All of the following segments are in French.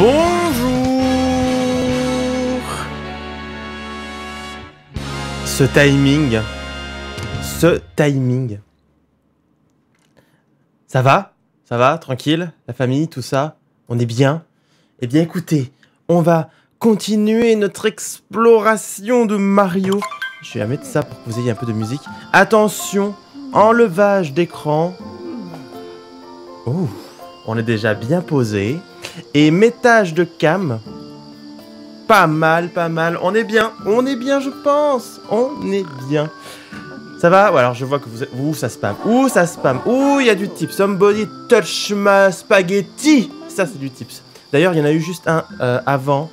Bonjour Ce timing. Ce timing. Ça va? Ça va? Tranquille? La famille, tout ça? On est bien? Eh bien écoutez, on va continuer notre exploration de Mario. Je vais mettre ça pour que vous ayez un peu de musique. Attention, enlevage d'écran. Oh, on est déjà bien posé. Et mettage de cam. Pas mal, pas mal. On est bien, on est bien, je pense. On est bien. Ça va Alors, je vois que vous. Ouh, ça spam. Ouh, ça spam. Ouh, il y a du tips. Somebody touch my spaghetti. Ça, c'est du tips. D'ailleurs, il y en a eu juste un euh, avant,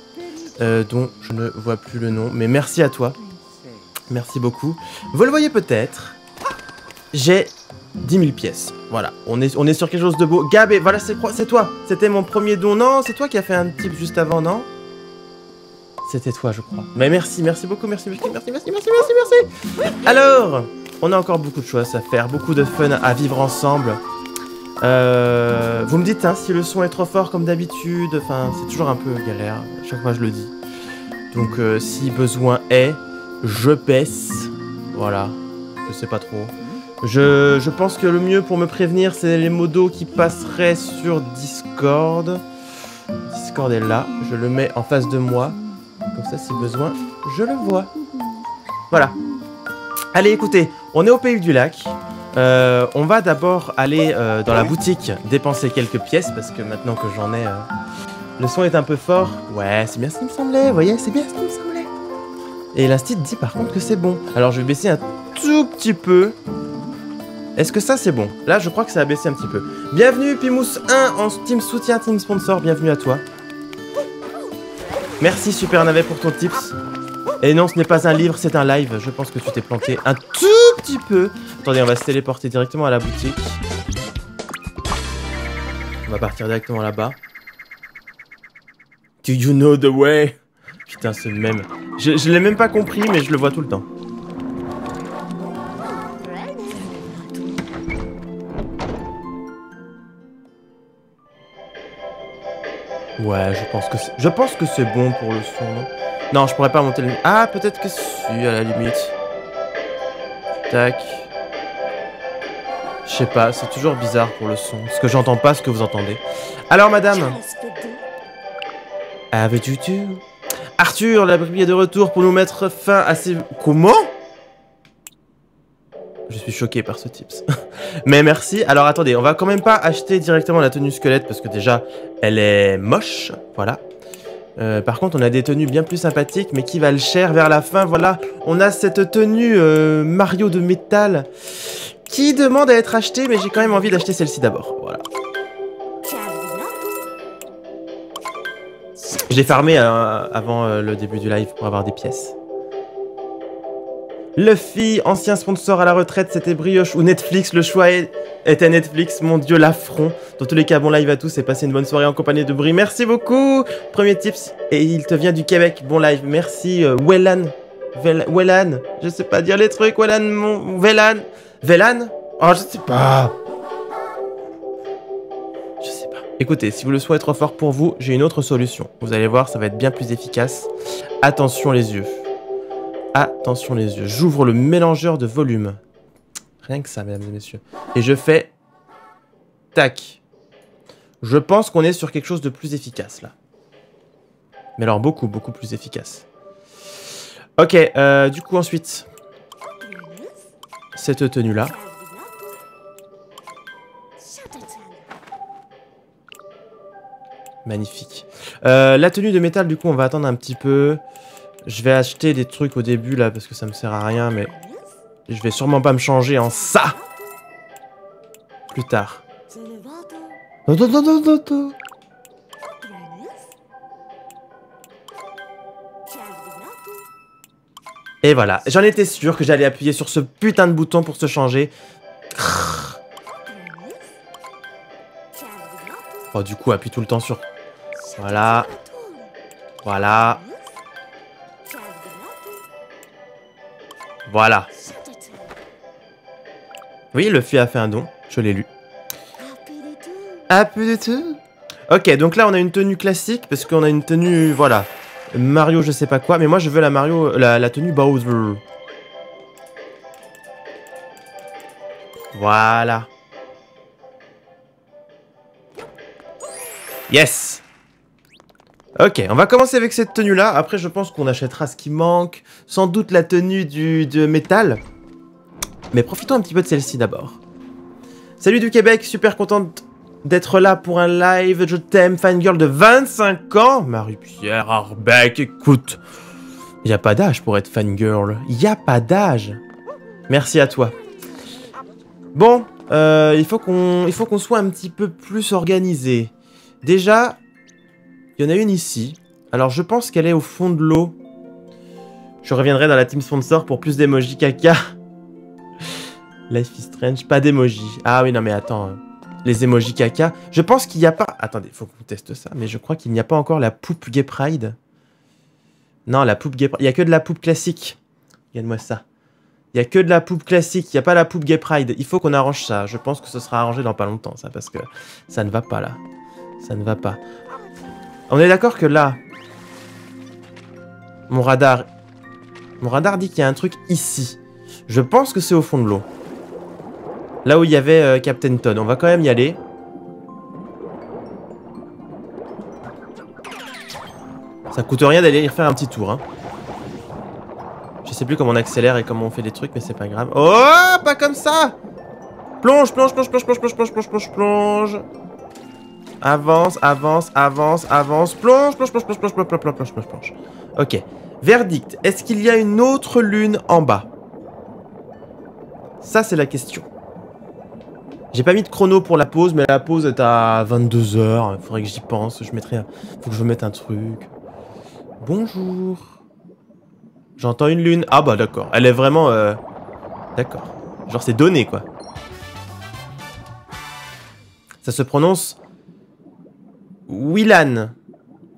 euh, dont je ne vois plus le nom. Mais merci à toi. Merci beaucoup. Vous le voyez peut-être. J'ai 10 000 pièces. Voilà, on est, on est sur quelque chose de beau. Gab, et voilà, c'est toi. C'était mon premier don. Non, c'est toi qui as fait un type juste avant, non? C'était toi, je crois. Mais merci, merci beaucoup, merci, merci, merci, merci, merci, merci, merci. Alors, on a encore beaucoup de choses à faire, beaucoup de fun à vivre ensemble. Euh, vous me dites hein, si le son est trop fort comme d'habitude. Enfin, c'est toujours un peu galère. chaque fois, je le dis. Donc, euh, si besoin est, je baisse. Voilà, je sais pas trop. Je, pense que le mieux pour me prévenir, c'est les modos qui passeraient sur Discord. Discord est là. Je le mets en face de moi. Comme ça, si besoin, je le vois. Voilà. Allez, écoutez, on est au Pays du Lac. Euh, on va d'abord aller euh, dans la boutique dépenser quelques pièces parce que maintenant que j'en ai, euh, le son est un peu fort. Ouais, c'est bien ce qui me semblait, vous voyez, c'est bien ce qui me semblait. Et l'instit dit par contre que c'est bon. Alors je vais baisser un tout petit peu est-ce que ça c'est bon Là je crois que ça a baissé un petit peu. Bienvenue Pimous 1 en team soutien, team sponsor, bienvenue à toi. Merci Super Navet pour ton tips. Et non ce n'est pas un livre, c'est un live. Je pense que tu t'es planté un tout petit peu. Attendez, on va se téléporter directement à la boutique. On va partir directement là-bas. Do you know the way? Putain, c'est le même. Je, je l'ai même pas compris, mais je le vois tout le temps. Ouais, je pense que c'est... Je pense que c'est bon pour le son, non? Je pourrais pas monter le... Ah, peut-être que si, à la limite. Tac. Je sais pas, c'est toujours bizarre pour le son. Parce que j'entends pas ce que vous entendez. Alors, madame Avez-tu Arthur, la est de retour pour nous mettre fin à ces... Comment? Je suis choqué par ce tips. Mais merci. Alors attendez, on va quand même pas acheter directement la tenue squelette parce que déjà, elle est moche. Voilà. Euh, par contre, on a des tenues bien plus sympathiques, mais qui valent cher vers la fin. Voilà, on a cette tenue euh, Mario de métal qui demande à être achetée, mais j'ai quand même envie d'acheter celle-ci d'abord. Voilà. J'ai farmé euh, avant le début du live pour avoir des pièces. Luffy, ancien sponsor à la retraite, c'était Brioche ou Netflix. Le choix était Netflix. Mon dieu, l'affront. Dans tous les cas, bon live à tous et passez une bonne soirée en compagnie de Brie. Merci beaucoup. Premier tips. Et il te vient du Québec. Bon live. Merci, euh, Wellan. Wellan. Je sais pas dire les trucs. Wellan, mon. Wellan. Wellan? Oh, je sais pas. Je sais pas. Écoutez, si vous le souhaitez trop fort pour vous, j'ai une autre solution. Vous allez voir, ça va être bien plus efficace. Attention les yeux. Attention les yeux. J'ouvre le mélangeur de volume. Rien que ça, mesdames et messieurs. Et je fais... Tac. Je pense qu'on est sur quelque chose de plus efficace, là. Mais alors, beaucoup, beaucoup plus efficace. Ok, euh, du coup, ensuite... Cette tenue-là. Magnifique. Euh, la tenue de métal, du coup, on va attendre un petit peu. Je vais acheter des trucs au début là parce que ça me sert à rien mais je vais sûrement pas me changer en ça plus tard. Et voilà, j'en étais sûr que j'allais appuyer sur ce putain de bouton pour se changer. Oh, du coup, appuie tout le temps sur... Voilà. Voilà. Voilà. Oui, le Luffy a fait un don. Je l'ai lu. Ah, plus de tout Ok, donc là on a une tenue classique parce qu'on a une tenue, voilà, Mario je sais pas quoi, mais moi je veux la Mario, la, la tenue Bowser. Voilà. Yes Ok, on va commencer avec cette tenue-là. Après, je pense qu'on achètera ce qui manque. Sans doute la tenue du, de métal. Mais profitons un petit peu de celle-ci d'abord. Salut du Québec, super contente d'être là pour un live. Je t'aime, fangirl de 25 ans. Marie-Pierre Arbeck, écoute. N'y a pas d'âge pour être fangirl. N'y a pas d'âge. Merci à toi. Bon, euh, il faut qu'on soit un petit peu plus organisé. Déjà, il y en a une ici. Alors, je pense qu'elle est au fond de l'eau. Je reviendrai dans la team sponsor pour plus d'emojis caca. Life is strange, pas d'emojis. Ah oui, non mais attends. Hein. Les emojis caca. Je pense qu'il n'y a pas... Attendez, faut qu'on teste ça. Mais je crois qu'il n'y a pas encore la poupe Gay Pride. Non, la poupe Gay Pride. Il n'y a que de la poupe classique. Regarde-moi ça. Il n'y a que de la poupe classique. Il n'y a pas la poupe Gay Pride. Il faut qu'on arrange ça. Je pense que ce sera arrangé dans pas longtemps, ça. Parce que ça ne va pas, là. Ça ne va pas. On est d'accord que là... Mon radar... Mon radar dit qu'il y a un truc ici. Je pense que c'est au fond de l'eau. Là où il y avait euh, Captain Todd. On va quand même y aller. Ça coûte rien d'aller y faire un petit tour. Hein. Je sais plus comment on accélère et comment on fait les trucs, mais c'est pas grave. Oh, pas comme ça Plonge, plonge, plonge, plonge, plonge, plonge, plonge, plonge, plonge, plonge. Avance, avance, avance, avance. Plonge, plonge, plonge, plonge, plonge, plonge, plonge, plonge, plonge, plonge. Ok. Verdict. Est-ce qu'il y a une autre lune en bas? Ça, c'est la question. J'ai pas mis de chrono pour la pause, mais la pause est à 22h. Il faudrait que j'y pense. Je mettrai... Faut que je mette un truc. Bonjour. J'entends une lune. Ah bah d'accord. Elle est vraiment... Euh... D'accord. Genre c'est donné quoi. Ça se prononce... Willan.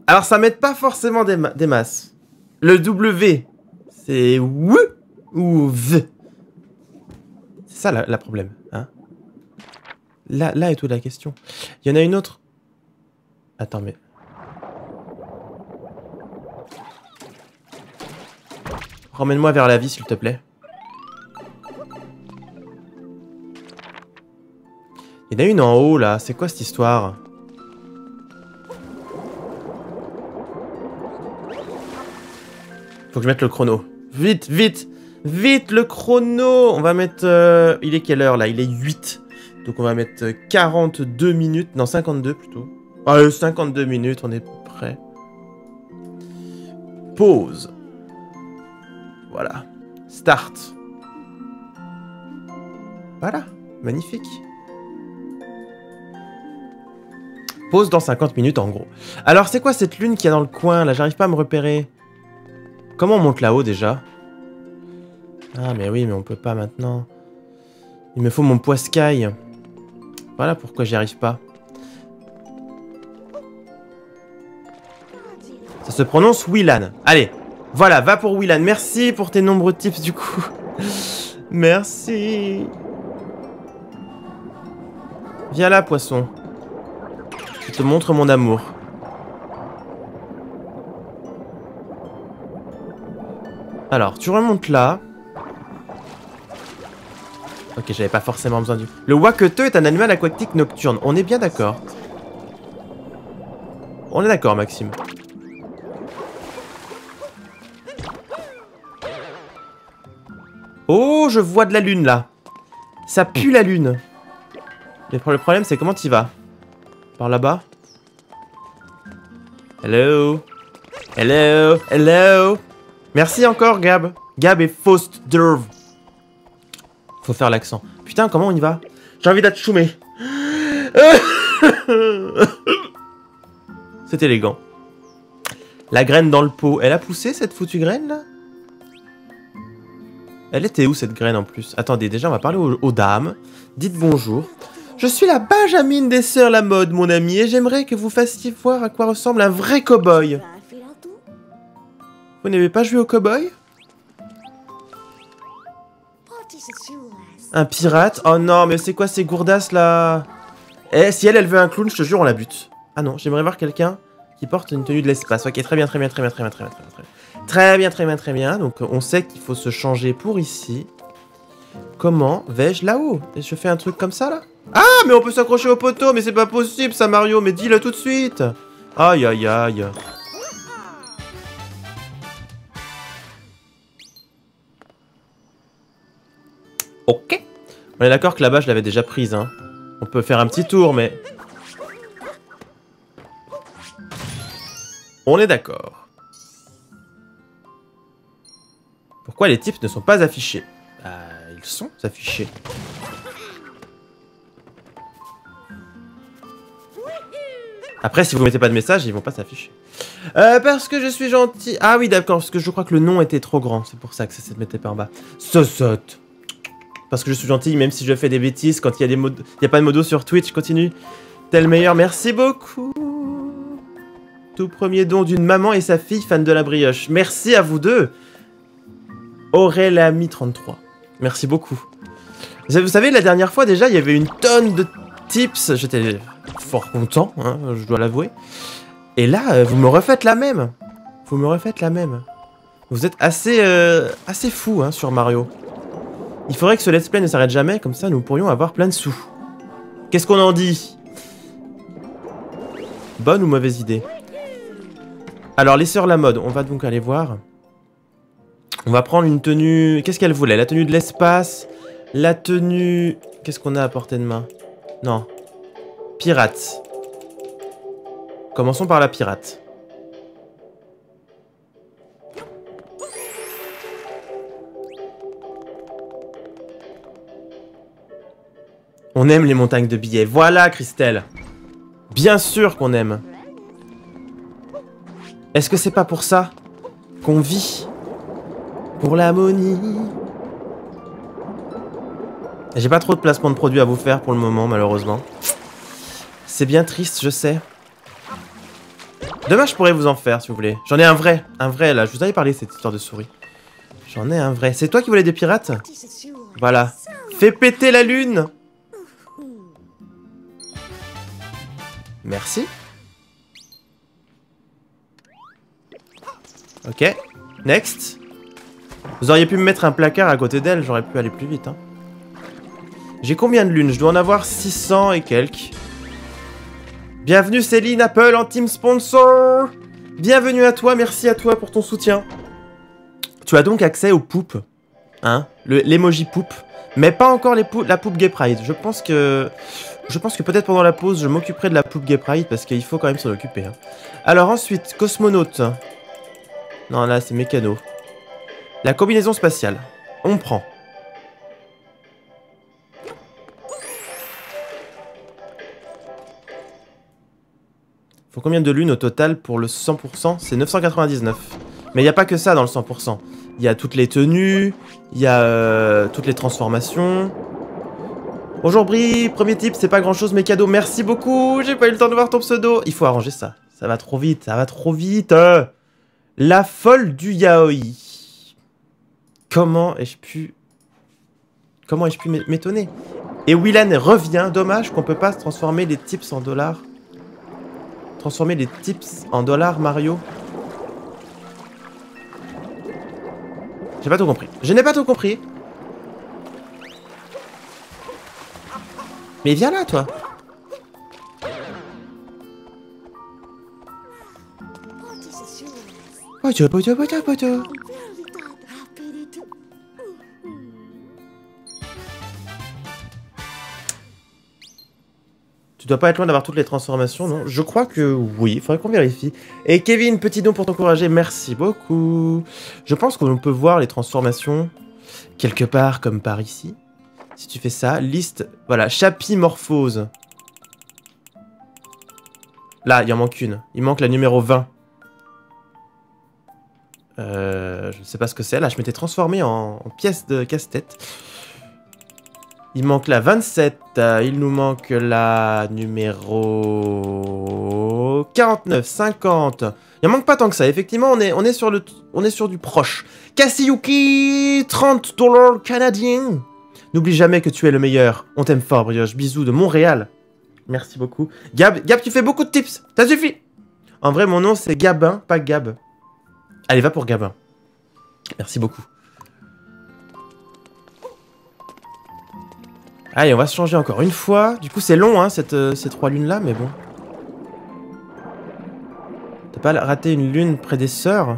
Alors ça m'aide pas forcément des, masses. Le W, c'est W ou V? C'est ça la, la problème. Hein là, là est toute la question. Il y en a une autre? Attends, mais... Ramène-moi vers la vie, s'il te plaît. Il y en a une en haut, là. C'est quoi cette histoire? Faut que je mette le chrono. Vite, vite Vite, le chrono On va mettre... Euh, il est quelle heure, là? Il est 8. Donc on va mettre 42 minutes. Non, 52 plutôt. Allez, 52 minutes, on est prêt. Pause. Voilà. Start. Voilà. Magnifique. Pause dans 50 minutes en gros. Alors c'est quoi cette lune qui a dans le coin là? J'arrive pas à me repérer. Comment on monte là-haut déjà? Ah mais oui mais on peut pas maintenant. Il me faut mon poiscaille. Voilà pourquoi j'y arrive pas. Ça se prononce Willan. Allez, voilà, va pour Willan. Merci pour tes nombreux tips du coup. Merci. Viens là, poisson. Je te montre mon amour. Alors, tu remontes là. Ok, j'avais pas forcément besoin du... Le waketeux est un animal aquatique nocturne. On est bien d'accord. On est d'accord, Maxime. Oh, je vois de la lune, là. Ça pue la lune. Mais le problème, c'est comment tu vas? Par là-bas? Hello? Hello? Hello? Merci encore, Gab. Gab et Faust Derv. Faut faire l'accent. Putain, comment on y va? J'ai envie d'être choumé. C'est élégant. La graine dans le pot. Elle a poussé, cette foutue graine, là? Elle était où cette graine en plus? Attendez, déjà on va parler aux, dames. Dites bonjour. Je suis la Benjamin des Sœurs La Mode, mon ami, et j'aimerais que vous fassiez voir à quoi ressemble un vrai cow-boy. Vous n'avez pas joué au cow-boy? Un pirate? Oh non, mais c'est quoi ces gourdasses là? Eh, si elle, elle veut un clown, je te jure, on la bute. Ah non, j'aimerais voir quelqu'un qui porte une tenue de l'espace. Ok, très bien, très bien, très bien, très bien, très bien, très bien. Très bien, très bien, très bien. Donc on sait qu'il faut se changer pour ici. Comment vais-je là-haut? Je fais un truc comme ça là? Ah, mais on peut s'accrocher au poteau, mais c'est pas possible ça Mario, mais dis-le tout de suite Aïe aïe aïe Ok. On est d'accord que là-bas, je l'avais déjà prise, hein. On peut faire un petit tour, mais... On est d'accord. Pourquoi les types ne sont pas affichés? Bah, ils sont affichés. Après, si vous mettez pas de message, ils vont pas s'afficher. Euh, parce que je suis gentil. Ah oui, d'accord, parce que je crois que le nom était trop grand. C'est pour ça que ça se mettait pas en bas. saute parce que je suis gentil, même si je fais des bêtises, quand il y a a pas de modo sur Twitch, continue. Tel meilleur, merci beaucoup. Tout premier don d'une maman et sa fille fan de la brioche. Merci à vous deux. Aurélami 33. Merci beaucoup. Vous savez, la dernière fois déjà, il y avait une tonne de tips. J'étais fort content, hein, je dois l'avouer. Et là, euh, vous me refaites la même. Vous me refaites la même. Vous êtes assez, euh, fou hein, sur Mario. Il faudrait que ce let's play ne s'arrête jamais, comme ça nous pourrions avoir plein de sous. Qu'est-ce qu'on en dit? Bonne ou mauvaise idée? Alors, les sœurs la mode, on va donc aller voir. On va prendre une tenue... Qu'est-ce qu'elle voulait? La tenue de l'espace, la tenue... Qu'est-ce qu'on a à portée de main? Non. Pirate. Commençons par la pirate. On aime les montagnes de billets. Voilà, Christelle. Bien sûr qu'on aime. Est-ce que c'est pas pour ça qu'on vit Pour l'harmonie? J'ai pas trop de placement de produits à vous faire pour le moment, malheureusement. C'est bien triste, je sais. Demain, je pourrais vous en faire, si vous voulez. J'en ai un vrai. Un vrai, là. Je vous avais parlé, cette histoire de souris. J'en ai un vrai. C'est toi qui voulais des pirates? Voilà. Fais péter la lune Merci. Ok. Next. Vous auriez pu me mettre un placard à côté d'elle, j'aurais pu aller plus vite. Hein. J'ai combien de lunes? Je dois en avoir 600 et quelques. Bienvenue Céline Apple en team sponsor Bienvenue à toi, merci à toi pour ton soutien. Tu as donc accès aux poupes. Hein? L'emoji poupe. Mais pas encore la poupe Gay Pride. Je pense que je pense que peut-être pendant la pause, je m'occuperai de la poupe Gay Pride parce qu'il faut quand même s'en occuper. Hein. Alors ensuite, cosmonaute. Non, là, c'est mécano. La combinaison spatiale. On prend. Faut combien de lunes au total pour le 100% C'est 999. Mais il n'y a pas que ça dans le 100%. Il y a toutes les tenues, il y a euh, toutes les transformations, Bonjour Brie, premier type, c'est pas grand chose mais cadeau, merci beaucoup, j'ai pas eu le temps de voir ton pseudo. Il faut arranger ça, ça va trop vite, ça va trop vite. La folle du yaoi. Comment ai-je pu... Comment ai-je pu m'étonner? Et Willan revient, dommage qu'on peut pas transformer les tips en dollars. Transformer les tips en dollars Mario. J'ai pas tout compris. Je n'ai pas tout compris. Mais viens là, toi. Tu dois pas être loin d'avoir toutes les transformations, non? Je crois que oui, il faudrait qu'on vérifie. Et Kevin, petit don pour t'encourager, merci beaucoup. Je pense qu'on peut voir les transformations quelque part comme par ici. Si tu fais ça, liste, voilà, chapimorphose. Là, il en manque une. Il manque la numéro 20. Euh, je ne sais pas ce que c'est. Là, je m'étais transformé en, pièce de casse-tête. Il manque la 27. il nous manque la numéro 49, 50. Il en manque pas tant que ça. Effectivement, on est, on est, sur, le, on est sur du proche. Kasiyuki, 30 dollars canadiens. N'oublie jamais que tu es le meilleur. On t'aime fort, Brioche. Bisous de Montréal. Merci beaucoup. Gab, Gab, tu fais beaucoup de tips. Ça suffit. En vrai, mon nom, c'est Gabin, pas Gab. Allez, va pour Gabin. Merci beaucoup. Allez, on va se changer encore une fois. Du coup, c'est long, hein, cette, euh, ces trois lunes-là, mais bon. T'as pas raté une lune près des sœurs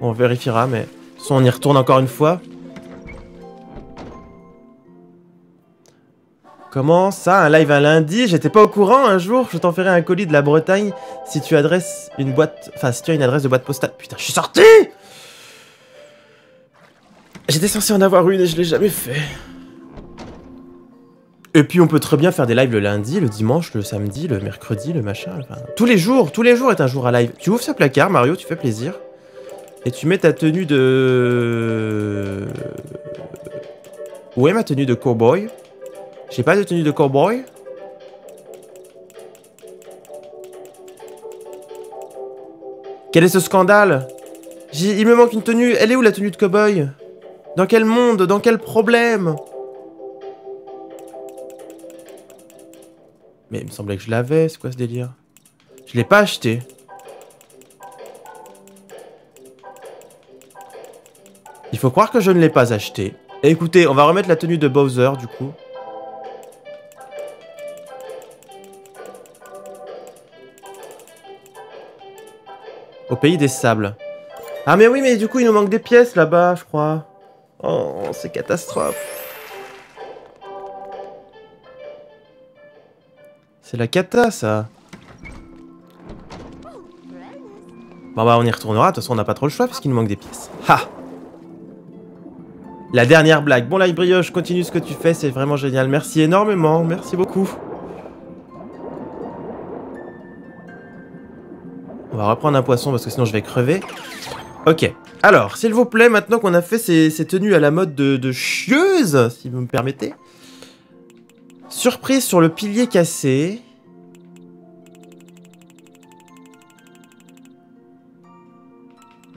On vérifiera, mais... De on y retourne encore une fois. Comment ça, un live un lundi? J'étais pas au courant un jour, je t'enverrai un colis de la Bretagne si tu adresses une boîte... Enfin, si tu as une adresse de boîte postale. Putain, je suis sorti J'étais censé en avoir une et je l'ai jamais fait. Et puis on peut très bien faire des lives le lundi, le dimanche, le samedi, le mercredi, le machin. Tous les jours, tous les jours est un jour à live. Tu ouvres ce placard, Mario, tu fais plaisir. Et tu mets ta tenue de... Où est ma tenue de cowboy? J'ai pas de tenue de cowboy? Quel est ce scandale? Il me manque une tenue. Elle est où la tenue de cowboy? Dans quel monde? Dans quel problème? Mais il me semblait que je l'avais, c'est quoi ce délire? Je l'ai pas acheté. Il faut croire que je ne l'ai pas acheté. écoutez, on va remettre la tenue de Bowser, du coup. Au pays des sables. Ah mais oui, mais du coup, il nous manque des pièces là-bas, je crois. Oh, c'est catastrophe. C'est la cata, ça. Bon bah on y retournera, de toute façon on n'a pas trop le choix puisqu'il nous manque des pièces. Ha La dernière blague. Bon là, Brioche, continue ce que tu fais, c'est vraiment génial. Merci énormément, merci beaucoup. On va reprendre un poisson parce que sinon je vais crever. Ok. Alors, s'il vous plaît, maintenant qu'on a fait ces, tenues à la mode de, de chieuse, si vous me permettez, Surprise sur le pilier cassé.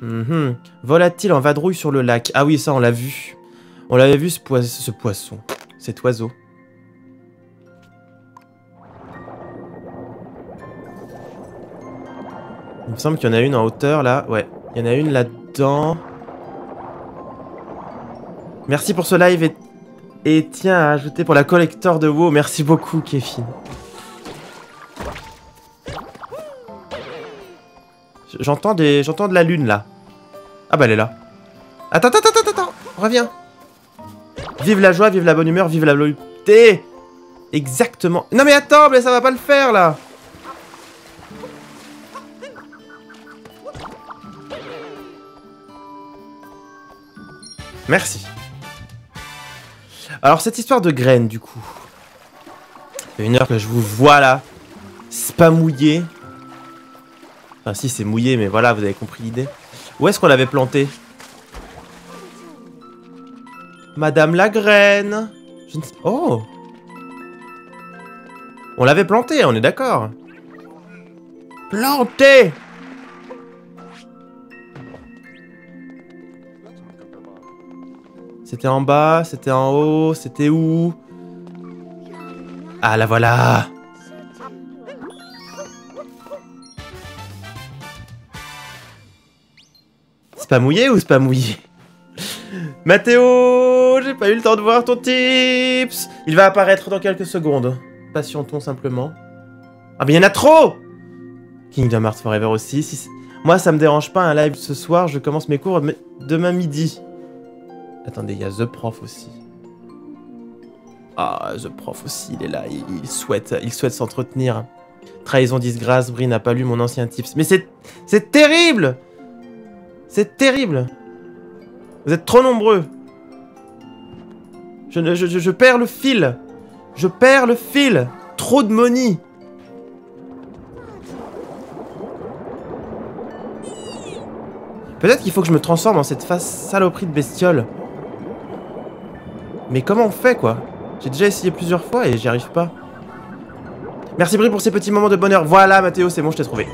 Mhm. Volatile en vadrouille sur le lac. Ah oui, ça, on l'a vu. On l'avait vu, ce, ce poisson. Cet oiseau. Il me semble qu'il y en a une en hauteur, là. Ouais, il y en a une là-dedans. Merci pour ce live et et tiens à ajouter pour la collector de WoW. Merci beaucoup, Kevin. J'entends des... J'entends de la lune, là. Ah bah, elle est là. Attends, attends, attends, attends. Reviens. Vive la joie, vive la bonne humeur, vive la volupté. Exactement. Non mais attends, mais ça va pas le faire, là. Merci. Alors, cette histoire de graines, du coup. Une heure que je vous vois là. C'est pas mouillé. Enfin, si, c'est mouillé, mais voilà, vous avez compris l'idée. Où est-ce qu'on l'avait planté Madame la graine. Oh On l'avait planté, on est d'accord. Planté C'était en bas, c'était en haut, c'était où? Ah, la voilà C'est pas mouillé ou c'est pas mouillé? Mathéo J'ai pas eu le temps de voir ton tips Il va apparaître dans quelques secondes. Patientons simplement. Ah mais y en a trop Kingdom Hearts Forever aussi. Moi ça me dérange pas un live ce soir, je commence mes cours demain midi. Attendez, il y a The Prof aussi. Ah, The Prof aussi, il est là, il, souhaite il souhaite s'entretenir. Trahison, disgrâce, Brie n'a pas lu mon ancien tips. Mais c'est... C'est terrible C'est terrible Vous êtes trop nombreux je, perds le fil Je perds le fil Trop de money Peut-être qu'il faut que je me transforme en cette face saloperie de bestiole. Mais comment on fait, quoi? J'ai déjà essayé plusieurs fois et j'y arrive pas. Merci Brie pour ces petits moments de bonheur. Voilà, Mathéo, c'est bon, je t'ai trouvé.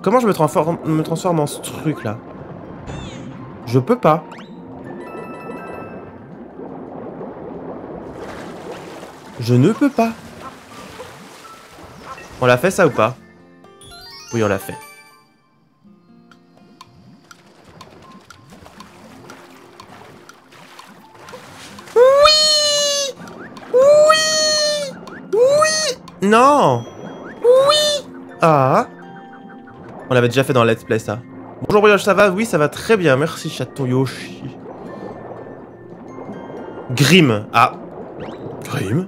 Comment je me transforme, me transforme en ce truc-là Je peux pas. Je ne peux pas. On l'a fait ça ou pas? Oui, on l'a fait. Non Oui Ah On l'avait déjà fait dans Let's Play ça. Bonjour Brioche, ça va? Oui, ça va très bien, merci chaton Yoshi. Grim. Ah. Grim?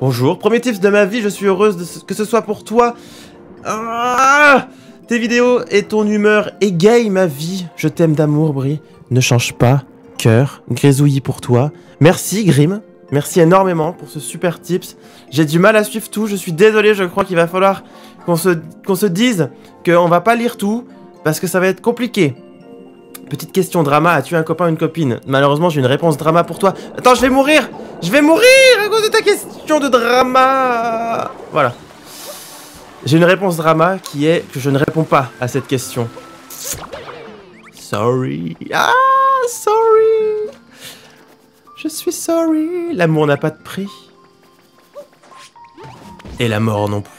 Bonjour. Premier tips de ma vie, je suis heureuse de ce- que ce soit pour toi. Ah Tes vidéos et ton humeur égayent ma vie. Je t'aime d'amour, Brie. Ne change pas. Cœur. Grésouillis pour toi. Merci, Grim. Merci énormément pour ce super tips. J'ai du mal à suivre tout. Je suis désolé, je crois qu'il va falloir qu'on se, qu'on se dise qu'on va pas lire tout parce que ça va être compliqué. Petite question drama, as-tu un copain ou une copine? Malheureusement, j'ai une réponse drama pour toi. Attends, je vais mourir Je vais mourir à cause de ta question de drama Voilà. J'ai une réponse drama qui est que je ne réponds pas à cette question. Sorry. Ah, sorry. Je suis sorry. L'amour n'a pas de prix. Et la mort non plus.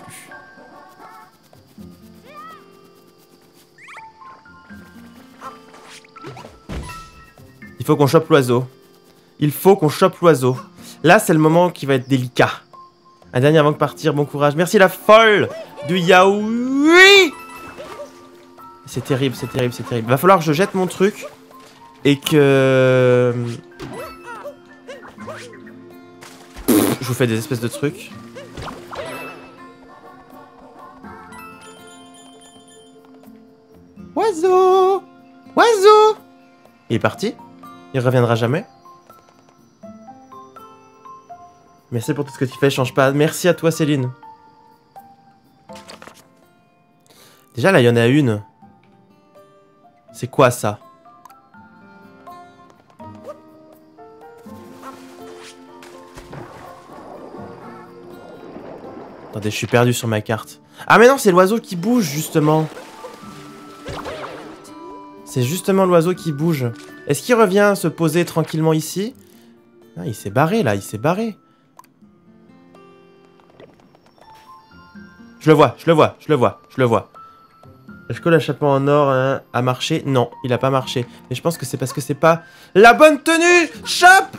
Il faut qu'on chope l'oiseau. Il faut qu'on chope l'oiseau. Là, c'est le moment qui va être délicat. Un dernier avant de partir, bon courage. Merci la folle du yaoui C'est terrible, c'est terrible, c'est terrible. Va falloir que je jette mon truc et que... Je vous fais des espèces de trucs. Oiseau Oiseau Il est parti Il reviendra jamais Merci pour tout ce que tu fais, change pas. Merci à toi Céline. Déjà là, il y en a une. C'est quoi ça? Attendez, je suis perdu sur ma carte. Ah mais non, c'est l'oiseau qui bouge justement. C'est justement l'oiseau qui bouge. Est-ce qu'il revient se poser tranquillement ici? Ah, Il s'est barré là, il s'est barré. Je le vois, je le vois, je le vois, je le vois. Est-ce que l'achappement en or hein, a marché? Non, il a pas marché. Mais je pense que c'est parce que c'est pas la bonne tenue Chope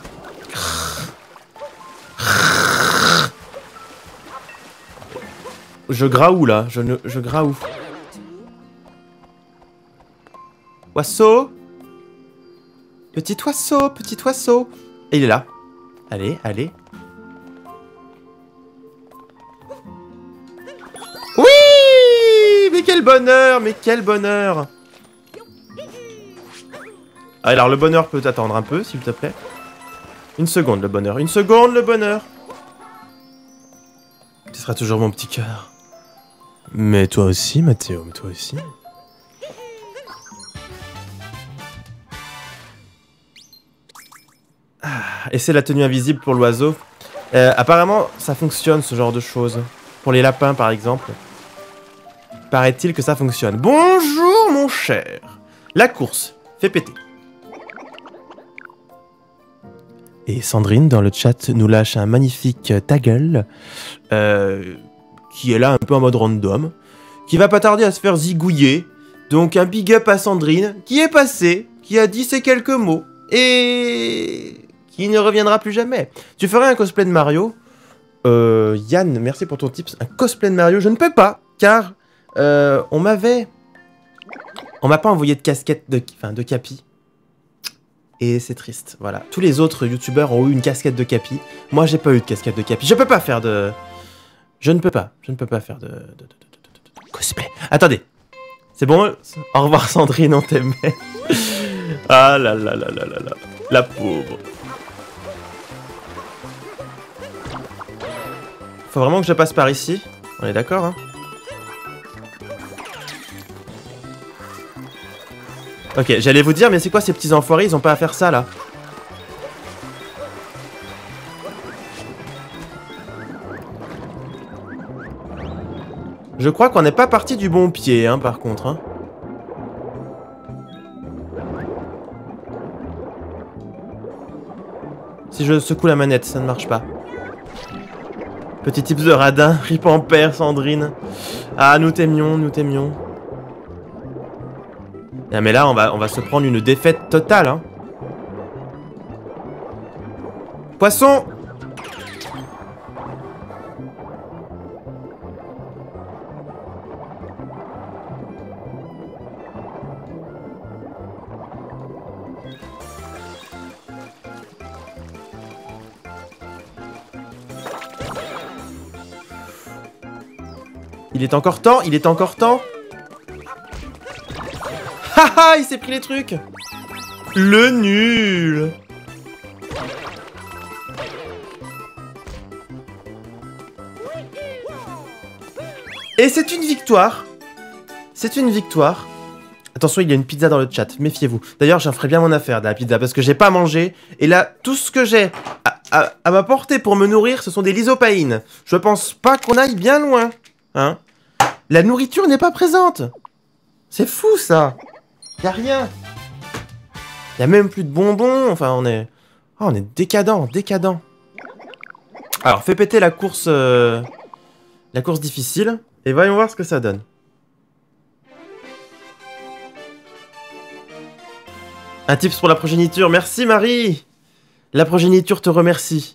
Je graoue là, je, ne, je graoue. Oiseau Petit oiseau, petit oiseau Et il est là. Allez, allez. Oui Mais quel bonheur Mais quel bonheur Ah, Alors le bonheur peut attendre un peu, s'il te plaît. Une seconde le bonheur, une seconde le bonheur Tu seras toujours mon petit cœur. Mais toi aussi, Mathéo, mais toi aussi. Ah, et c'est la tenue invisible pour l'oiseau. Euh, apparemment, ça fonctionne ce genre de choses. Pour les lapins, par exemple. Paraît-il que ça fonctionne. Bonjour, mon cher. La course. Fais péter. Et Sandrine, dans le chat, nous lâche un magnifique ta gueule. euh, qui est là un peu en mode random. Qui va pas tarder à se faire zigouiller. Donc un big up à Sandrine, qui est passée, qui a dit ces quelques mots. Et qui ne reviendra plus jamais. Tu ferais un cosplay de Mario? Euh, Yann, merci pour ton tips. Un cosplay de Mario, je ne peux pas, car euh, on m'avait... On m'a pas envoyé de casquette de, enfin, de Capi. Et c'est triste, voilà. Tous les autres youtubeurs ont eu une casquette de Capi. Moi, j'ai pas eu de casquette de Capi. Je peux pas faire de... Je ne peux pas. Je ne peux pas faire de... cosplay. Attendez. C'est bon Au revoir Sandrine, on t'aimait. ah là là là là là là. La pauvre. Faut vraiment que je passe par ici. On est d'accord, hein Ok, j'allais vous dire, mais c'est quoi ces petits enfoirés? Ils ont pas à faire ça, là. Je crois qu'on n'est pas parti du bon pied, hein, par contre. Hein. Si je secoue la manette, ça ne marche pas. Petit tips de radin, rip en père, Sandrine. Ah, nous t'aimions, nous t'aimions. Ah, mais là, on va, on va se prendre une défaite totale, hein. Poisson Il est encore temps, il est encore temps. Haha, il s'est pris les trucs. Le nul. Et c'est une victoire. C'est une victoire. Attention, il y a une pizza dans le chat, méfiez-vous. D'ailleurs, j'en ferai bien mon affaire de la pizza, parce que j'ai pas mangé. Et là, tout ce que j'ai à, à, m'apporter pour me nourrir, ce sont des lysopaïnes. Je pense pas qu'on aille bien loin. Hein La nourriture n'est pas présente. C'est fou, ça. Y a rien. Y a même plus de bonbons. Enfin, on est... Oh, on est décadent, décadent. Alors, fais péter la course... Euh, la course difficile. Et voyons voir ce que ça donne. Un tips pour la progéniture. Merci Marie La progéniture te remercie.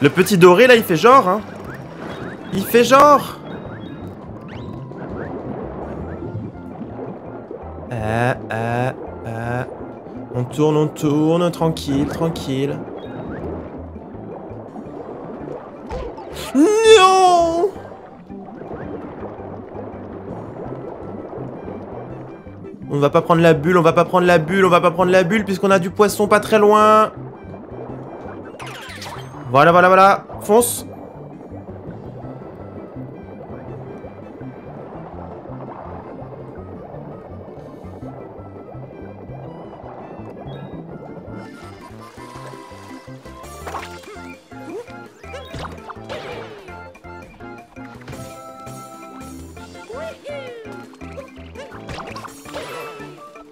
Le petit doré, là, il fait genre, hein. Il fait genre. Ah, ah, ah. On tourne, on tourne, tranquille, tranquille. Non On va pas prendre la bulle, on va pas prendre la bulle, on va pas prendre la bulle puisqu'on a du poisson pas très loin. Voilà, voilà, voilà. Fonce.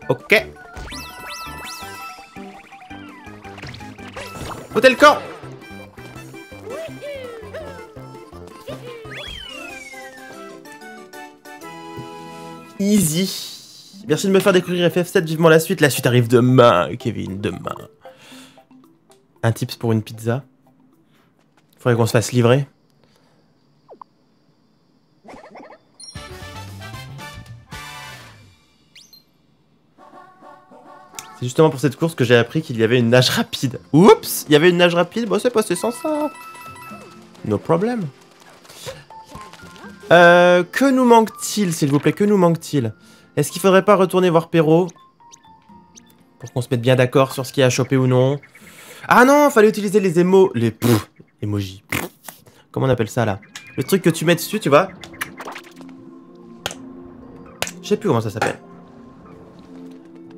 Ok. Hôtel camp? Easy. Merci de me faire découvrir FF7, vivement la suite. La suite arrive demain, Kevin, demain. Un tips pour une pizza? Faudrait qu'on se fasse livrer. C'est justement pour cette course que j'ai appris qu'il y avait une nage rapide. Oups Il y avait une nage rapide? Bon, c'est passé sans ça. No problem. Euh, que nous manque-t-il, s'il vous plaît? Que nous manque-t-il? Est-ce qu'il faudrait pas retourner voir Perrault? Pour qu'on se mette bien d'accord sur ce qui a chopé ou non. Ah non, fallait utiliser les émos... Les... Pff, emojis. Comment on appelle ça, là? Le truc que tu mets dessus, tu vois? Je sais plus comment ça s'appelle.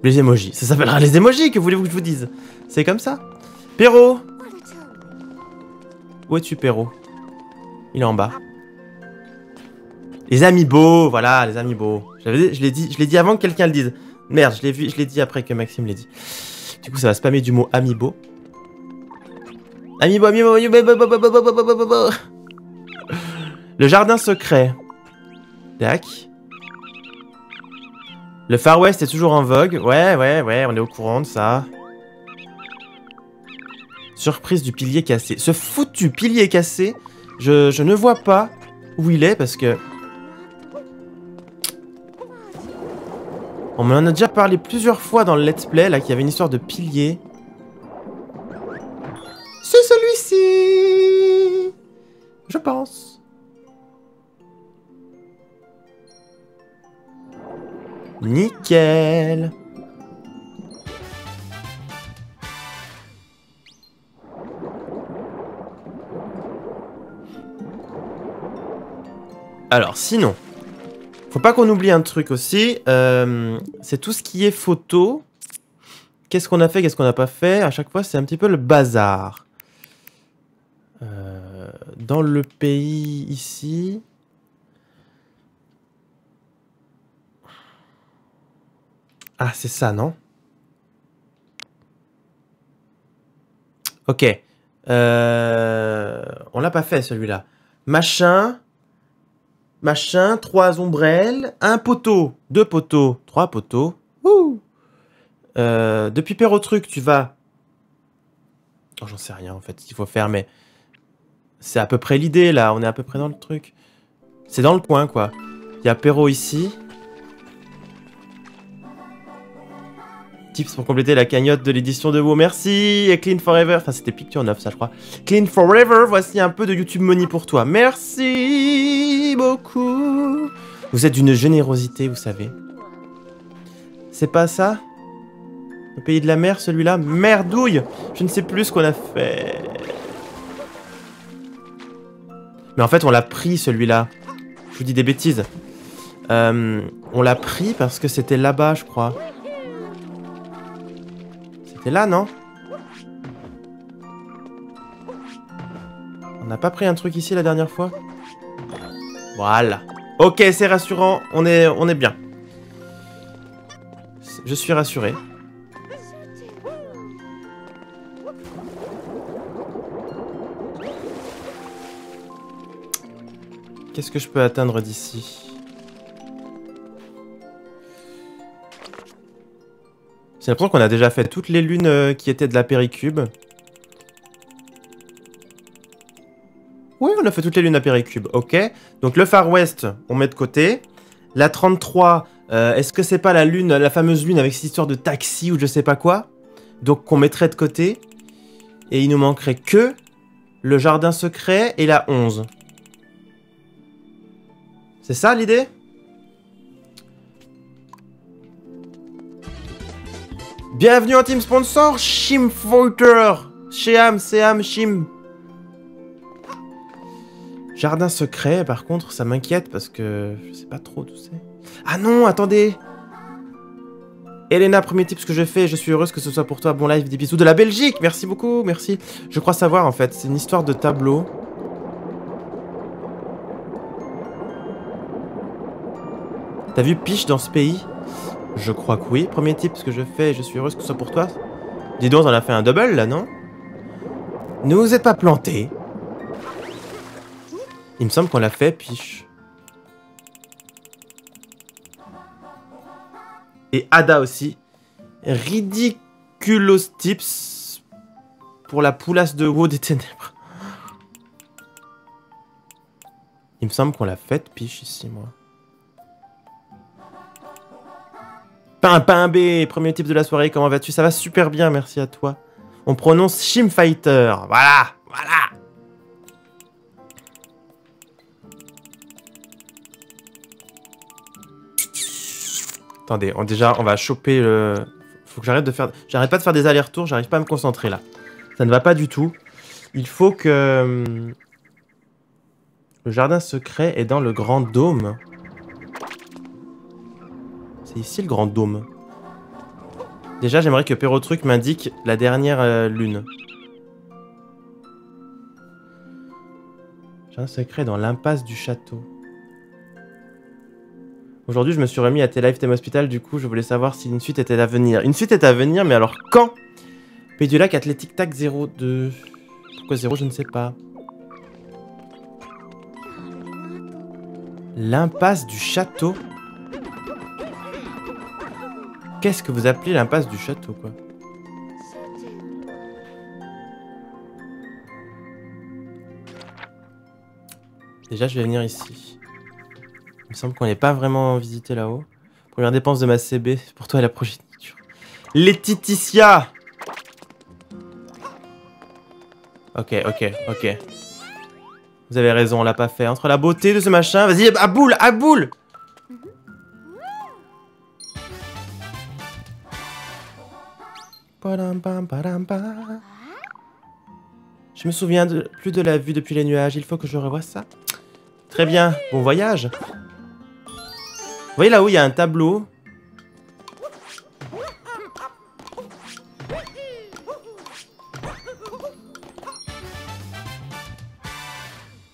Les emojis. Ça s'appellera les emojis, que voulez-vous que je vous dise C'est comme ça. Perrault Où es-tu, Perrault? Il est en bas. Les amiibo, voilà, les amiibo. Je l'ai dit, je l'ai dit avant que quelqu'un le dise. Merde, je l'ai vu, je l'ai dit après que Maxime l'ait dit. Du coup, ça va spammer du mot amiibo. Amiibo, amiibo, amiibo, Le jardin secret. Tac. Le Far West est toujours en vogue. Ouais, ouais, ouais, on est au courant de ça. Surprise du pilier cassé. Ce foutu pilier cassé, je, je ne vois pas où il est parce que On m'en a déjà parlé plusieurs fois dans le let's play, là, qu'il y avait une histoire de pilier. C'est celui-ci Je pense. Nickel Alors, sinon... Faut pas qu'on oublie un truc aussi, euh, c'est tout ce qui est photo. Qu'est-ce qu'on a fait, qu'est-ce qu'on n'a pas fait? À chaque fois, c'est un petit peu le bazar. Euh, dans le pays ici... Ah, c'est ça, non? Ok. Euh, on l'a pas fait, celui-là. Machin. Machin, trois ombrelles, un poteau, deux poteaux, trois poteaux. Ouh euh, depuis Perrotruc, tu vas... Oh, j'en sais rien, en fait, ce qu'il faut faire, mais... C'est à peu près l'idée, là. On est à peu près dans le truc. C'est dans le coin, quoi. Il y a Perro ici. Pour compléter la cagnotte de l'édition de WoW. Merci. Et Clean Forever. Enfin, c'était Picture 9, ça, je crois. Clean Forever. Voici un peu de YouTube Money pour toi. Merci beaucoup. Vous êtes d'une générosité, vous savez. C'est pas ça? Le pays de la mer, celui-là? Merdouille Je ne sais plus ce qu'on a fait. Mais en fait, on l'a pris, celui-là. Je vous dis des bêtises. Euh, on l'a pris parce que c'était là-bas, je crois. C'était là, non On n'a pas pris un truc ici la dernière fois Voilà. Ok, c'est rassurant. On est, on est bien. Je suis rassuré. Qu'est-ce que je peux atteindre d'ici? J'ai l'impression qu'on a déjà fait toutes les lunes euh, qui étaient de la péricube. Oui, on a fait toutes les lunes à péricube, ok. Donc le Far West, on met de côté. La 33, euh, est-ce que c'est pas la lune, la fameuse lune avec cette histoire de taxi ou je sais pas quoi? Donc qu'on mettrait de côté. Et il nous manquerait que le jardin secret et la 11. C'est ça l'idée? Bienvenue en team sponsor, Shim Fighter Sheam, Seam, Shim Jardin secret, par contre, ça m'inquiète parce que je sais pas trop d'où c'est. Ah non, attendez Elena, premier tip ce que je fais, je suis heureuse que ce soit pour toi. Bon live, des bisous de la Belgique, merci beaucoup, merci. Je crois savoir en fait, c'est une histoire de tableau. T'as vu Piche dans ce pays? Je crois que oui. Premier tip ce que je fais, je suis heureuse que ce soit pour toi. Dis donc, on a fait un double là, non? Ne vous êtes pas planté. Il me semble qu'on l'a fait, Piche. Et Ada aussi. Ridiculos tips pour la poulasse de haut des ténèbres. Il me semble qu'on l'a fait, Piche, ici, moi. Pimpin B, premier type de la soirée, comment vas-tu? Ça va super bien, merci à toi. On prononce Shimfighter, voilà, voilà Attendez, on, déjà, on va choper le... Faut que j'arrête de faire... J'arrête pas de faire des allers-retours, j'arrive pas à me concentrer là. Ça ne va pas du tout. Il faut que... Hum, le jardin secret est dans le grand dôme. Ici le grand dôme. Déjà, j'aimerais que Perrotruc m'indique la dernière euh, lune. Jardin secret dans l'impasse du château. Aujourd'hui, je me suis remis à T-Life Theme Hospital, du coup, je voulais savoir si une suite était à venir. Une suite est à venir, mais alors quand? Pays du Lac Athletic Tac 02. Pourquoi 0 Je ne sais pas. L'impasse du château? Qu'est-ce que vous appelez l'impasse du château, quoi Déjà, je vais venir ici. Il me semble qu'on n'est pas vraiment visité là-haut. Première dépense de ma CB, pour toi et la progéniture. Laetitia Ok, ok, ok. Vous avez raison, on l'a pas fait. Entre la beauté de ce machin... Vas-y, à boule, à boule Je me souviens plus de la vue depuis les nuages. Il faut que je revoie ça. Très bien. Bon voyage. Vous voyez là-haut, il y a un tableau.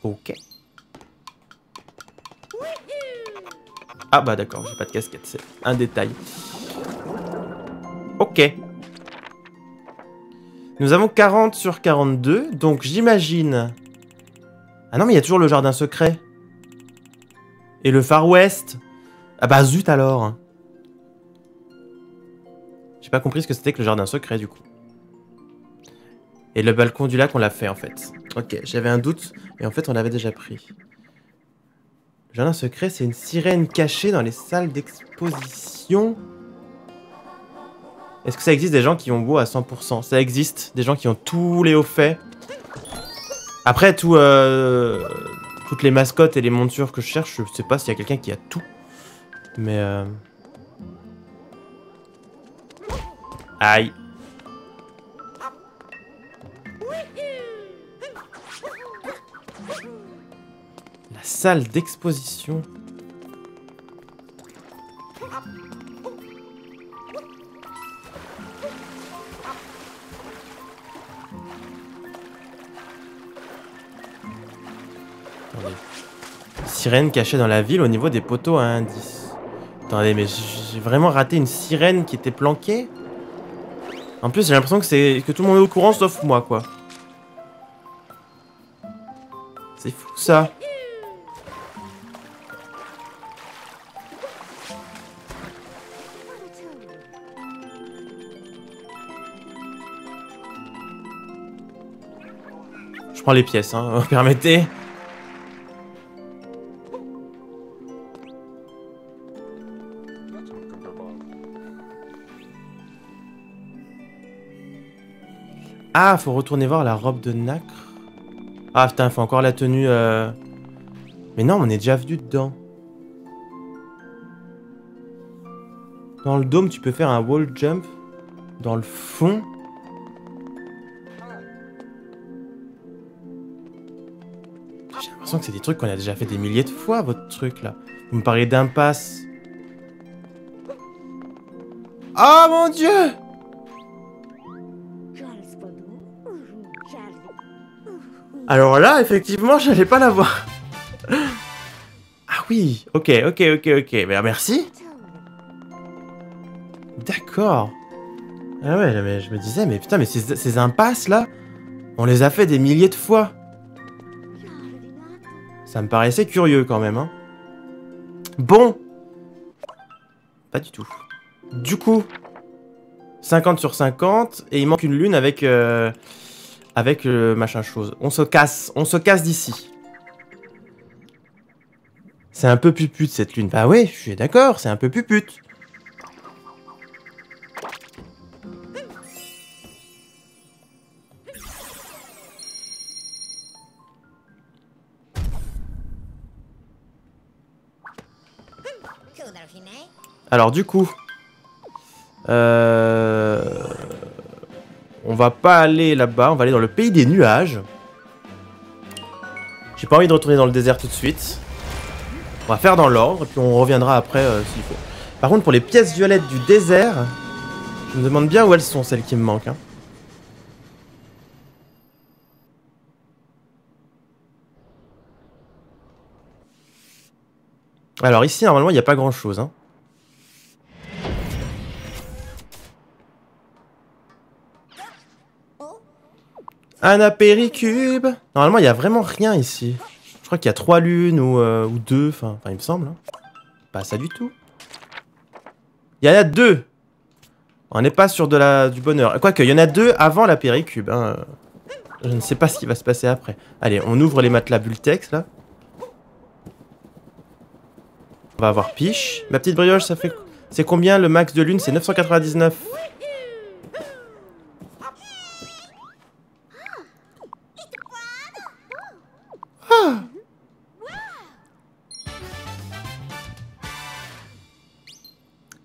Ok. Ah bah d'accord, j'ai pas de casquette, c'est un détail. Ok. Nous avons 40 sur 42, donc j'imagine... Ah non, mais il y a toujours le jardin secret. Et le Far West. Ah bah zut alors. J'ai pas compris ce que c'était que le jardin secret du coup. Et le balcon du lac, on l'a fait en fait. Ok, j'avais un doute, mais en fait on l'avait déjà pris. Le jardin secret, c'est une sirène cachée dans les salles d'exposition. Est-ce que ça existe des gens qui ont beau à 100% Ça existe, des gens qui ont tous les hauts faits? Après, tout, euh, toutes les mascottes et les montures que je cherche, je sais pas s'il y a quelqu'un qui a tout. Mais... Euh... Aïe. La salle d'exposition. Sirène cachée dans la ville au niveau des poteaux à indice. Attendez, mais j'ai vraiment raté une sirène qui était planquée En plus, j'ai l'impression que c'est que tout le monde est au courant sauf moi, quoi. C'est fou, ça. Je prends les pièces, hein, permettez. Ah, faut retourner voir la robe de nacre. Ah putain, faut encore la tenue... Euh... Mais non, on est déjà venu dedans. Dans le dôme, tu peux faire un wall jump. Dans le fond... J'ai l'impression que c'est des trucs qu'on a déjà fait des milliers de fois, votre truc, là. Vous me parlez d'impasse. Oh mon dieu Alors là, effectivement, j'allais pas la voir. ah oui, ok, ok, ok, ok. Ben, merci. D'accord. Ah ouais, mais je me disais, mais putain, mais ces, ces impasses là, on les a fait des milliers de fois. Ça me paraissait curieux quand même, hein. Bon. Pas du tout. Du coup, 50 sur 50, et il manque une lune avec... Euh, avec le machin chose. On se casse, on se casse d'ici. C'est un peu pupute cette lune. Bah ouais, je suis d'accord, c'est un peu pupute. Alors du coup, euh, on va pas aller là-bas, on va aller dans le pays des nuages. J'ai pas envie de retourner dans le désert tout de suite. On va faire dans l'ordre, puis on reviendra après euh, s'il faut. Par contre, pour les pièces violettes du désert, je me demande bien où elles sont, celles qui me manquent. Hein. Alors ici, normalement, il n'y a pas grand-chose. Hein. Un apéricube Normalement, il n'y a vraiment rien ici. Je crois qu'il y a trois lunes ou, euh, ou deux, enfin, il me semble. Hein. Pas ça du tout. Il y en a deux On n'est pas sur de la, du bonheur. Quoique, il y en a deux avant l'apéricube. Hein. Je ne sais pas ce qui va se passer après. Allez, on ouvre les matelas Bultex, là. On va avoir Piche. Ma petite brioche, ça fait... C'est combien le max de lune? C'est 999.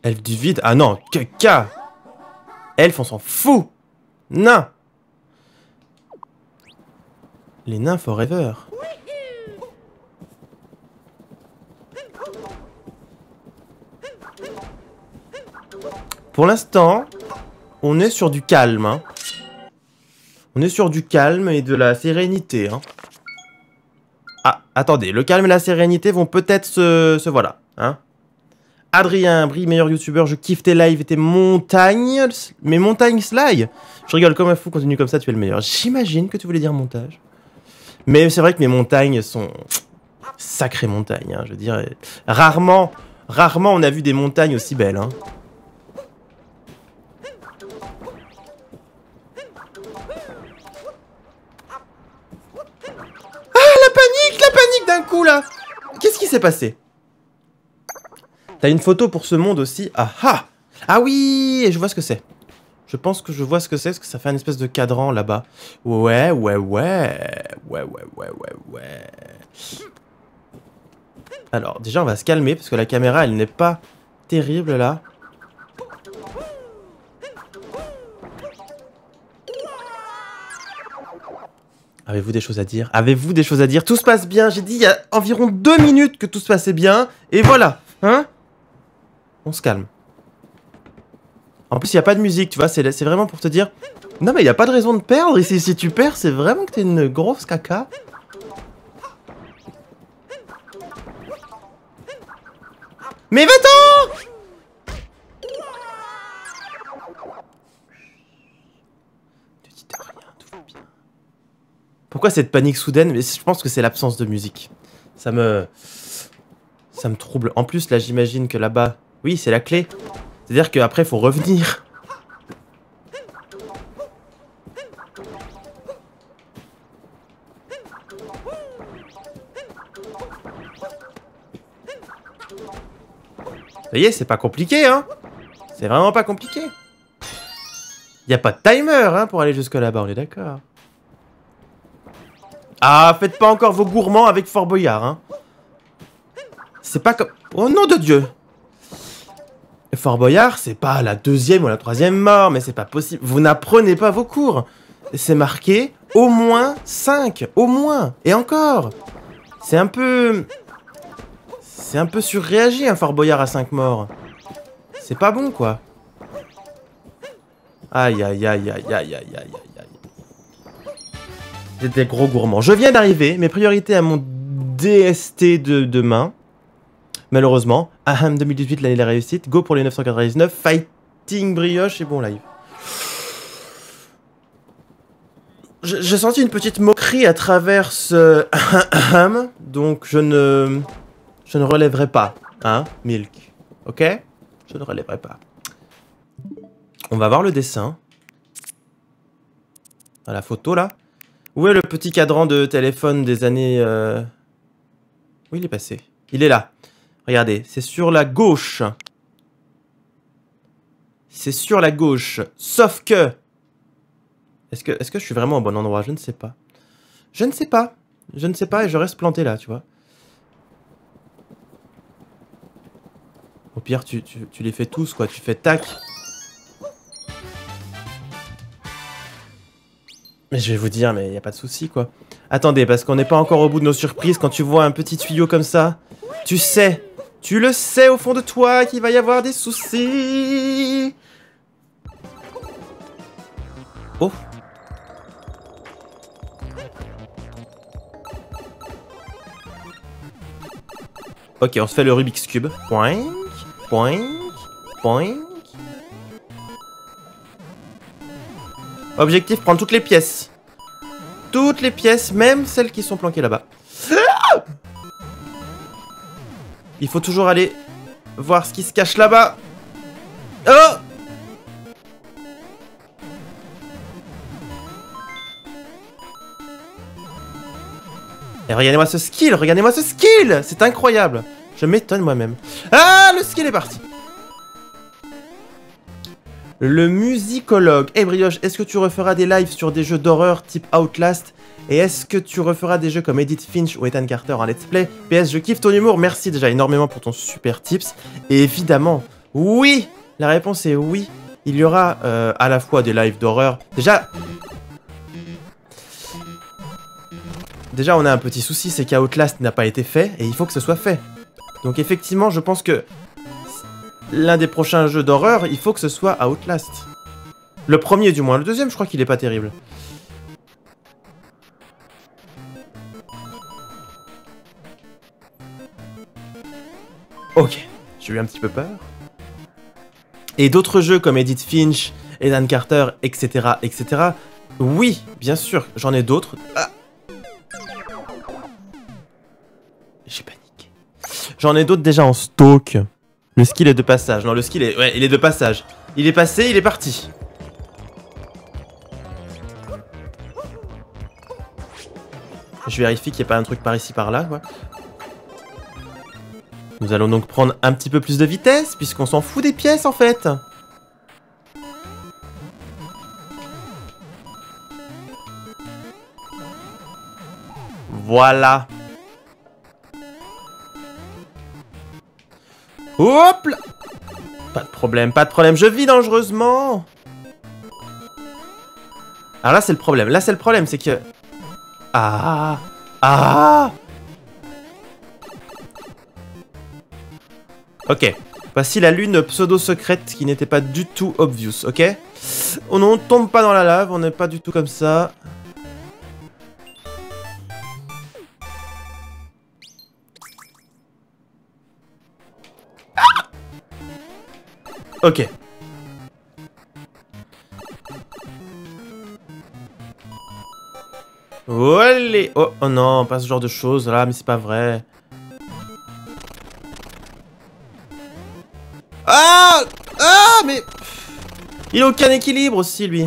Elfe du vide? Ah non, caca Elfe, on s'en fout Nain Les nains forever. Pour l'instant, on est sur du calme. Hein. On est sur du calme et de la sérénité. Hein. Ah, attendez, le calme et la sérénité vont peut-être se... se voilà, hein Adrien, Brie, meilleur youtubeur, je kiffe tes lives et tes montagnes. Mes montagnes slide. Je rigole comme un fou, continue comme ça, tu es le meilleur. J'imagine que tu voulais dire montage. Mais c'est vrai que mes montagnes sont sacrées montagnes, hein, je dirais. Rarement, rarement on a vu des montagnes aussi belles. Hein. Ah, la panique, la panique d'un coup là Qu'est-ce qui s'est passé? T'as une photo pour ce monde aussi Ah ah Ah oui Je vois ce que c'est. Je pense que je vois ce que c'est, parce que ça fait un espèce de cadran là-bas. Ouais, ouais, ouais. Ouais, ouais, ouais, ouais, ouais. Alors, déjà, on va se calmer, parce que la caméra, elle n'est pas terrible, là. Avez-vous des choses à dire? Avez-vous des choses à dire? Tout se passe bien, j'ai dit il y a environ deux minutes que tout se passait bien, et voilà Hein? On se calme. En plus, il n'y a pas de musique, tu vois, c'est vraiment pour te dire... Non, mais il n'y a pas de raison de perdre, et si, tu perds, c'est vraiment que t'es une grosse caca. Mais va-t'en Ne rien, tout va bien. Pourquoi cette panique soudaine? Mais je pense que c'est l'absence de musique. Ça me... Ça me trouble. En plus, là, j'imagine que là-bas, oui, c'est la clé. C'est-à-dire qu'après, faut revenir. Ça y est, c'est pas compliqué, hein C'est vraiment pas compliqué. Y a pas de timer, hein, pour aller jusque là-bas, on est d'accord. Ah, faites pas encore vos gourmands avec Fort Boyard, hein. C'est pas comme... Oh nom de Dieu Fort Boyard, c'est pas la deuxième ou la troisième mort, mais c'est pas possible. Vous n'apprenez pas vos cours. C'est marqué au moins 5, au moins, et encore. C'est un peu... C'est un peu surréagi un Fort Boyard à 5 morts. C'est pas bon, quoi. Aïe, aïe, aïe, aïe, aïe, aïe, aïe, aïe. J'étais gros gourmand. Je viens d'arriver, mes priorités à mon DST de demain. Malheureusement, Aham 2018, l'année de la réussite. Go pour les 999. Fighting brioche et bon live. J'ai senti une petite moquerie à travers ce Aham, donc je ne, je ne relèverai pas, hein, Milk. Ok? Je ne relèverai pas. On va voir le dessin. À la photo là. Où est le petit cadran de téléphone des années... Euh... Où il est passé? Il est là. Regardez, c'est sur la gauche. C'est sur la gauche. Sauf que... Est-ce que, je suis vraiment au bon endroit? Je ne sais pas. Je ne sais pas. Je ne sais pas et je reste planté là, tu vois. Au pire, tu, tu les fais tous, quoi. Tu fais tac. Mais je vais vous dire, mais il n'y a pas de souci, quoi. Attendez, parce qu'on n'est pas encore au bout de nos surprises. Quand tu vois un petit tuyau comme ça, tu sais tu le sais au fond de toi qu'il va y avoir des soucis. Oh. Ok, on se fait le Rubik's Cube. Point, point, point. Objectif, prendre toutes les pièces. Toutes les pièces, même celles qui sont planquées là-bas. Il faut toujours aller voir ce qui se cache là-bas. Oh Et regardez-moi ce skill, regardez-moi ce skill C'est incroyable Je m'étonne moi-même. Ah, le skill est parti Le musicologue. Eh Brioche, est-ce que tu referas des lives sur des jeux d'horreur type Outlast? Et est-ce que tu referas des jeux comme Edith Finch ou Ethan Carter en let's play PS, je kiffe ton humour, merci déjà énormément pour ton super tips. Et évidemment, oui La réponse est oui. Il y aura euh, à la fois des lives d'horreur. Déjà... Déjà, on a un petit souci, c'est qu'Outlast n'a pas été fait, et il faut que ce soit fait. Donc effectivement, je pense que l'un des prochains jeux d'horreur, il faut que ce soit Outlast. Le premier du moins, le deuxième je crois qu'il est pas terrible. Ok, j'ai eu un petit peu peur. Et d'autres jeux comme Edith Finch, Ethan Carter, etc., etc. Oui, bien sûr, j'en ai d'autres. Ah. J'ai paniqué. J'en ai d'autres déjà en stock. Le skill est de passage. Non, le skill est... Ouais, il est de passage. Il est passé, il est parti. Je vérifie qu'il n'y ait pas un truc par ici, par là, quoi. Nous allons donc prendre un petit peu plus de vitesse, puisqu'on s'en fout des pièces, en fait. Voilà. Hop là Pas de problème, pas de problème, je vis dangereusement Alors là, c'est le problème. Là, c'est le problème, c'est que... Ah Ah Ok. Voici la lune pseudo-secrète qui n'était pas du tout obvious, ok? On ne tombe pas dans la lave, on n'est pas du tout comme ça. Ok. Allez oh, oh non, pas ce genre de choses là, mais c'est pas vrai. Ah Ah mais... Il a aucun équilibre aussi, lui.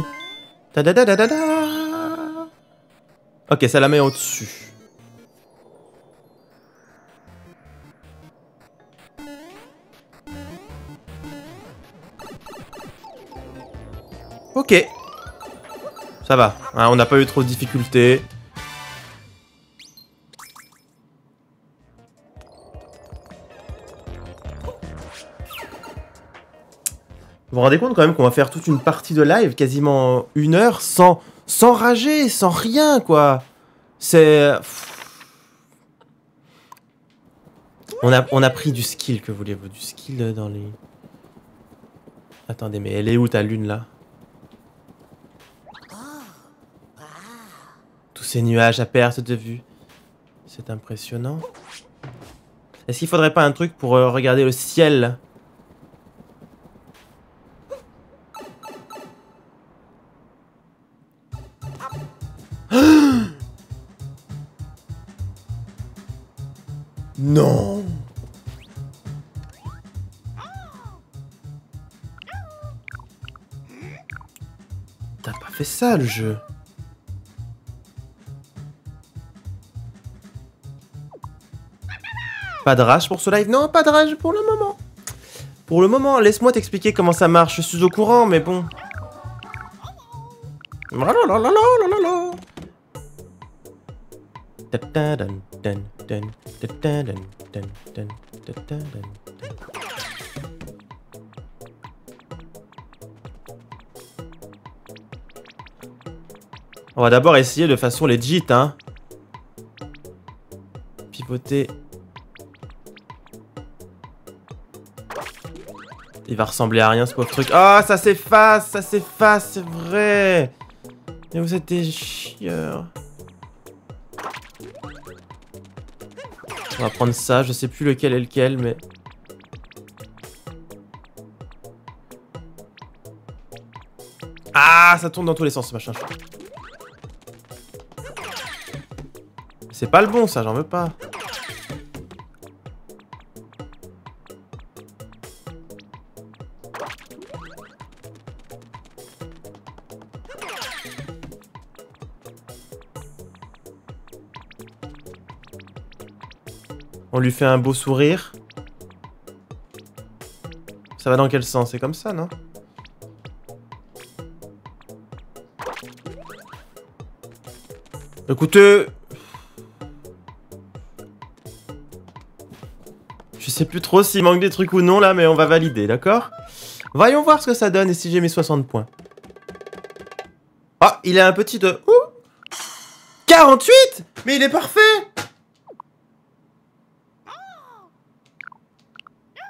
Da -da -da ok, ça la met au-dessus. Ok. Ça va. Hein, on n'a pas eu trop de difficultés. Vous vous rendez compte quand même qu'on va faire toute une partie de live, quasiment une heure, sans, sans rager, sans rien, quoi. C'est... On a, on a pris du skill, que voulez-vous? Du skill dans les... Attendez, mais elle est où ta lune, là? Ces nuages à perte de vue. C'est impressionnant. Est-ce qu'il faudrait pas un truc pour euh, regarder le ciel? Ça le jeu Pas de rage pour ce live Non, pas de rage pour le moment. Pour le moment, laisse-moi t'expliquer comment ça marche. Je suis au courant, mais bon. On va d'abord essayer de façon legit, hein. Pivoter Il va ressembler à rien ce pauvre truc. Ah, ça s'efface, ça s'efface, c'est vrai. Mais vous êtes des chieurs. On va prendre ça, je sais plus lequel est lequel, mais... Ah, ça tourne dans tous les sens ce machin. C'est pas le bon ça, j'en veux pas. On lui fait un beau sourire. Ça va dans quel sens? C'est comme ça, non? Écoutez... plus trop s'il manque des trucs ou non, là, mais on va valider, d'accord? Voyons voir ce que ça donne et si j'ai mes 60 points. Ah, il a un petit de... Ouh 48 Mais il est parfait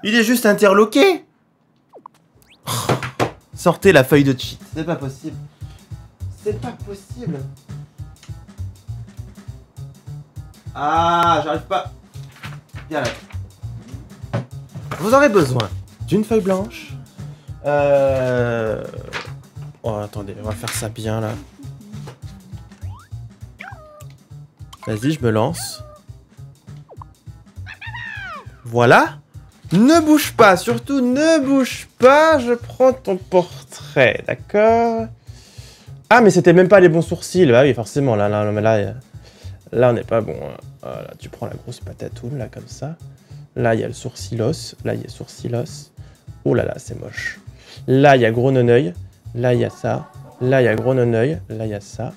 Il est juste interloqué Sortez la feuille de cheat. C'est pas possible. C'est pas possible. Ah, j'arrive pas. Viens là. Vous aurez besoin d'une feuille blanche. Euh... Oh, attendez, on va faire ça bien, là. Vas-y, je me lance. Voilà. Ne bouge pas, surtout ne bouge pas. Je prends ton portrait, d'accord? Ah, mais c'était même pas les bons sourcils. Ah oui, forcément, là, là, là, là, on n'est pas bon. Hein. Voilà, tu prends la grosse patatoune, là, comme ça. Là, il y a le sourcilos. Là, il y a sourcilos. Oh là là, c'est moche. Là, il y a gros non-œil. Là, il y a ça. Là, il y a gros non-œil. Là, il y a ça.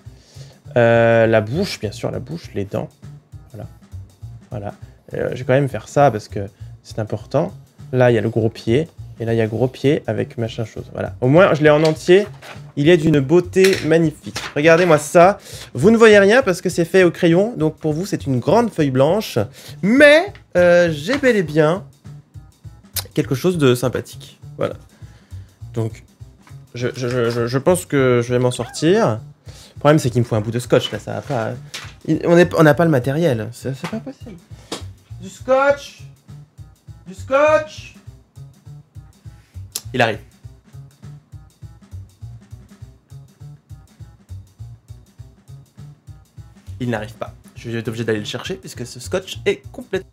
Euh, la bouche, bien sûr, la bouche, les dents. Voilà. Voilà. Euh, je vais quand même faire ça parce que c'est important. Là, il y a le gros pied. Et là, il y a gros pied avec machin chose. Voilà. Au moins, je l'ai en entier. Il est d'une beauté magnifique. Regardez-moi ça. Vous ne voyez rien parce que c'est fait au crayon. Donc, pour vous, c'est une grande feuille blanche. Mais, euh, j'ai bel et bien quelque chose de sympathique. Voilà. Donc, je, pense que je vais m'en sortir. Le problème, c'est qu'il me faut un bout de scotch, là, ça va. On n'a pas le matériel, c'est pas possible. Du scotch Du scotch Il arrive. Il n'arrive pas. Je vais être obligé d'aller le chercher puisque ce scotch est complètement...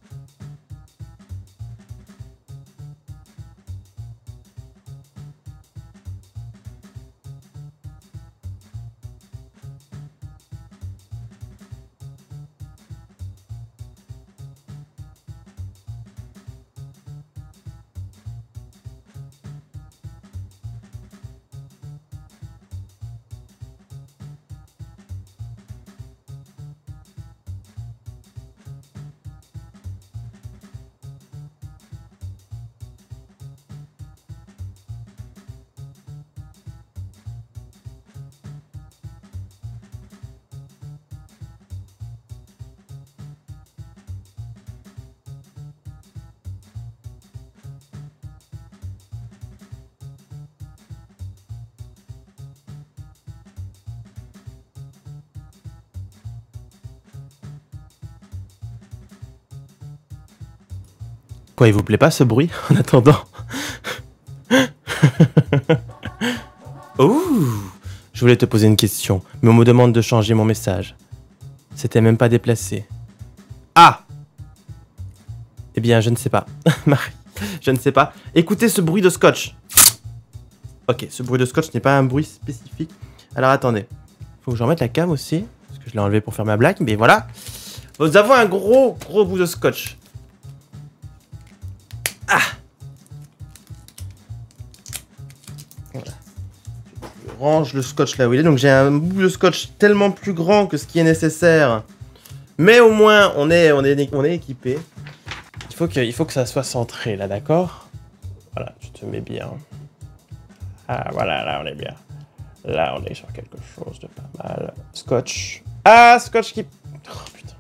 Il vous plaît pas ce bruit en attendant Ouh Je voulais te poser une question, mais on me demande de changer mon message. C'était même pas déplacé. Ah Eh bien, je ne sais pas. Marie, je ne sais pas. Écoutez ce bruit de scotch. Ok, ce bruit de scotch n'est pas un bruit spécifique. Alors attendez. Faut que j'en mette la cam aussi. Parce que je l'ai enlevé pour faire ma blague, mais voilà. Nous avons un gros, gros bout de scotch. Range le scotch là où il est. Donc j'ai un bout de scotch tellement plus grand que ce qui est nécessaire. Mais au moins, on est, on est, on est équipé. Il faut, que, faut que ça soit centré là, d'accord? Voilà, tu te mets bien. Ah, voilà, là, on est bien. Là, on est sur quelque chose de pas mal. Scotch. Ah, scotch qui... Oh, putain.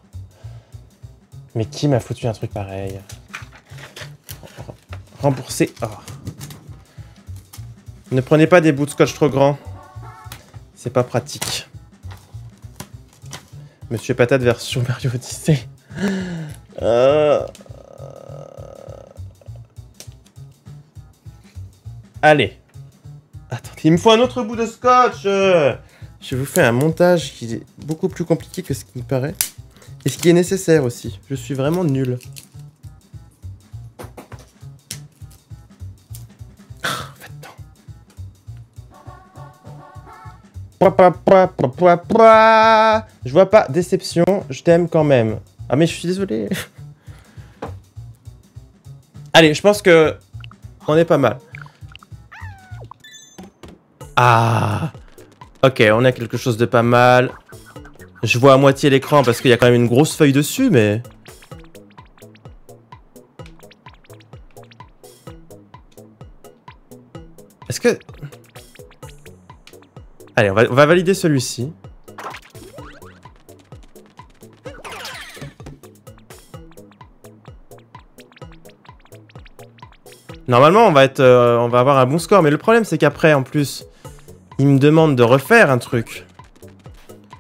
Mais qui m'a foutu un truc pareil? Rembourser. Oh. Ne prenez pas des bouts de scotch trop grands. C'est pas pratique. Monsieur Patate version Mario Odyssey. Euh. Allez. Attendez, il me faut un autre bout de scotch. Je vous fais un montage qui est beaucoup plus compliqué que ce qui me paraît. Et ce qui est nécessaire aussi. Je suis vraiment nul. Je vois pas. Déception. Je t'aime quand même. Ah mais je suis désolé. Allez, je pense que on est pas mal. Ah. Ok, on a quelque chose de pas mal. Je vois à moitié l'écran parce qu'il y a quand même une grosse feuille dessus, mais... Est-ce que... Allez, on va, valider celui-ci. Normalement, on va, être, euh, on va avoir un bon score, mais le problème, c'est qu'après, en plus, il me demande de refaire un truc.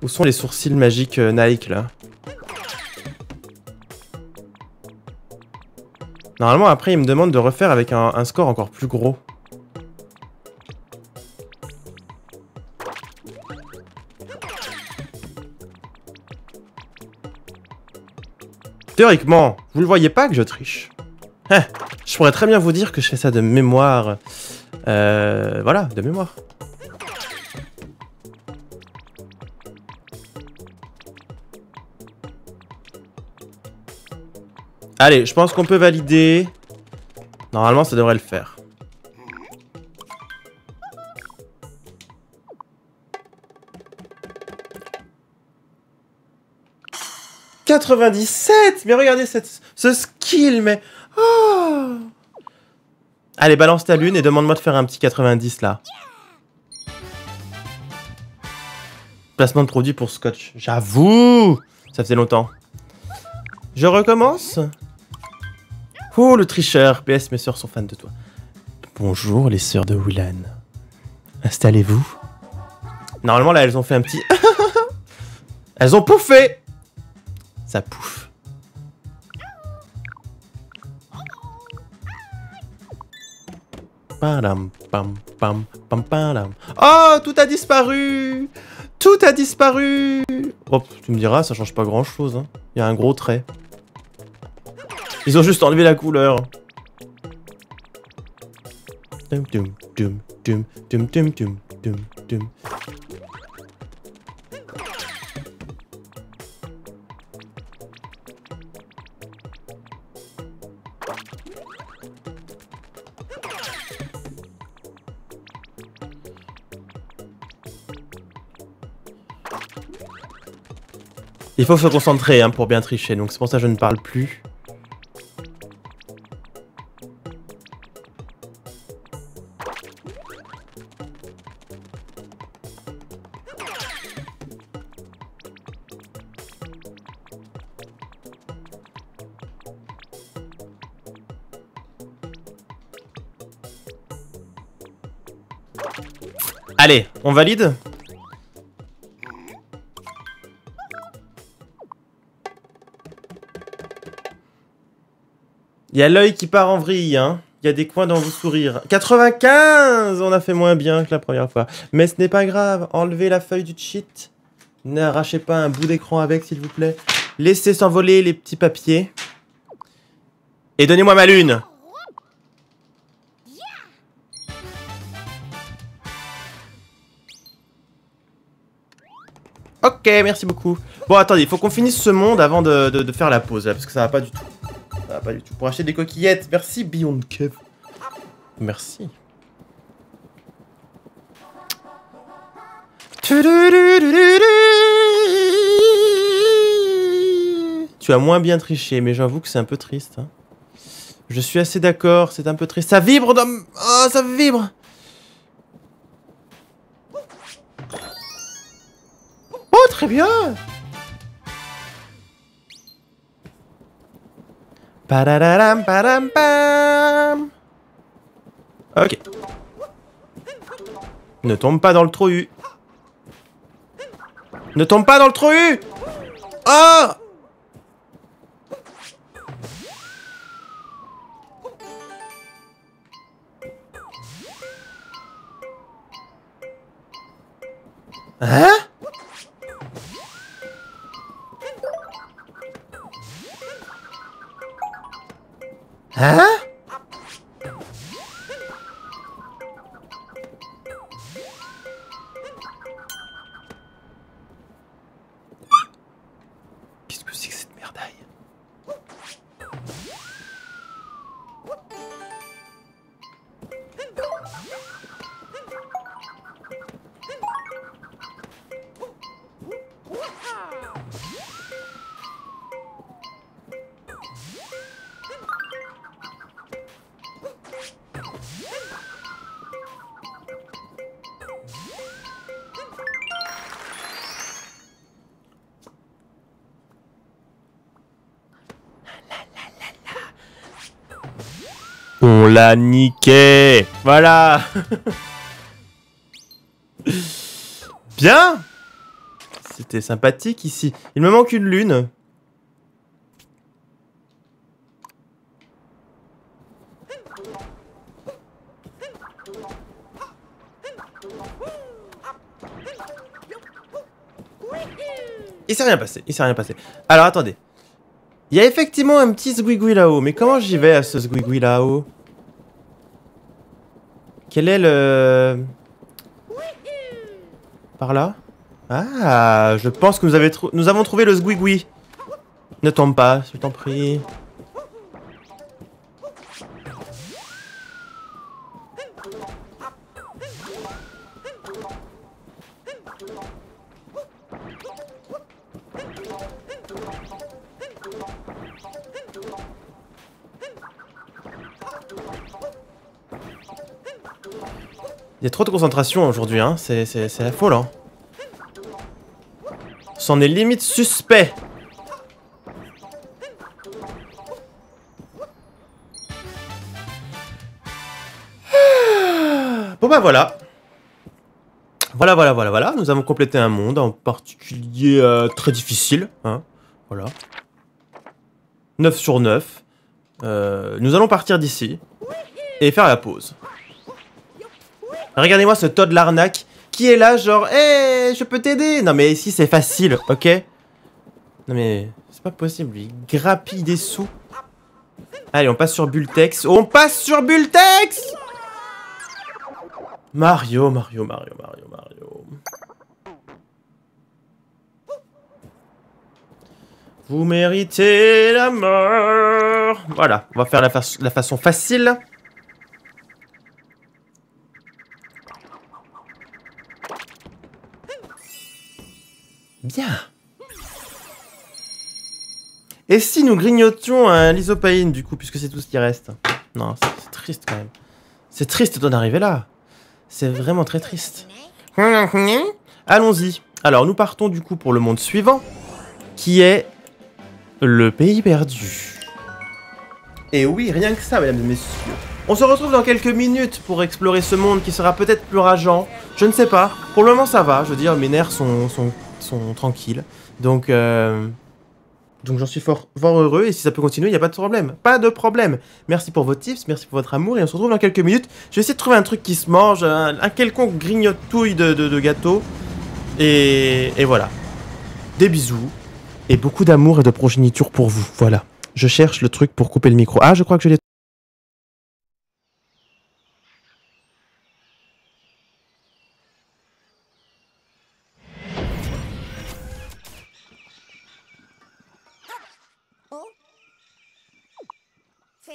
Où sont les sourcils magiques euh, Nike, là? Normalement, après, il me demande de refaire avec un score encore plus gros. Théoriquement, vous le voyez pas que je triche. Hein, je pourrais très bien vous dire que je fais ça de mémoire. Euh, voilà, de mémoire. Allez, je pense qu'on peut valider. Normalement, ça devrait le faire. « 97 Mais regardez cette, ce skill, mais... Oh Allez, balance ta lune et demande-moi de faire un petit 90, là. Placement de produit pour Scotch. J'avoue Ça faisait longtemps. Je recommence Oh, le tricheur PS, mes sœurs sont fans de toi. Bonjour, les sœurs de Willan. Installez-vous. Normalement, là, elles ont fait un petit... elles ont pouffé Ça pouffe. Oh, tout a disparu Tout a disparu Oh, tu me diras, ça change pas grand-chose. hein. Il y a un gros trait. Ils ont juste enlevé la couleur. Il faut se concentrer hein, pour bien tricher, donc c'est pour ça que je ne parle plus. Allez, on valide? Y a l'œil qui part en vrille, hein. Il y a des coins dans vos sourires. 95 On a fait moins bien que la première fois. Mais ce n'est pas grave. Enlevez la feuille du cheat. N'arrachez pas un bout d'écran avec, s'il vous plaît. Laissez s'envoler les petits papiers. Et donnez-moi ma lune Ok, merci beaucoup. Bon, attendez, il faut qu'on finisse ce monde avant de, de- faire la pause, là, parce que ça va pas du tout. Ça va pas du tout. Pour acheter des coquillettes, merci Beyond Kev. Merci. Tu as moins bien triché, mais j'avoue que c'est un peu triste. hein. Je suis assez d'accord, c'est un peu triste. Ça vibre dans... Oh, ça vibre Oh, très bien Ok. Ne tombe pas dans le trou. Ne tombe pas dans le trou Oh Hein? 啊？l'a niqué Voilà Bien C'était sympathique ici. Il me manque une lune. Il s'est rien passé, il s'est rien passé. Alors attendez. Il y a effectivement un petit sguigui là-haut, mais comment j'y vais à ce sguigui là-haut? Quel est le... Par là Ah, je pense que nous, avons trouvé le sguigui. Ne tombe pas, je t'en prie. Il y a trop de concentration aujourd'hui, hein. C'est la folle, hein. C'en est limite suspect. Bon bah voilà. Voilà, voilà, voilà, voilà. Nous avons complété un monde, en particulier euh, très difficile. Hein. Voilà. 9 sur 9. Euh, nous allons partir d'ici. Et faire la pause. Regardez-moi ce Todd l'arnaque qui est là genre hé eh, je peux t'aider. Non mais ici c'est facile ok? Non mais c'est pas possible il grappille des sous. Allez on passe sur Bultex. On passe sur Bultex! Mario Mario Mario Mario Mario. Vous méritez la mort. Voilà on va faire la façon facile Bien. Et si nous grignotions un lysopaïne, du coup, puisque c'est tout ce qui reste? Non, c'est triste quand même. C'est triste d'en arriver là. C'est vraiment très triste. Allons-y. Alors, nous partons du coup pour le monde suivant, qui est le pays perdu. Et oui, rien que ça, mesdames et messieurs. On se retrouve dans quelques minutes pour explorer ce monde qui sera peut-être plus rageant. Je ne sais pas. Pour le moment, ça va. Je veux dire, mes nerfs sont, sont sont tranquilles. Donc, euh, donc j'en suis fort, fort heureux. Et si ça peut continuer, il n'y a pas de problème. Pas de problème. Merci pour vos tips, merci pour votre amour. Et on se retrouve dans quelques minutes. Je vais essayer de trouver un truc qui se mange, un, quelconque grignotouille de, de, de gâteau. Et, et voilà. Des bisous. Et beaucoup d'amour et de progéniture pour vous. Voilà. Je cherche le truc pour couper le micro. Ah, je crois que je l'ai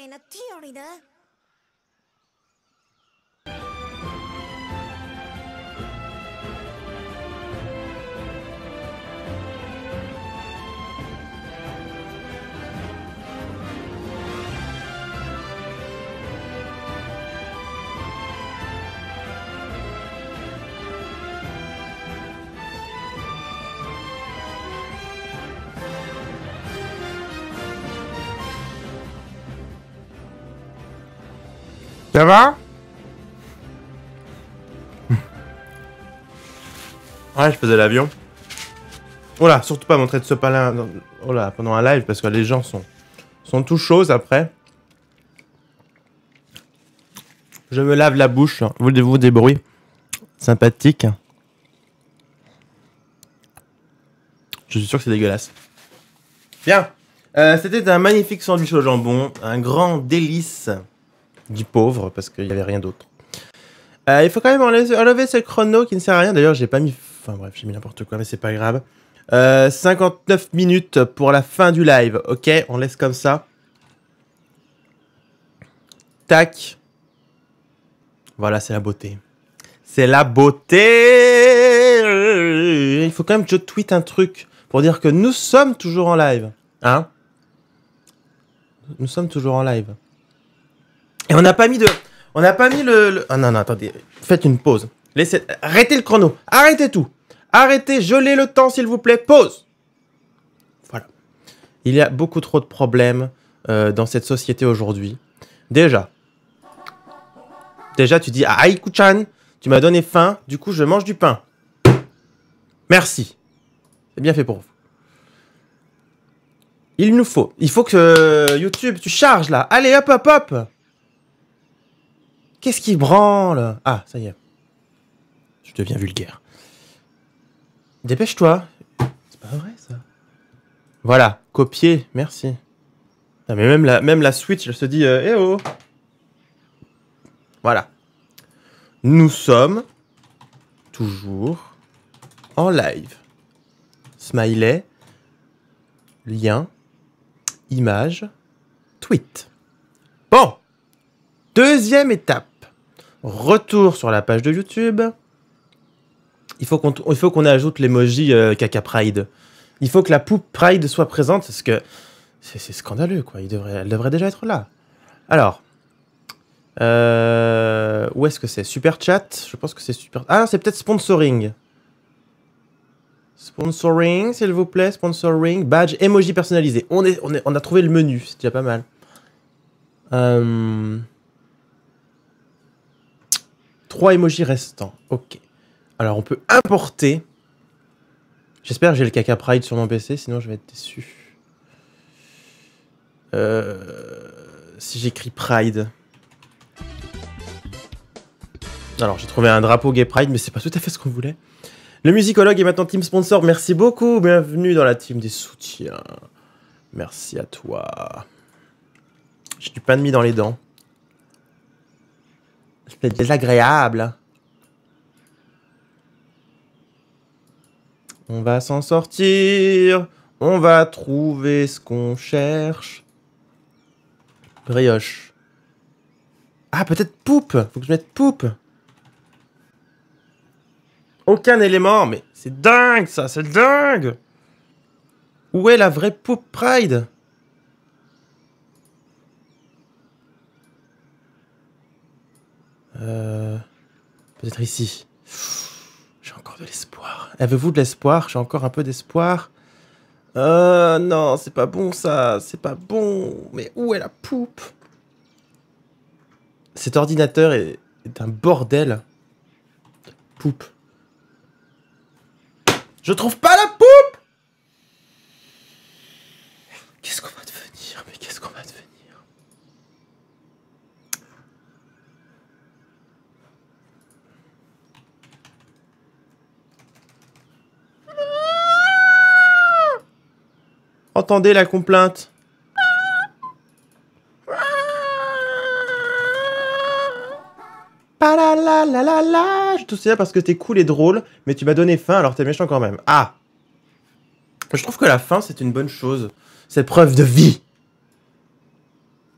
A theory, teoride Ça va? Ouais, je faisais l'avion. Oh là, surtout pas montrer de ce palin là, pendant un live parce que les gens sont, sont tout chauds après. Je me lave la bouche. Voulez-vous des bruits sympathiques Je suis sûr que c'est dégueulasse. Bien. Euh, c'était un magnifique sandwich au jambon. Un grand délice du pauvre parce qu'il n'y avait rien d'autre. Euh, il faut quand même enlever, ce chrono qui ne sert à rien. D'ailleurs, j'ai pas mis. Enfin bref, j'ai mis n'importe quoi, mais c'est pas grave. 59 euh, minutes pour la fin du live. Ok, on laisse comme ça. Tac. Voilà, c'est la beauté. C'est la beauté. Il faut quand même que je tweete un truc pour dire que nous sommes toujours en live. Hein? Nous sommes toujours en live. Et on n'a pas mis de... On n'a pas mis le, Ah non, non, attendez. Faites une pause. Laissez... Arrêtez le chrono. Arrêtez tout. Arrêtez, gelez le temps, s'il vous plaît. Pause. Voilà. Il y a beaucoup trop de problèmes euh, dans cette société aujourd'hui. Déjà. Déjà, tu dis, ah, Aïkou-chan, tu m'as donné faim, du coup, je mange du pain. Merci. C'est bien fait pour vous. Il nous faut. Il faut que euh, YouTube, tu charges là. Allez, hop, hop, hop. Qu'est-ce qui branle? Ah, ça y est. Je deviens vulgaire. Dépêche-toi. C'est pas vrai, ça. Voilà, copier, merci. Mais même la, même la Switch, elle se dit euh, Eh oh Voilà. Nous sommes toujours en live. Smiley, lien, image, tweet. Bon Deuxième étape. Retour sur la page de YouTube. Il faut qu'on ajoute l'emoji euh, caca pride. Il faut que la poupe pride soit présente parce que c'est scandaleux quoi. Elle devrait déjà être là. Alors, euh, où est-ce que c'est? Super chat? Je pense que c'est super. Ah, c'est peut-être sponsoring. Sponsoring, s'il vous plaît, sponsoring, badge, emoji personnalisé. On a trouvé le menu, c'est déjà pas mal. Euh... Trois emojis restants, ok. Alors on peut importer. J'espère que j'ai le caca pride sur mon PC, sinon je vais être déçu. Euh... Si j'écris pride. Alors j'ai trouvé un drapeau gay pride, mais c'est pas tout à fait ce qu'on voulait. Le musicologue est maintenant team sponsor. Merci beaucoup. Bienvenue dans la team des soutiens. Merci à toi. J'ai du pain de mie dans les dents. C'est désagréable. On va s'en sortir. On va trouver ce qu'on cherche. Brioche. Ah, peut-être poupe. Faut que je mette poupe. Aucun élément, mais c'est dingue ça, c'est dingue Où est la vraie poupe Pride? Euh, Peut-être ici. J'ai encore de l'espoir. Avez-vous de l'espoir? J'ai encore un peu d'espoir. Euh, non, c'est pas bon ça, c'est pas bon. Mais où est la poupe? Cet ordinateur est, un bordel. Poupe. Je trouve pas la poupe Qu'est-ce qu'on va devenir Mais qu'est-ce qu'on va devenir Entendez la complainte la la la la la Je te souviens parce que t'es cool et drôle, mais tu m'as donné faim alors t'es méchant quand même. Ah Je trouve que la faim c'est une bonne chose. C'est preuve de vie.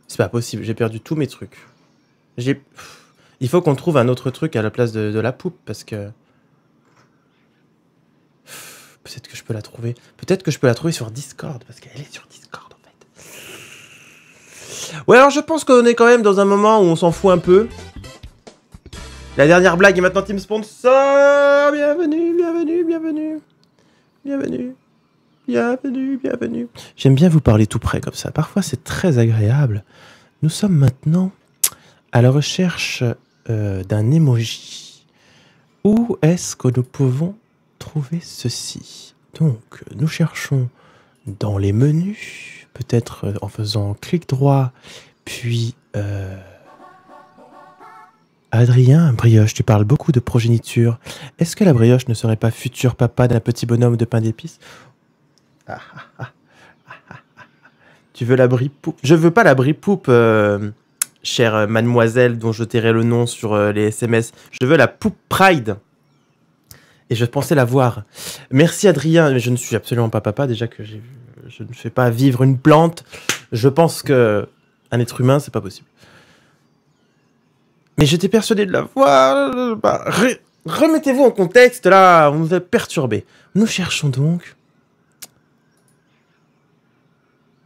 C'est pas possible, j'ai perdu tous mes trucs. J'ai... Il faut qu'on trouve un autre truc à la place de la poupe parce que... Peut-être que je peux la trouver. Peut-être que je peux la trouver sur Discord parce qu'elle est sur Discord en fait. Ouais alors je pense qu'on est quand même dans un moment où on s'en fout un peu. La dernière blague est maintenant Team Sponsor. Bienvenue, bienvenue, bienvenue. Bienvenue. Bienvenue, bienvenue. J'aime bien vous parler tout près comme ça. Parfois, c'est très agréable. Nous sommes maintenant à la recherche euh, d'un emoji. Où est-ce que nous pouvons trouver ceci Donc, nous cherchons dans les menus, peut-être euh, en faisant clic droit, puis... Euh, Adrien, brioche, tu parles beaucoup de progéniture. Est-ce que la brioche ne serait pas futur papa d'un petit bonhomme de pain d'épices? Tu veux la brie-poupe Je veux pas la brie-poupe, euh, chère mademoiselle dont je tairai le nom sur euh, les SMS. Je veux la poupe Pride. Et je pensais la voir. Merci Adrien, mais je ne suis absolument pas papa, déjà que je ne fais pas vivre une plante. Je pense que un être humain, c'est pas possible. Mais j'étais persuadé de la voir. Bah, remettez-vous en contexte, là, vous nous avez perturbé. Nous cherchons donc...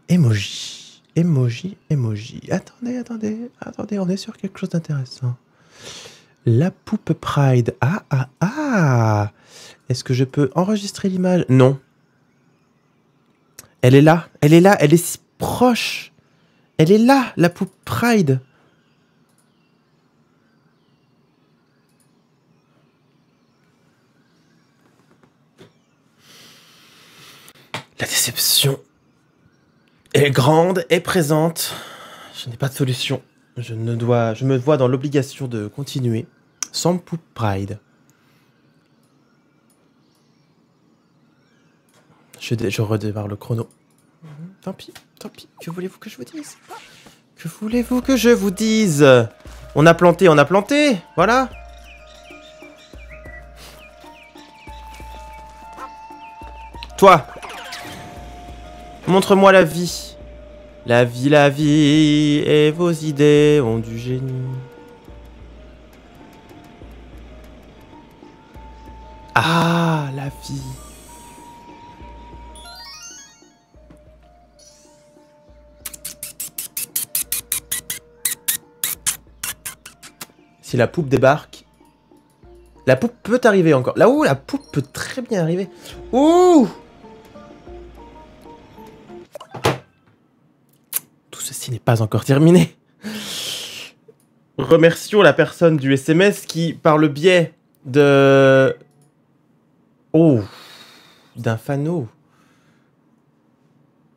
Emoji. Emoji, emoji. Attendez, attendez, attendez, on est sur quelque chose d'intéressant. La poupe Pride. Ah, ah, ah Est-ce que je peux enregistrer l'image? Non. Elle est là, elle est là, elle est si proche. Elle est là, la poupe Pride. La déception est grande, est présente. Je n'ai pas de solution. Je, ne dois, je me vois dans l'obligation de continuer sans Poop Pride. Je, je redémarre le chrono. Tant pis, tant pis. Que voulez-vous que je vous dise? Que voulez-vous que je vous dise? On a planté, on a planté Voilà Toi Montre-moi la vie. La vie, la vie, et vos idées ont du génie. Ah, la vie. Si la poupe débarque... La poupe peut arriver encore. Là-haut, la poupe peut très bien arriver. Ouh Tout ceci n'est pas encore terminé. Remercions la personne du SMS qui, par le biais de... Oh D'un fanot.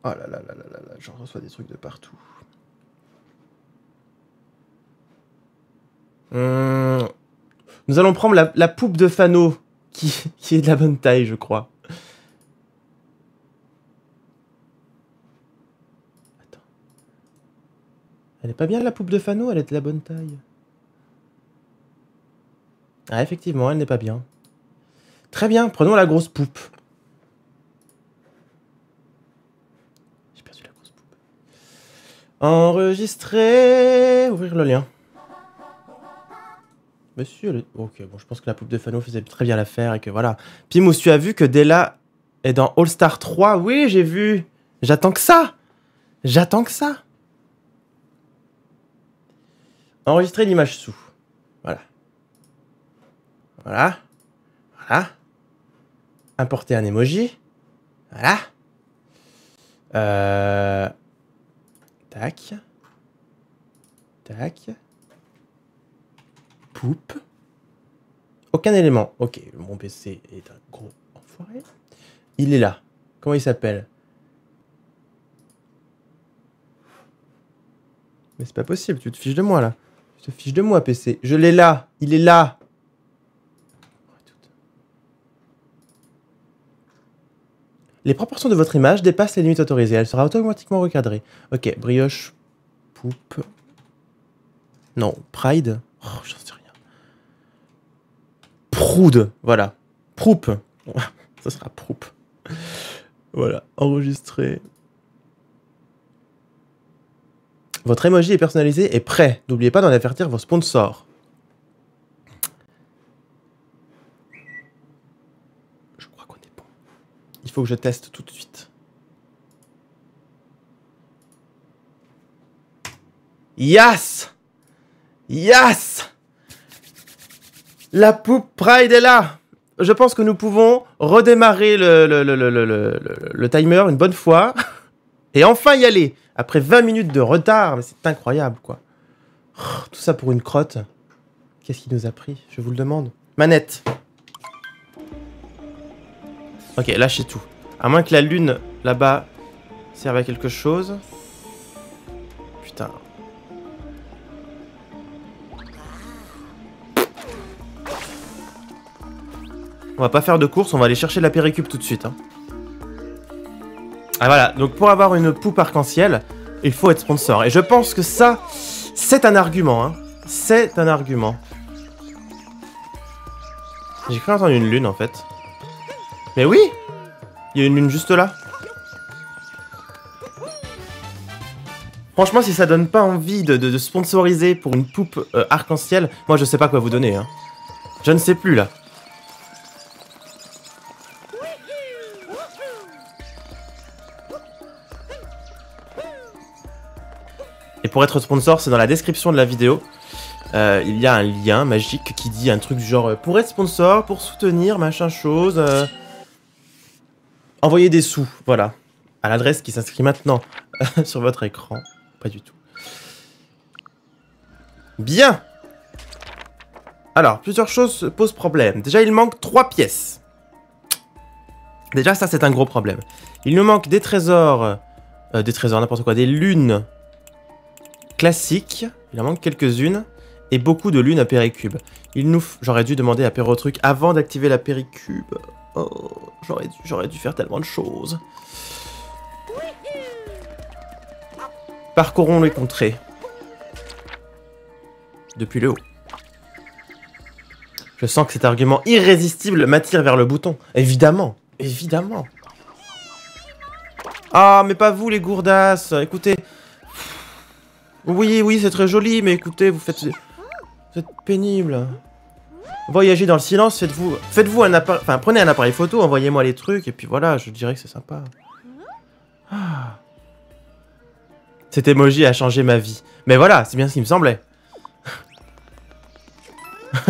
Oh là là là là là là, j'en reçois des trucs de partout. Hum, Nous allons prendre la, poupe de Fano, qui, qui est de la bonne taille, je crois. Attends. Elle est pas bien la poupe de Fano, elle est de la bonne taille. Ah, effectivement, elle n'est pas bien. Très bien, prenons la grosse poupe. J'ai perdu la grosse poupe. Enregistrer. Ouvrir le lien. Monsieur le... Ok, bon, je pense que la poupe de Fano faisait très bien l'affaire et que voilà. Pimous, tu as vu que Della est dans All Star 3 Oui, j'ai vu. J'attends que ça. J'attends que ça. Enregistrer l'image sous. Voilà. Voilà. Voilà. Importer un emoji. Voilà. Euh... Tac. Tac. Poupe. Aucun élément. Ok, mon PC est un gros enfoiré. Il est là. Comment il s'appelle? Mais c'est pas possible, tu te fiches de moi là. Tu te fiches de moi, PC. Je l'ai là. Il est là. Les proportions de votre image dépassent les limites autorisées. Elle sera automatiquement recadrée. Ok, brioche, poupe. Non, pride. Oh, j'en sais rien. Proude, voilà. Proupe. Ça sera proupe. Voilà, enregistré. Votre emoji est personnalisé et prêt. N'oubliez pas d'en avertir vos sponsors. Je crois qu'on est bon. Il faut que je teste tout de suite. Yes Yes La poupe Pride est là Je pense que nous pouvons redémarrer le, le, le, le, timer une bonne fois. Et enfin y aller Après 20 minutes de retard, mais c'est incroyable quoi. Oh, Tout ça pour une crotte. Qu'est-ce qui nous a pris? Je vous le demande. Manette Ok, lâchez tout. À moins que la lune, là-bas, serve à quelque chose. Putain. On va pas faire de course, on va aller chercher la péricube tout de suite. hein. Ah voilà, donc pour avoir une poupe arc-en-ciel, il faut être sponsor. Et je pense que ça, c'est un argument. Hein. C'est un argument. J'ai cru entendre une lune en fait. Mais oui Il y a une lune juste là. Franchement, si ça donne pas envie de, sponsoriser pour une poupe euh, arc-en-ciel, moi je sais pas quoi vous donner. Hein. Je ne sais plus là. Et pour être sponsor, c'est dans la description de la vidéo. Euh, il y a un lien magique qui dit un truc du genre euh, pour être sponsor, pour soutenir, machin chose. Envoyez des sous, voilà. À l'adresse qui s'inscrit maintenant sur votre écran. Pas du tout. Bien Alors, plusieurs choses posent problème. Déjà, il manque trois pièces. Déjà, ça, c'est un gros problème. Il nous manque des trésors... euh, des trésors, n'importe quoi. Des lunes classiques. Il en manque quelques-unes. Et beaucoup de lunes à péricube. Nous... J'aurais dû demander à Pérotruc avant d'activer la péricube. Oh, j'aurais dû, j'aurais dû faire tellement de choses. Parcourons les contrées. Depuis le haut. Je sens que cet argument irrésistible m'attire vers le bouton. Évidemment, évidemment. Ah, mais pas vous les gourdasses. Écoutez. Oui, oui, c'est très joli, mais écoutez, vous faites... Vous êtes pénible. Voyagez dans le silence, faites-vous faites-vous un appareil... Prenez un appareil photo, envoyez-moi les trucs, et puis voilà, je dirais que c'est sympa. Ah. Cet emoji a changé ma vie. Mais voilà, c'est bien ce qui me semblait.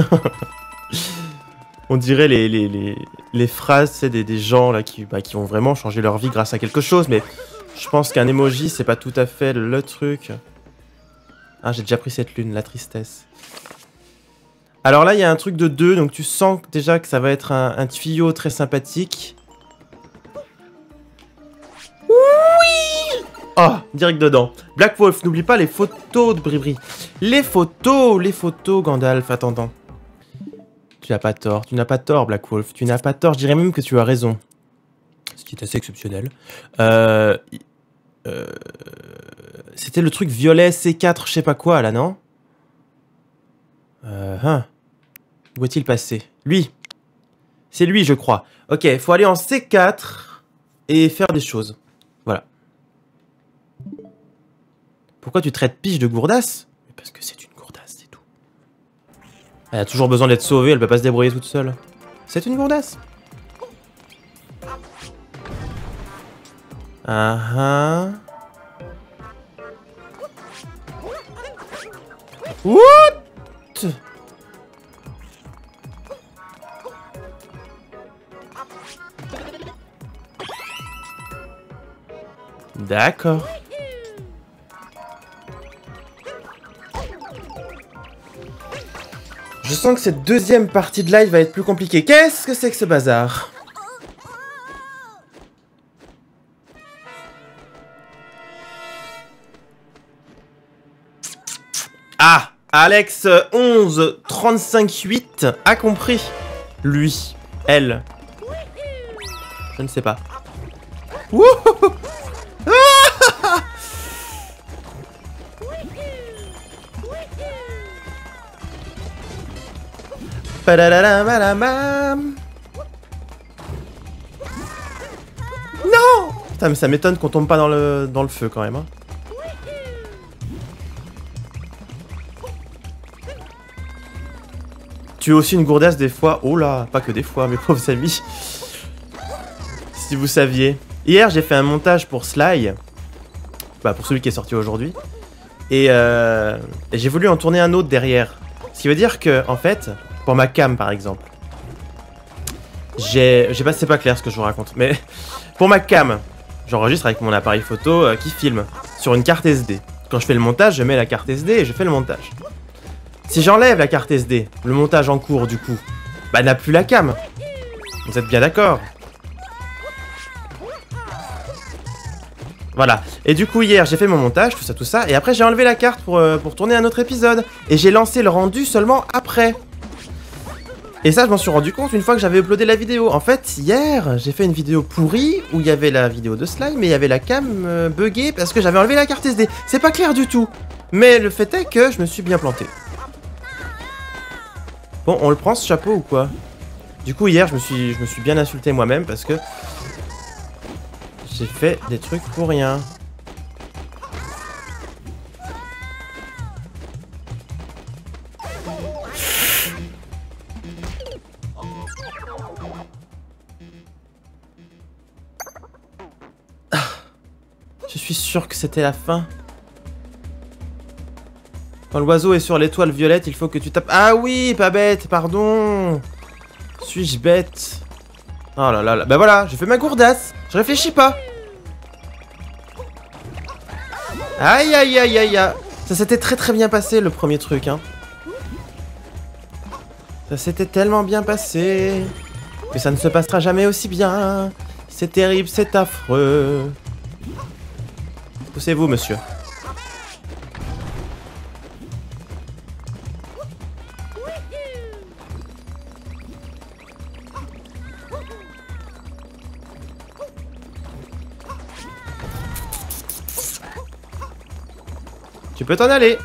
On dirait les, les, les, phrases, c'est des, des, gens là qui, bah, qui ont vraiment changé leur vie grâce à quelque chose, mais je pense qu'un emoji, c'est pas tout à fait le truc. Ah, j'ai déjà pris cette lune, la tristesse. Alors là, il y a un truc de deux, donc tu sens déjà que ça va être un, tuyau très sympathique. Oui Oh, direct dedans. Black Wolf, n'oublie pas les photos de Bribri. Les photos, les photos, Gandalf, attendant. Tu n'as pas tort, tu n'as pas tort, Black Wolf. Tu n'as pas tort, je dirais même que tu as raison. Ce qui est assez exceptionnel. Euh, euh, c'était le truc violet C4, je sais pas quoi, là, non? Euh, hein. Où est-il passé Lui. C'est lui, je crois. Ok, faut aller en C4 et faire des choses. Voilà. Pourquoi tu traites Piche de gourdasse? Parce que c'est une gourdasse, c'est tout. Elle a toujours besoin d'être sauvée, elle peut pas se débrouiller toute seule. C'est une gourdasse. Ah ah. What? D'accord. Je sens que cette deuxième partie de live va être plus compliquée. Qu'est-ce que c'est que ce bazar? Ah Alex 11 35 8 a compris. Lui, elle. Je ne sais pas. Non Putain, mais ça m'étonne qu'on tombe pas dans le, feu quand même. Hein. Tu es aussi une gourdasse des fois. Oh là, pas que des fois, mes pauvres amis. si vous saviez. Hier, j'ai fait un montage pour Sly. Bah, pour celui qui est sorti aujourd'hui. Et, euh, et j'ai voulu en tourner un autre derrière. Ce qui veut dire que, en fait, pour ma cam, par exemple. J'ai... Je sais pas c'est pas clair ce que je vous raconte, mais... Pour ma cam, j'enregistre avec mon appareil photo euh, qui filme sur une carte SD. Quand je fais le montage, je mets la carte SD et je fais le montage. Si j'enlève la carte SD, le montage en cours du coup, bah n'a plus la cam. Vous êtes bien d'accord? Voilà. Et du coup, hier, j'ai fait mon montage, tout ça, tout ça. Et après, j'ai enlevé la carte pour, euh, pour tourner un autre épisode. Et j'ai lancé le rendu seulement après. Et ça, je m'en suis rendu compte une fois que j'avais uploadé la vidéo. En fait, hier, j'ai fait une vidéo pourrie où il y avait la vidéo de slime, mais il y avait la cam euh, buggée parce que j'avais enlevé la carte SD. C'est pas clair du tout. Mais le fait est que je me suis bien planté. Bon, on le prend ce chapeau ou quoi? Du coup, hier, je me suis, je me suis bien insulté moi-même parce que j'ai fait des trucs pour rien. Que c'était la fin. Quand l'oiseau est sur l'étoile violette, il faut que tu tapes... Ah oui, pas bête, pardon Suis-je bête? Oh là là là, bah voilà, j'ai fait ma gourdasse Je réfléchis pas Aïe aïe aïe aïe aïe Ça s'était très très bien passé le premier truc, hein. Ça s'était tellement bien passé que ça ne se passera jamais aussi bien. C'est terrible, c'est affreux. Poussez-vous, monsieur. Tu peux t'en aller.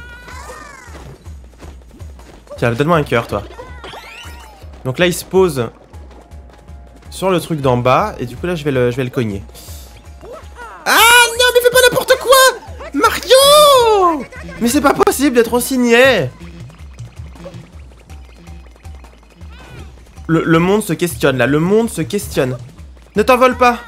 Tiens, donne-moi un cœur, toi. Donc là, il se pose sur le truc d'en bas. Et du coup, là, je vais le, je vais le cogner. Mais c'est pas possible d'être aussi niais le, monde se questionne, là. Le monde se questionne. Ne t'envole pas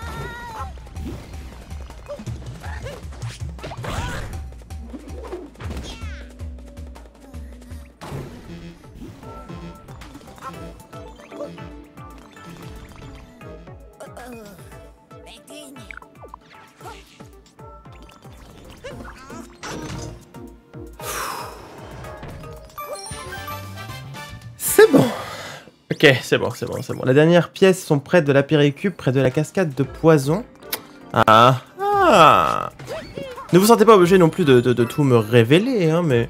Ok, c'est bon, c'est bon, c'est bon. La dernière pièce sont près de la péricube, près de la cascade de poison. Ah, ah. Ne vous sentez pas obligé non plus de, de- de tout me révéler, hein, mais...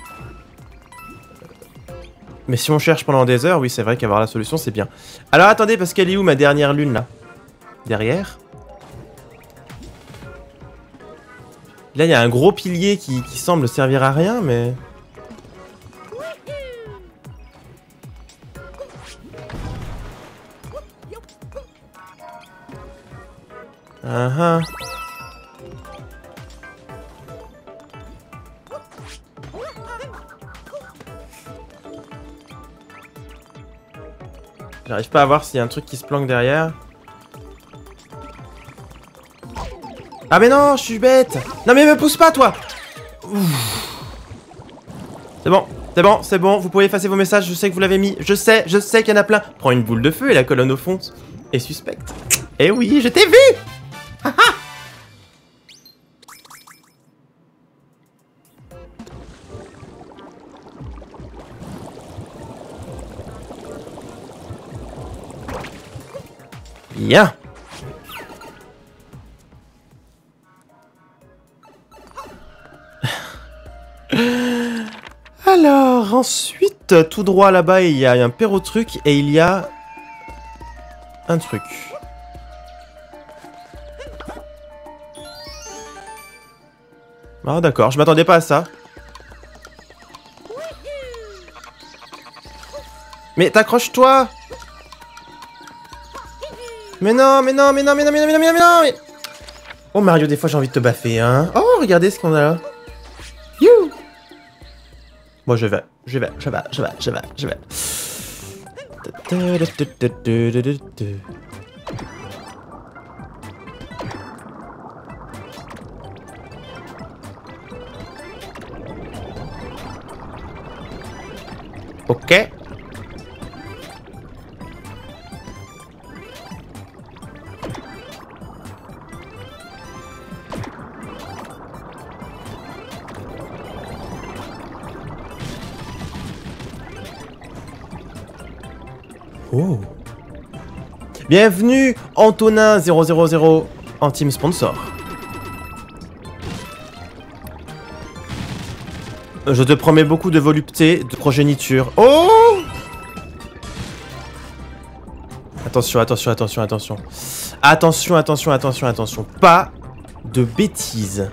Mais si on cherche pendant des heures, oui, c'est vrai qu'avoir la solution, c'est bien. Alors attendez, parce qu'elle est où ma dernière lune, là? Derrière? Là, il y a un gros pilier qui, qui semble servir à rien, mais... Ah. J'arrive pas à voir s'il y a un truc qui se planque derrière. Ah mais non, je suis bête Non mais me pousse pas toi. C'est bon, c'est bon, c'est bon, vous pouvez effacer vos messages, je sais que vous l'avez mis, je sais, je sais qu'il y en a plein. Prends une boule de feu et la colonne au fond est suspecte. Eh oui, je t'ai vu Bien Alors, ensuite, tout droit là-bas, il y a un perro truc et il y a un truc. Ah d'accord, je m'attendais pas à ça. Mais t'accroches-toi Mais non, mais non, mais non, mais non, mais non, mais non, mais non, mais non. Oh Mario, des fois j'ai envie de te baffer, hein. Oh, regardez ce qu'on a là. You Bon, je vais, je vais, je vais, je vais, je vais, je vais. Ok. Oh. Bienvenue Antonin 000 en team sponsor. Je te promets beaucoup de volupté, de progéniture. Oh Attention, attention, attention, attention. Attention, attention, attention, attention. Pas de bêtises.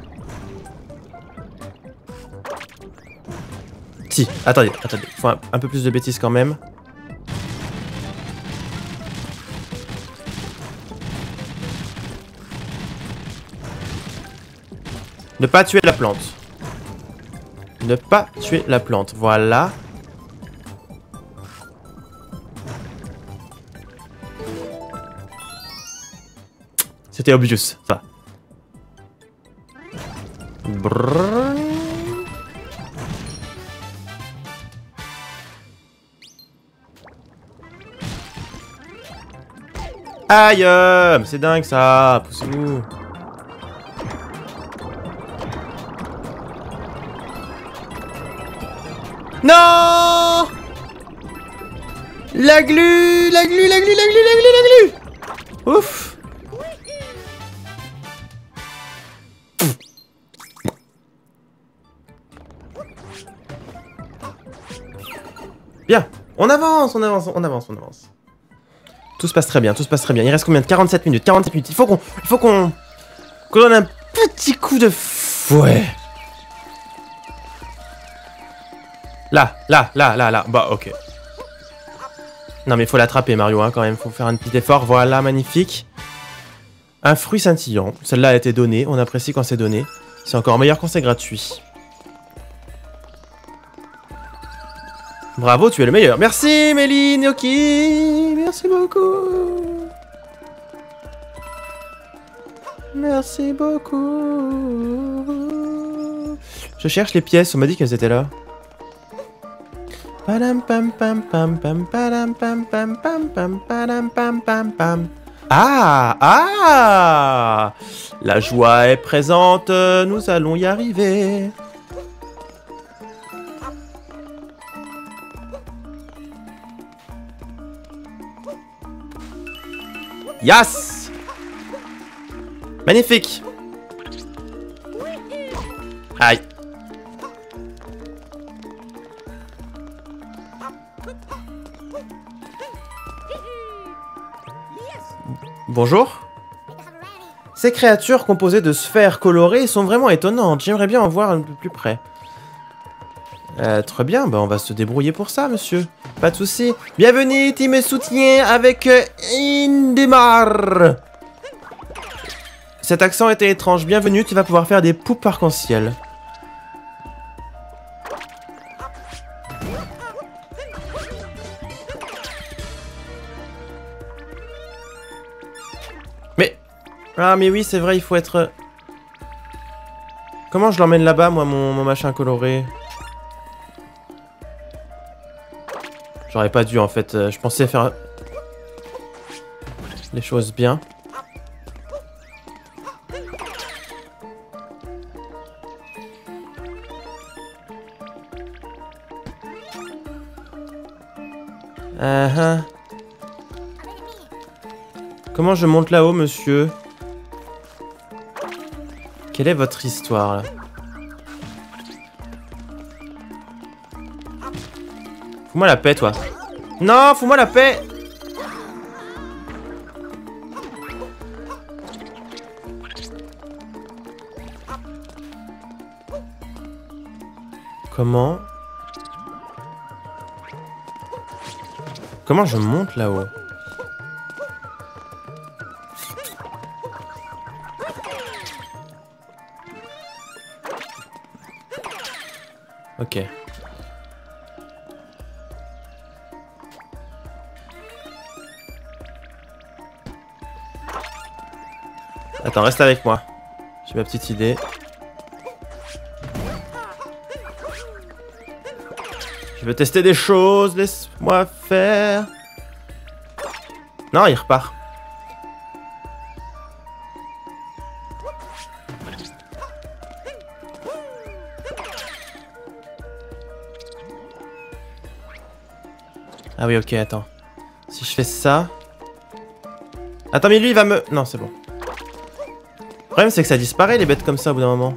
Si, attendez, attendez. Faut un, un peu plus de bêtises quand même. Ne pas tuer la plante. Ne pas tuer la plante. Voilà. C'était obvious, ça. Brrrr. Aïe euh, C'est dingue ça Poussez-vous Non La glu La glu, la glu, la glu, la glu, la glu Ouf Bien On avance, on avance, on avance, on avance. Tout se passe très bien, tout se passe très bien. Il reste combien de 47 minutes? 47 minutes. Il faut qu'on... Il faut qu'on... Qu'on donne un petit coup de fouet. Là, là, là, là, là. Bah, ok. Non, mais faut l'attraper, Mario, hein, quand même. faut faire un petit effort. Voilà, magnifique. Un fruit scintillant. Celle-là a été donnée. On apprécie quand c'est donné. C'est encore meilleur quand c'est gratuit. Bravo, tu es le meilleur. Merci, Méline, ok. Merci beaucoup. Merci beaucoup. Je cherche les pièces, on m'a dit qu'elles étaient là. Ah Ah! La joie est présente, nous allons y arriver. Yes Magnifique Bonjour Ces créatures composées de sphères colorées sont vraiment étonnantes. J'aimerais bien en voir un peu plus près. Très bien, bah on va se débrouiller pour ça, monsieur. Pas de souci. Bienvenue, team soutien avec euh, Indemar. Cet accent était étrange. Bienvenue, tu vas pouvoir faire des poupes arc-en-ciel. Ah, mais oui, c'est vrai, il faut être... Comment je l'emmène là-bas, moi, mon, mon machin coloré? J'aurais pas dû en fait, euh, je pensais faire les choses bien. Uh -huh. Comment je monte là-haut, monsieur? Quelle est votre histoire, là Fous-moi la paix, toi. Non, fous-moi la paix Comment Comment je monte là-haut reste avec moi. J'ai ma petite idée. Je veux tester des choses, laisse-moi faire. Non, il repart. Ah oui, ok, attends. Si je fais ça... Attends, mais lui, il va me... Non, c'est bon. Le problème, c'est que ça disparaît, les bêtes comme ça, au bout d'un moment.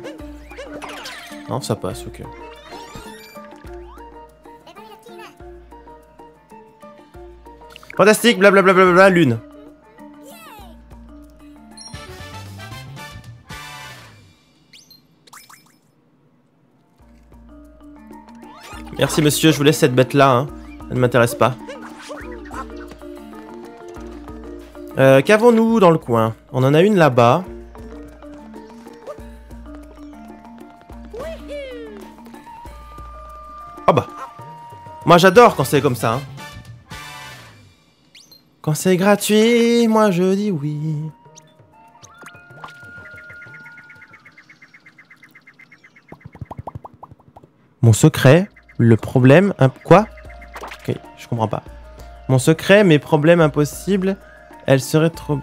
Non, ça passe, ok. Fantastique, blablabla, bla, lune. Merci monsieur, je vous laisse cette bête là, hein. elle ne m'intéresse pas. Euh, Qu'avons-nous dans le coin? On en a une là-bas. Moi j'adore quand c'est comme ça. Hein. Quand c'est gratuit, moi je dis oui. Mon secret, le problème... Quoi? Ok, je comprends pas. Mon secret, mes problèmes impossibles, elle serait trop...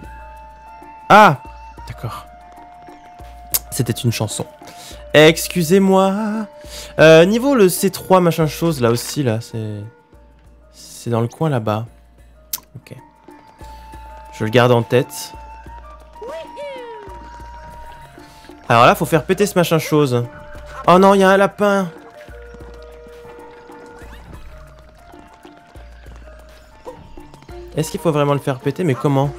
Ah D'accord. C'était une chanson. Excusez-moi. Euh, niveau le C3 machin chose, là aussi, là, c'est... C'est dans le coin là-bas. Ok. Je le garde en tête. Alors là, faut faire péter ce machin chose. Oh non, il y a un lapin Est-ce qu'il faut vraiment le faire péter Mais comment?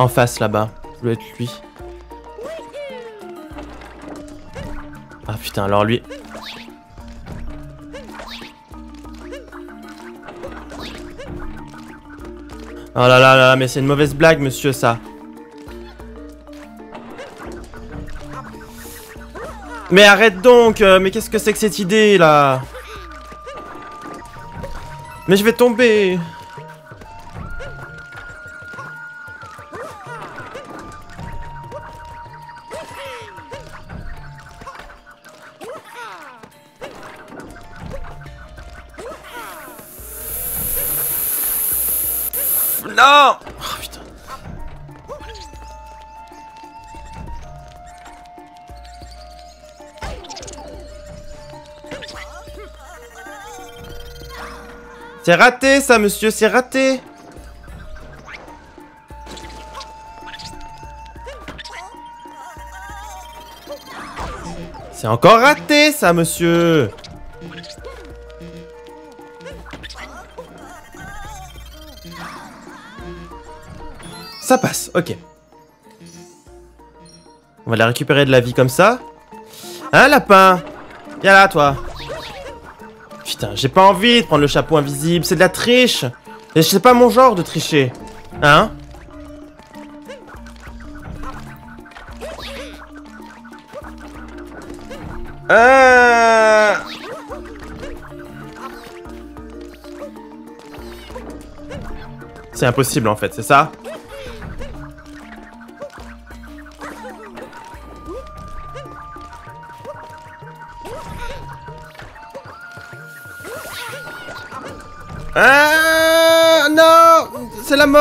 En face là-bas. Ça doit être lui. Ah putain, alors lui. Oh là là là, mais c'est une mauvaise blague, monsieur, ça. Mais arrête donc euh, Mais qu'est-ce que c'est que cette idée, là? Mais je vais tomber C'est raté ça monsieur, c'est raté C'est encore raté ça monsieur Ça passe, ok. On va la récupérer de la vie comme ça. Hein, lapin? Viens là, toi. Putain, j'ai pas envie de prendre le chapeau invisible, c'est de la triche. Et c'est pas mon genre de tricher. Hein euh... C'est impossible en fait, c'est ça?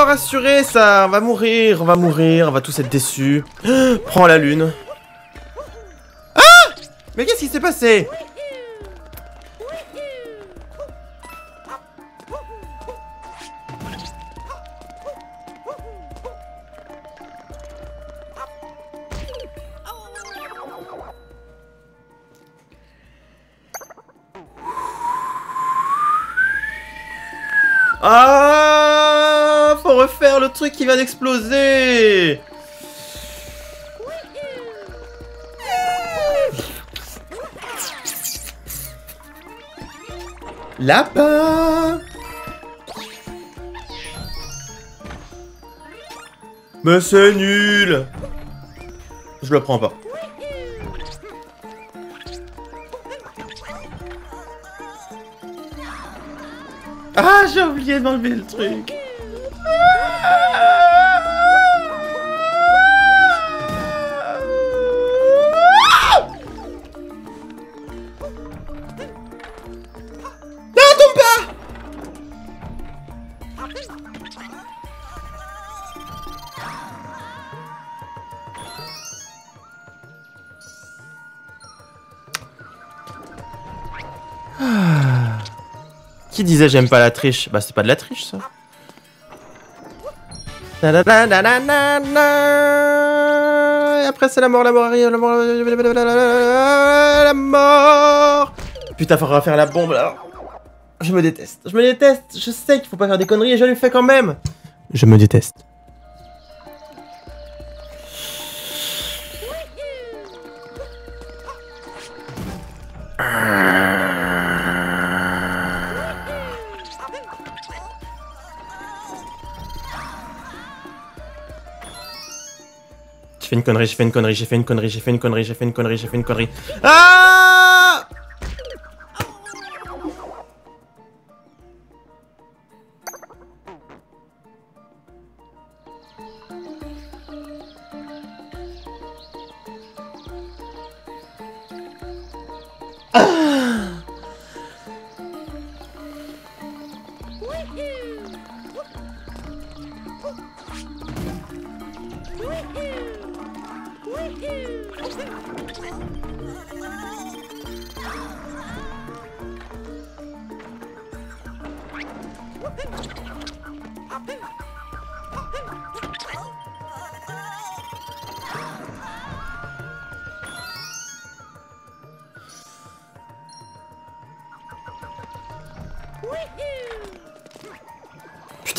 Assurée ça On va mourir, on va mourir, on va tous être déçus. Prends la lune. Ah Mais qu'est-ce qui s'est passé? D'exploser Lapin Mais c'est nul Je le prends pas. Ah, j'ai oublié d'enlever le truc. Qui disait j'aime pas la triche Bah c'est pas de la triche ça. Et après c'est la mort, la mort la mort, la mort. Putain, faudra faire la bombe là. Je me déteste, je me déteste. Je sais qu'il faut pas faire des conneries et je le fais quand même. Je me déteste. Connerie, j'ai fait une connerie, j'ai fait une connerie, j'ai fait une connerie, j'ai fait une connerie, j'ai fait une connerie. Ah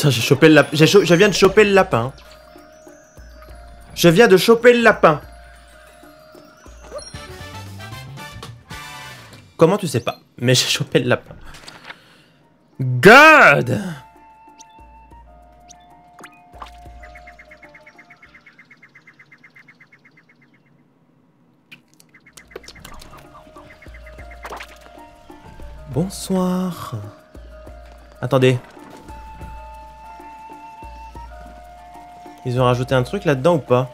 J'ai chopé le lapin. Je viens de choper le lapin. Je viens de choper le lapin. Comment tu sais pas? Mais j'ai chopé le lapin. God Bonsoir. Attendez. Ils ont rajouté un truc là-dedans ou pas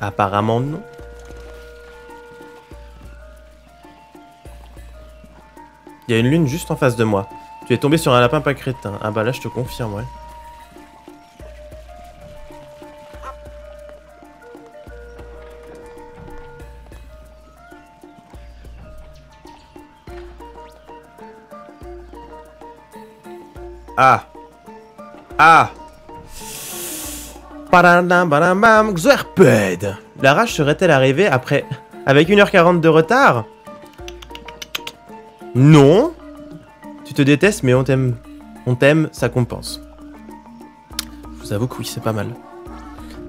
Apparemment non. Il y a une lune juste en face de moi. Tu es tombé sur un lapin pas crétin. Ah bah là je te confirme, ouais. Ah Ah Xerped La rage serait-elle arrivée après... Avec 1h40 de retard? Non Tu te détestes, mais on t'aime. On t'aime, ça compense. Je vous avoue que oui, c'est pas mal.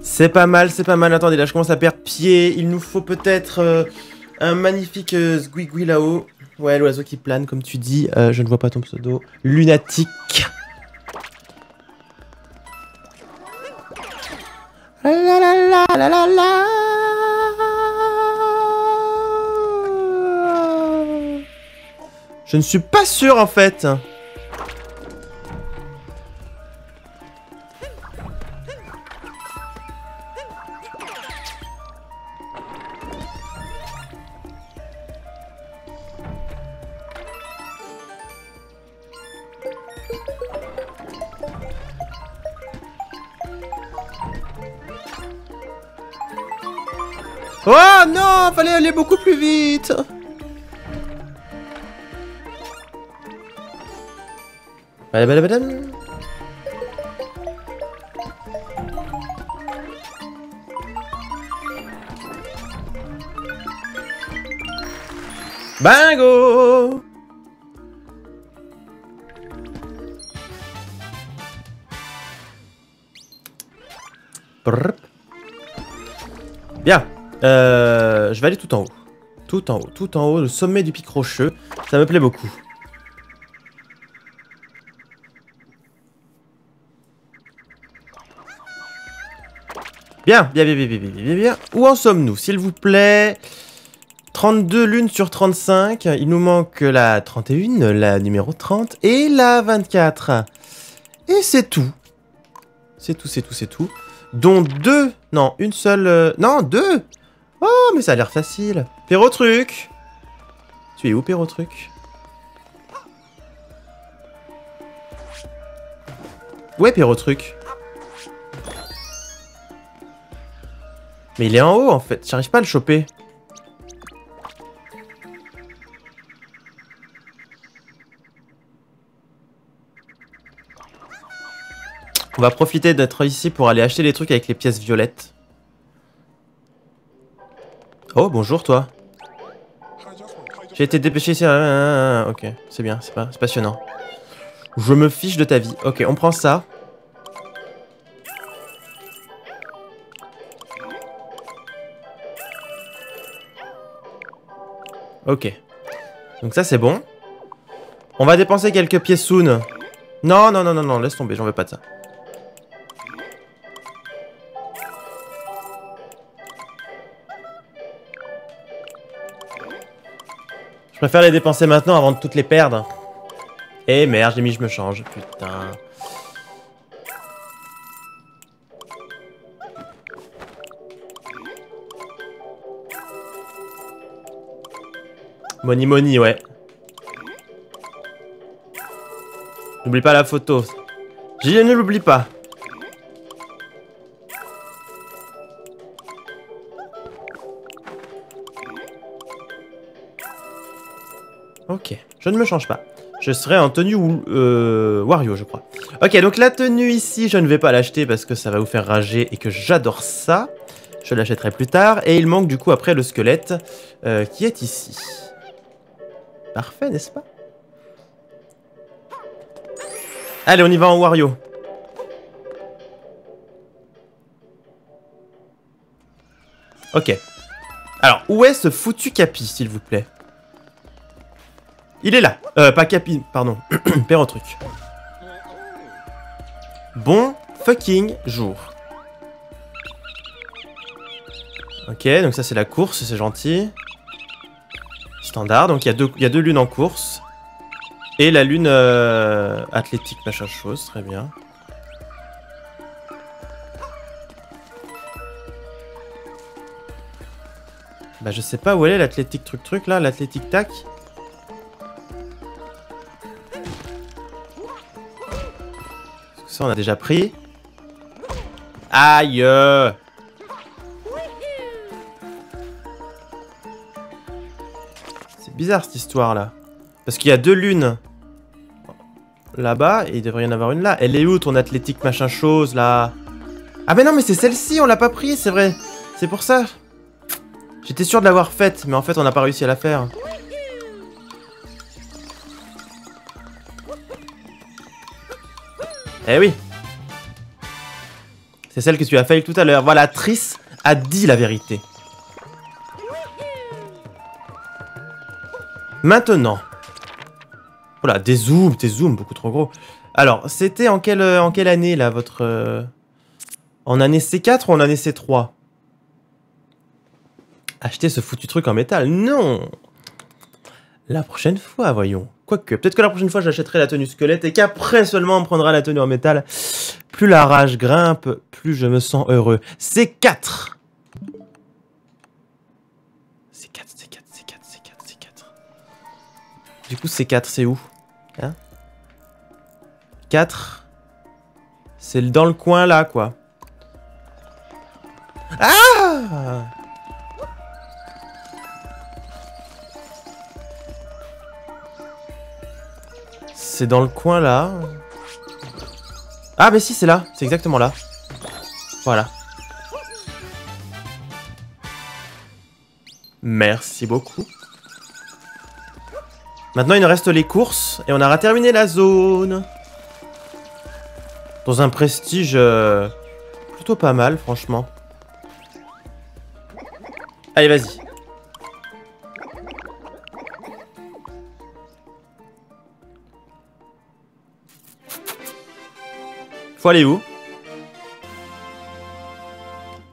C'est pas mal, c'est pas mal. Attendez, là, je commence à perdre pied. Il nous faut peut-être euh, un magnifique euh, là-haut. Ouais, l'oiseau qui plane, comme tu dis. Euh, je ne vois pas ton pseudo. Lunatique. Je ne suis pas sûr en fait. Aller beaucoup plus vite. Bingo. Bien. Euh, je vais aller tout en haut. Tout en haut, tout en haut, le sommet du pic rocheux. Ça me plaît beaucoup. Bien, bien, bien, bien, bien, bien, bien. Où en sommes-nous, s'il vous plaît? 32 lunes sur 35. Il nous manque la 31, la numéro 30 et la 24. Et c'est tout. C'est tout, c'est tout, c'est tout. Dont deux. Non, une seule. euh, Non, deux. Mais ça a l'air facile. Perrotruc. Tu es où, Perrotruc Ouais, Perrotruc. Mais il est en haut, en fait. J'arrive pas à le choper. On va profiter d'être ici pour aller acheter les trucs avec les pièces violettes. Oh, bonjour toi. J'ai été dépêché ici. Ok, c'est bien, c'est pas, passionnant. Je me fiche de ta vie. Ok, on prend ça. Ok. Donc ça c'est bon. On va dépenser quelques pièces soon. Non, non, non, non, non, laisse tomber, j'en veux pas de ça. Préfère les dépenser maintenant avant de toutes les perdre. Eh merde, j'ai mis je me change, putain. Money money, ouais. N'oublie pas la photo. Je ne l'oublie pas. Ok, je ne me change pas. Je serai en tenue euh, Wario, je crois. Ok, donc la tenue ici, je ne vais pas l'acheter parce que ça va vous faire rager et que j'adore ça. Je l'achèterai plus tard. Et il manque du coup après le squelette euh, qui est ici. Parfait, n'est-ce pas? Allez, on y va en Wario. Ok. Alors, où est ce foutu capi, s'il vous plaît? Il est là. Euh, pas Capi, pardon. truc. Bon fucking jour. Ok, donc ça c'est la course, c'est gentil. Standard, donc il y, y, a deux lunes en course. Et la lune euh, athlétique, machin chose, très bien. Bah je sais pas où elle est l'athlétique truc truc là, l'athlétique tac. Ça on a déjà pris. Aïe C'est bizarre cette histoire là. Parce qu'il y a deux lunes là-bas et il devrait y en avoir une là. Elle est où ton athlétique machin chose là? Ah mais non mais c'est celle-ci, on l'a pas pris, c'est vrai. C'est pour ça. J'étais sûr de l'avoir faite, mais en fait on n'a pas réussi à la faire. Eh oui. C'est celle que tu as failli tout à l'heure. Voilà, Triss a dit la vérité. Maintenant. Voilà, des zooms, des zooms, beaucoup trop gros. Alors, c'était en quelle, en quelle année, là, votre... Euh, en année C4 ou en année C3 Acheter ce foutu truc en métal Non La prochaine fois, voyons. Quoique, peut-être que la prochaine fois, j'achèterai la tenue squelette et qu'après seulement, on prendra la tenue en métal. Plus la rage grimpe, plus je me sens heureux. C'est 4 C'est 4, c'est 4, c'est 4, c'est 4, c'est 4. Du coup, c'est 4, c'est où? Hein? 4 C'est dans le coin là, quoi. Ah C'est dans le coin là. Ah mais si c'est là, c'est exactement là. Voilà. Merci beaucoup. Maintenant il nous reste les courses et on aura terminé la zone. Dans un prestige euh, plutôt pas mal franchement. Allez vas-y. Faut aller où?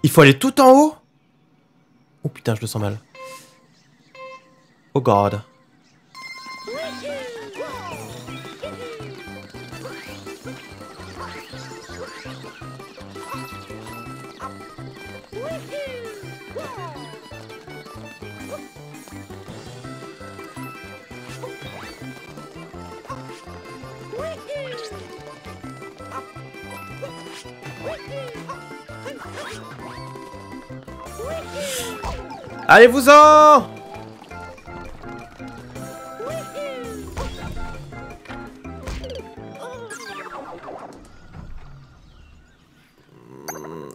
Il faut aller tout en haut? Oh putain, je le sens mal. Oh god. Allez-vous-en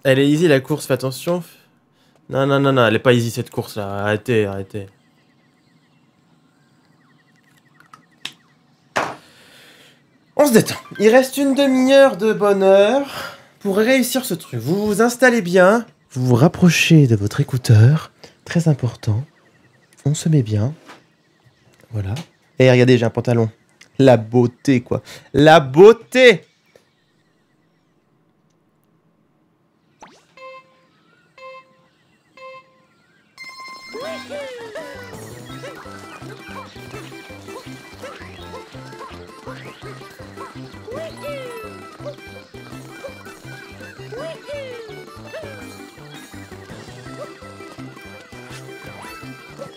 Elle est easy la course, fais attention. Non, non, non, non, elle est pas easy cette course là. Arrêtez, arrêtez. On se détend. Il reste une demi-heure de bonheur pour réussir ce truc. Vous vous installez bien, vous vous rapprochez de votre écouteur Très important. On se met bien. Voilà. Et regardez, j'ai un pantalon. La beauté, quoi. La beauté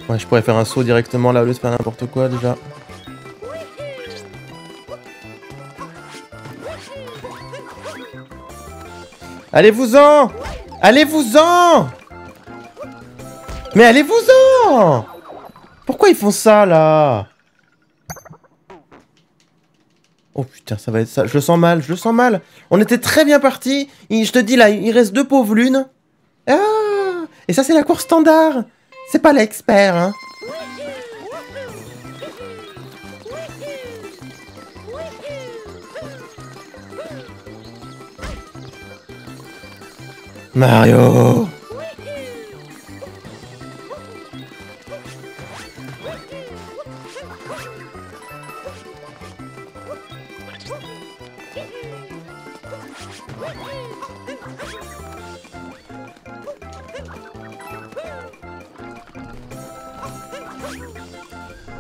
Ouais, je pourrais faire un saut directement là au lieu de faire n'importe quoi déjà. Allez-vous-en Allez-vous-en Mais allez-vous-en Pourquoi ils font ça là? Oh putain, ça va être ça. Je le sens mal, je le sens mal. On était très bien parti. Je te dis là, il reste deux pauvres lunes. Ah Et ça, c'est la course standard. C'est pas l'expert, hein. Mario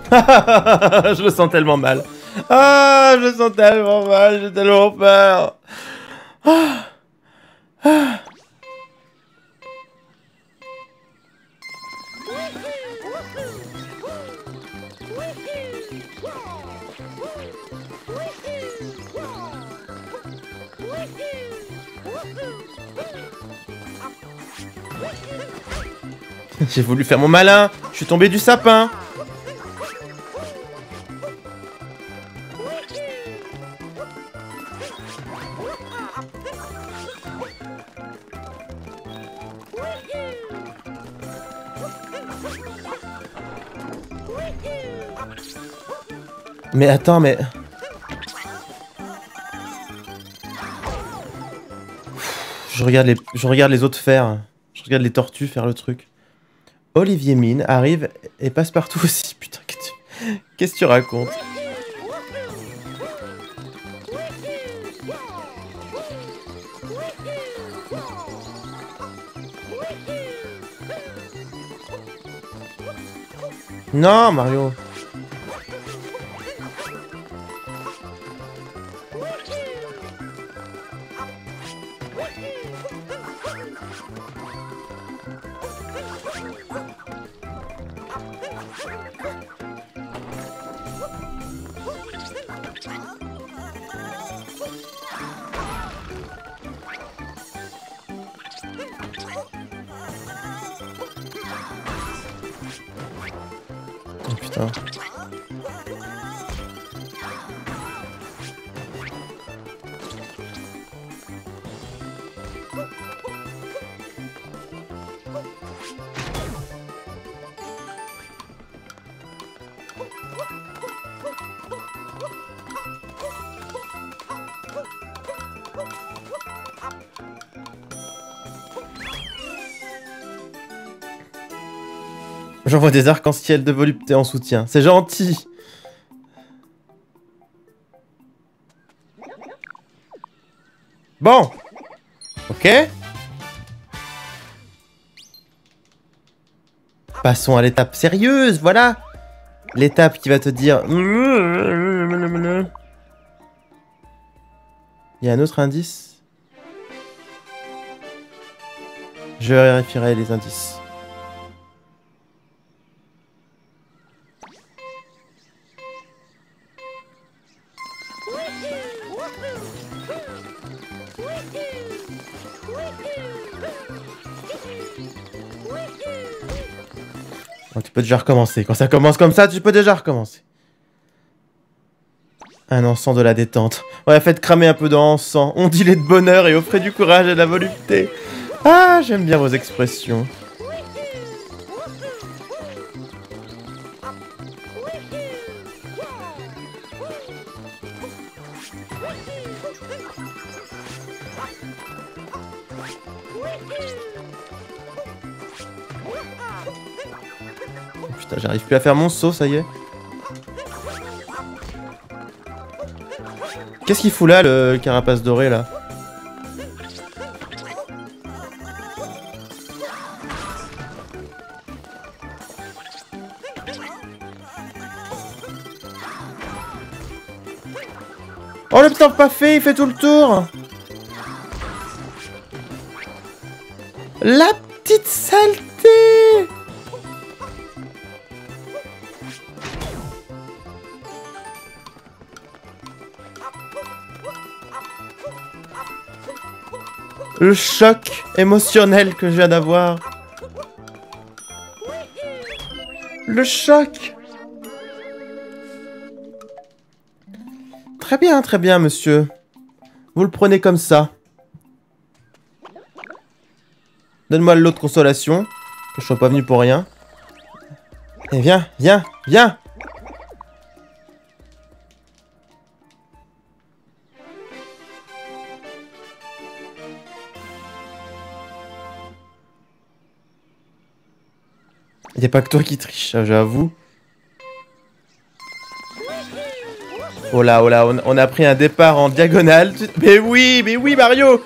je le sens tellement mal. Ah, je le sens tellement mal, j'ai tellement peur. Ah. Ah. J'ai voulu faire mon malin, je suis tombé du sapin. Mais attends, mais... Je regarde les, je regarde les autres faire. Je regarde les tortues faire le truc. Olivier Mine arrive et passe partout aussi. Putain, qu'est-ce que tu racontes? Non, Mario J'envoie des arcs-en-ciel de volupté en soutien. C'est gentil. Bon. Ok. Passons à l'étape sérieuse, voilà. L'étape qui va te dire... Il y a un autre indice. Je vérifierai les indices. Peux déjà recommencer. Quand ça commence comme ça, tu peux déjà recommencer. Un encens de la détente. Ouais, faites cramer un peu d'encens. On dit les de bonheur et offrez du courage et de la volupté. Ah, j'aime bien vos expressions. J'arrive plus à faire mon saut, ça y est. Qu'est-ce qu'il fout là, le carapace doré, là? Oh, le putain pas fait, il fait tout le tour! La petite saleté Le choc émotionnel que je viens d'avoir. Le choc Très bien, très bien, monsieur. Vous le prenez comme ça. Donne-moi l'autre consolation. Que je sois pas venu pour rien. Et viens, viens, viens Il a pas que toi qui triche, j'avoue. Oh là, oh là, on a pris un départ en diagonale. Mais oui, mais oui, Mario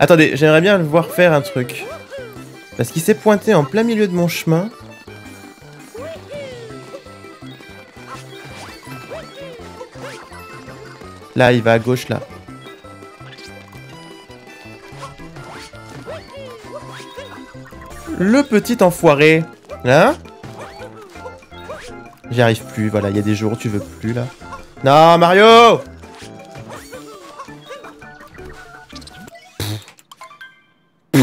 Attendez, j'aimerais bien le voir faire un truc. Parce qu'il s'est pointé en plein milieu de mon chemin. Là, il va à gauche, là. Le petit enfoiré. Hein J'y arrive plus, voilà, il y a des jours où tu veux plus, là. Non, Mario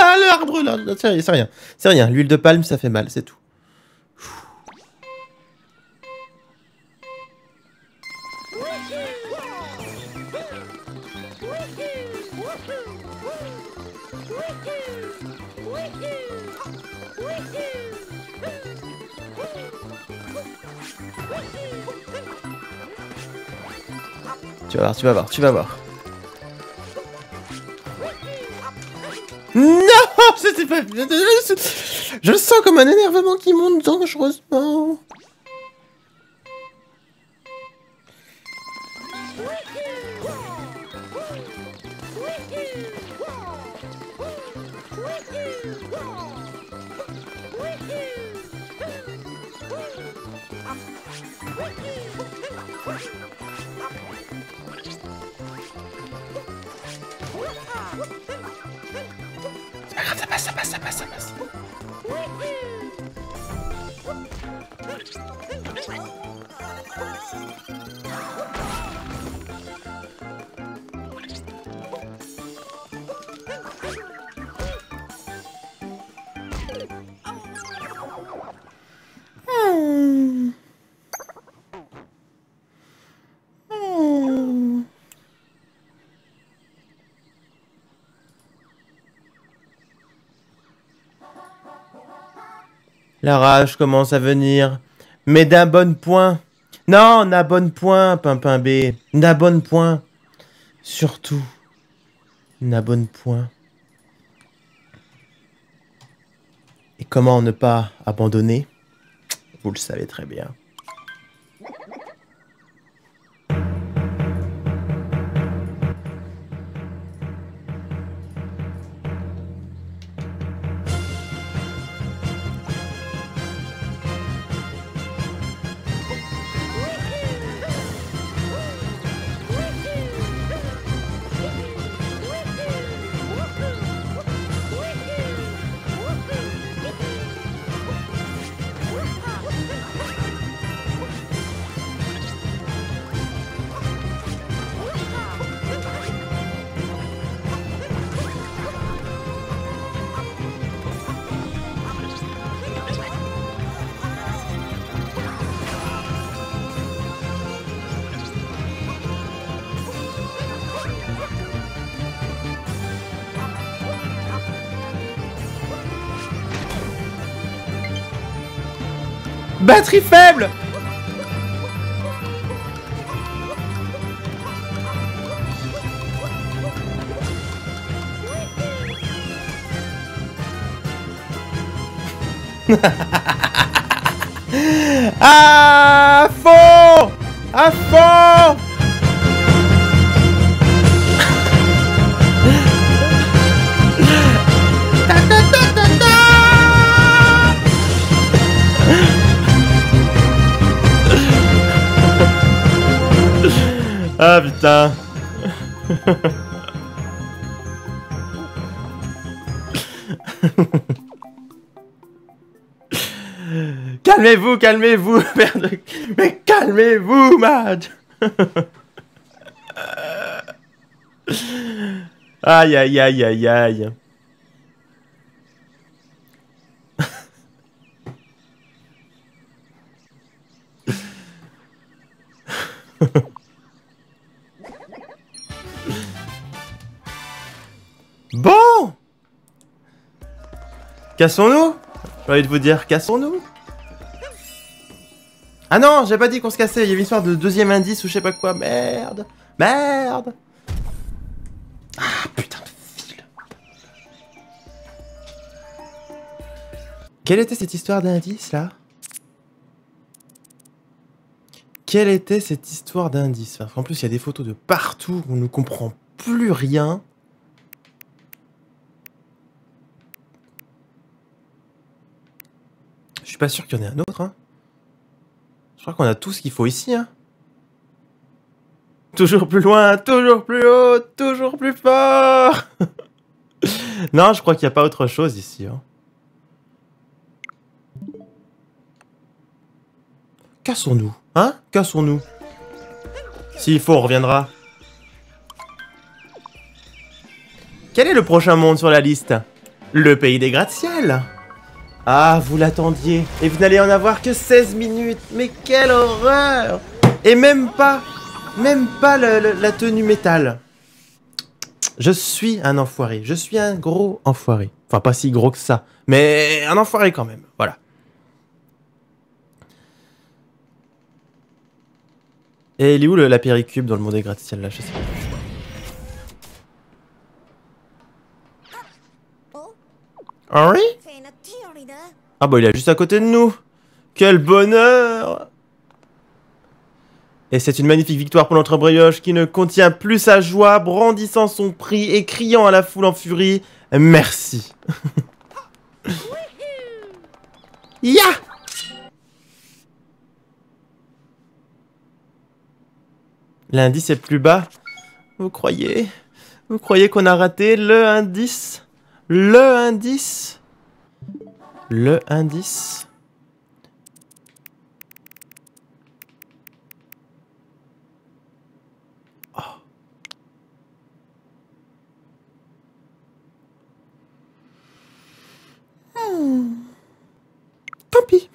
Ah, l'arbre là, c'est rien, c'est rien, c'est rien. L'huile de palme, ça fait mal, c'est tout. Vas voir, tu vas voir, tu vas voir. Non C'était pas... Je sens comme un énervement qui monte dangereusement. Passe, ça passe, La rage commence à venir, mais d'un bon point. Non, d'un bon point, Pimpin B. D'un bon point. Surtout, d'un bon point. Et comment ne pas abandonner? Vous le savez très bien. Batterie faible. À fond À fond Ah putain Calmez-vous, calmez-vous, merde Mais calmez-vous, Madge Aïe, aïe, aïe, aïe, aïe. Bon! Cassons-nous! J'ai envie de vous dire, cassons-nous! Ah non, j'ai pas dit qu'on se cassait, il y avait une histoire de deuxième indice ou je sais pas quoi, merde! Merde! Ah, putain de fil. Quelle était cette histoire d'indice, là? Quelle était cette histoire d'indice? Qu'en plus, il y a des photos de partout, on ne comprend plus rien. Suis pas sûr qu'il y en ait un autre, hein. Je crois qu'on a tout ce qu'il faut ici, hein. Toujours plus loin, toujours plus haut, toujours plus fort Non, je crois qu'il n'y a pas autre chose ici. Hein. Cassons-nous, hein Cassons-nous. S'il faut, on reviendra. Quel est le prochain monde sur la liste? Le pays des gratte-ciel Ah, vous l'attendiez, et vous n'allez en avoir que 16 minutes Mais quelle horreur Et même pas même pas la tenue métal. Je suis un enfoiré. Je suis un gros enfoiré. Enfin, pas si gros que ça. Mais un enfoiré quand même. Voilà. Et il est où le, la péricube dans le monde des gratte-ciel là Je sais pas. Henri Ah bah il est juste à côté de nous. Quel bonheur. Et c'est une magnifique victoire pour notre brioche qui ne contient plus sa joie, brandissant son prix et criant à la foule en furie « Merci !» L'indice est plus bas. Vous croyez? Vous croyez qu'on a raté le indice? Le indice? Le indice Tant pis.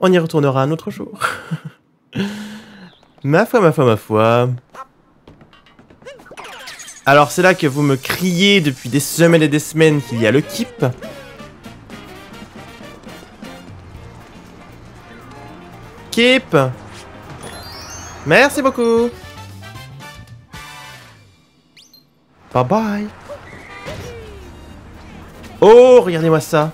On y retournera un autre jour. ma foi, ma foi, ma foi. Alors c'est là que vous me criez depuis des semaines et des semaines qu'il y a le keep. Keep. Merci beaucoup. Bye bye. Oh, regardez-moi ça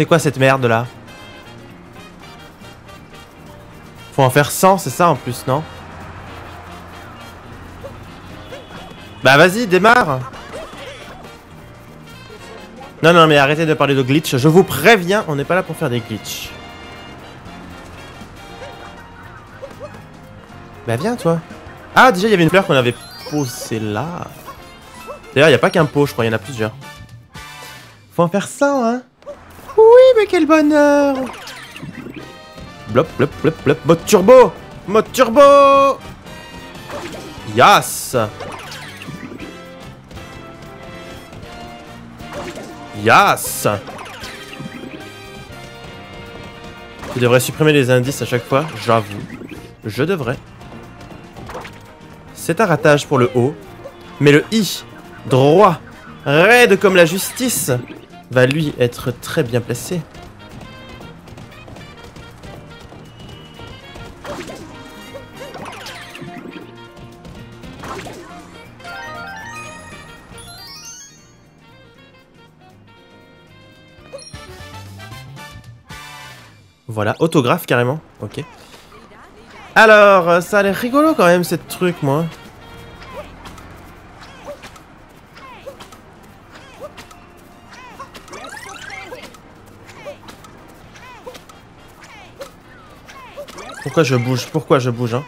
C'est quoi cette merde là Faut en faire 100, c'est ça en plus, non Bah vas-y, démarre Non, non, mais arrêtez de parler de glitch. Je vous préviens, on n'est pas là pour faire des glitches. Bah viens, toi. Ah, déjà, il y avait une fleur qu'on avait posée là. D'ailleurs, il n'y a pas qu'un pot, je crois, il y en a plusieurs. Faut en faire 100, hein mais quel bonheur Blop, blop, blop, blop. Mode turbo Mode turbo Yas Yas Je devrais supprimer les indices à chaque fois, j'avoue. Je devrais. C'est un ratage pour le haut. Mais le I, droit, raide comme la justice, va lui être très bien placé. Voilà, autographe carrément, ok. Alors, ça a l'air rigolo quand même, cette truc, moi. Pourquoi je bouge? Pourquoi je bouge hein?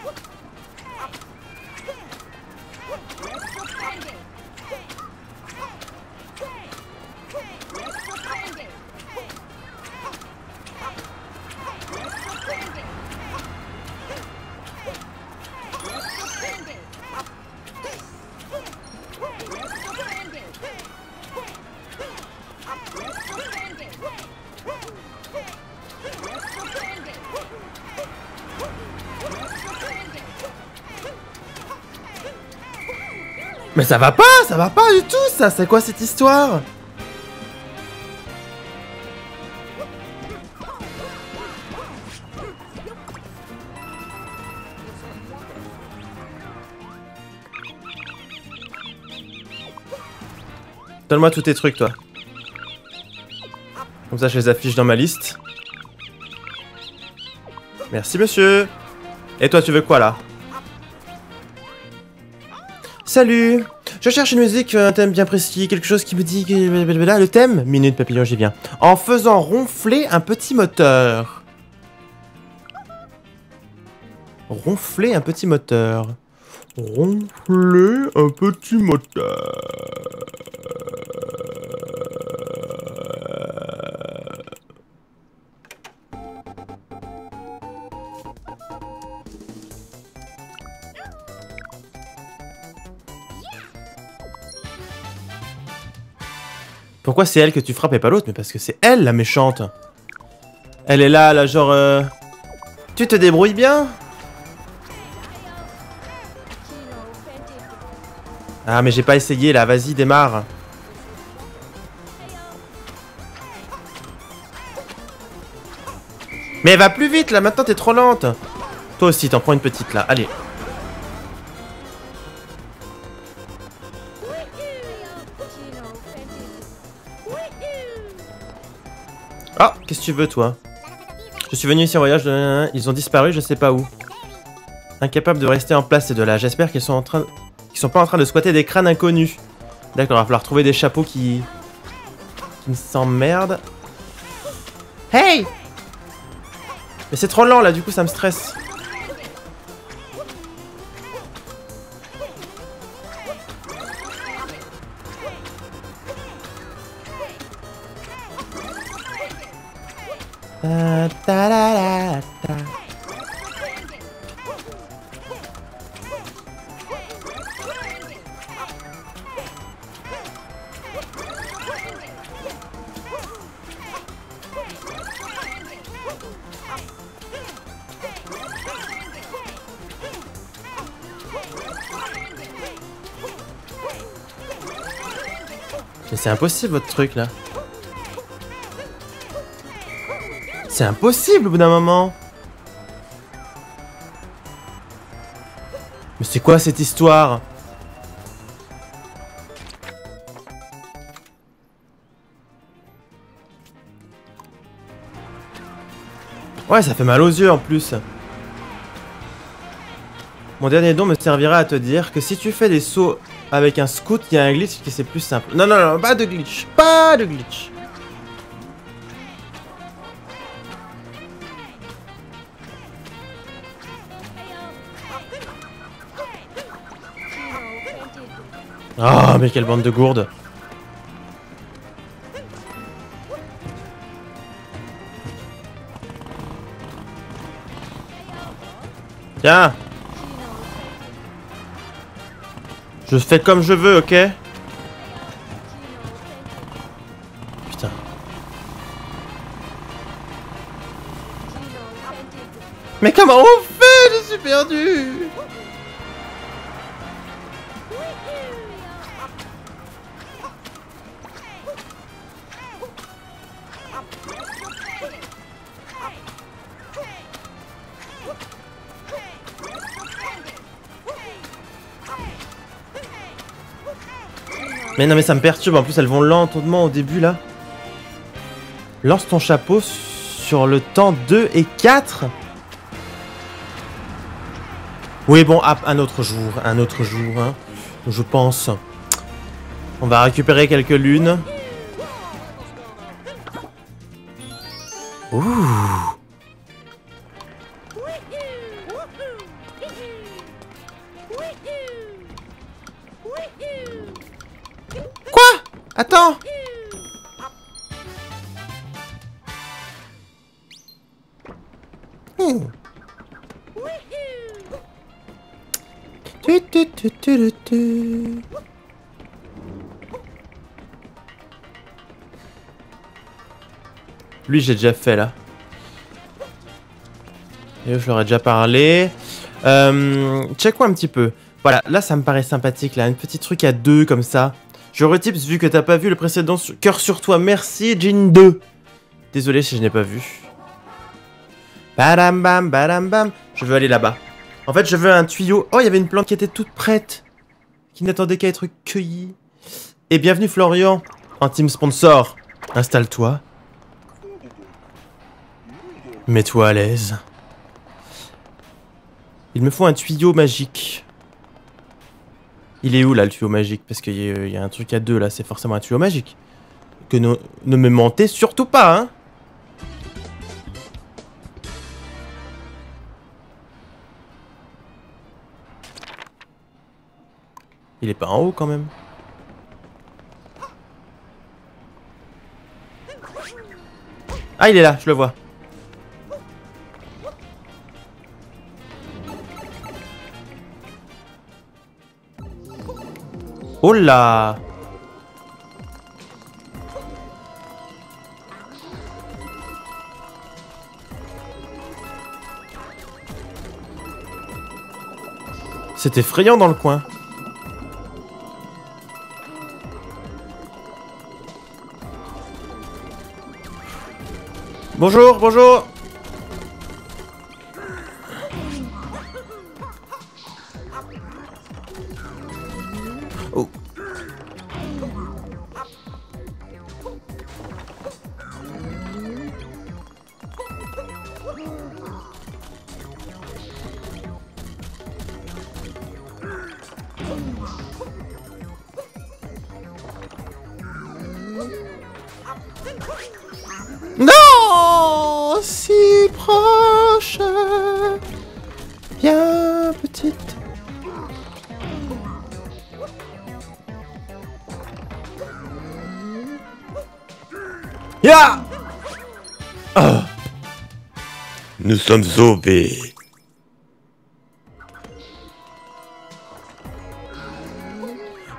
Mais ça va pas, ça va pas du tout ça, c'est quoi cette histoire? Donne-moi tous tes trucs toi. Comme ça je les affiche dans ma liste. Merci monsieur. Et toi tu veux quoi là? Salut Je cherche une musique, un thème bien précis, quelque chose qui me dit que... Le thème Minute papillon, j'y viens. En faisant ronfler un petit moteur. Ronfler un petit moteur. Ronfler un petit moteur. Pourquoi c'est elle que tu frappes et pas l'autre? Mais parce que c'est elle la méchante. Elle est là, là, genre... Euh... Tu te débrouilles bien? Ah, mais j'ai pas essayé, là. Vas-y, démarre. Mais elle va plus vite, là. Maintenant, t'es trop lente. Toi aussi, t'en prends une petite, là. Allez. Qu'est-ce que tu veux, toi Je suis venu ici en voyage, de... ils ont disparu, je sais pas où. Incapable de rester en place, ces deux-là. J'espère qu'ils sont en train... qu'ils sont pas en train de squatter des crânes inconnus. D'accord, il va falloir trouver des chapeaux qui... qui me s'emmerdent. Hey Mais c'est trop lent, là, du coup, ça me stresse. C'est impossible votre truc là. C'est impossible au bout d'un moment. Mais c'est quoi cette histoire? Ouais, ça fait mal aux yeux en plus. Mon dernier don me servira à te dire que si tu fais des sauts avec un scout, il y a un glitch qui c'est plus simple. Non, non, non, pas de glitch. Pas de glitch. Ah, oh, mais quelle bande de gourdes Tiens Je fais comme je veux, ok? Mais non mais ça me perturbe, en plus elles vont lentement au début là. Lance ton chapeau sur le temps 2 et 4 Oui bon, un autre jour, un autre jour, hein, je pense. On va récupérer quelques lunes. Ouh Attends hmm. Lui, j'ai déjà fait là. Et je leur ai déjà parlé. Euh, check quoi un petit peu. Voilà, là ça me paraît sympathique, là, un petit truc à deux comme ça. Je retips vu que t'as pas vu le précédent cœur sur toi. Merci, Jean 2. Désolé si je n'ai pas vu. Badam bam, badam bam. Je veux aller là-bas. En fait, je veux un tuyau. Oh, il y avait une plante qui était toute prête. Qui n'attendait qu'à être cueillie. Et bienvenue Florian, en team sponsor. Installe-toi. Mets-toi à l'aise. Il me faut un tuyau magique. Il est où là le tuyau magique? Parce qu'il y, a un truc à deux là, c'est forcément un tuyau magique. Que ne, ne me mentez surtout pas, hein Il est pas en haut quand même. Ah, il est là, je le vois. Oh là C'est effrayant dans le coin. Bonjour, bonjour Si proche. Bien petite. Ya. Ah. Nous sommes sauvés.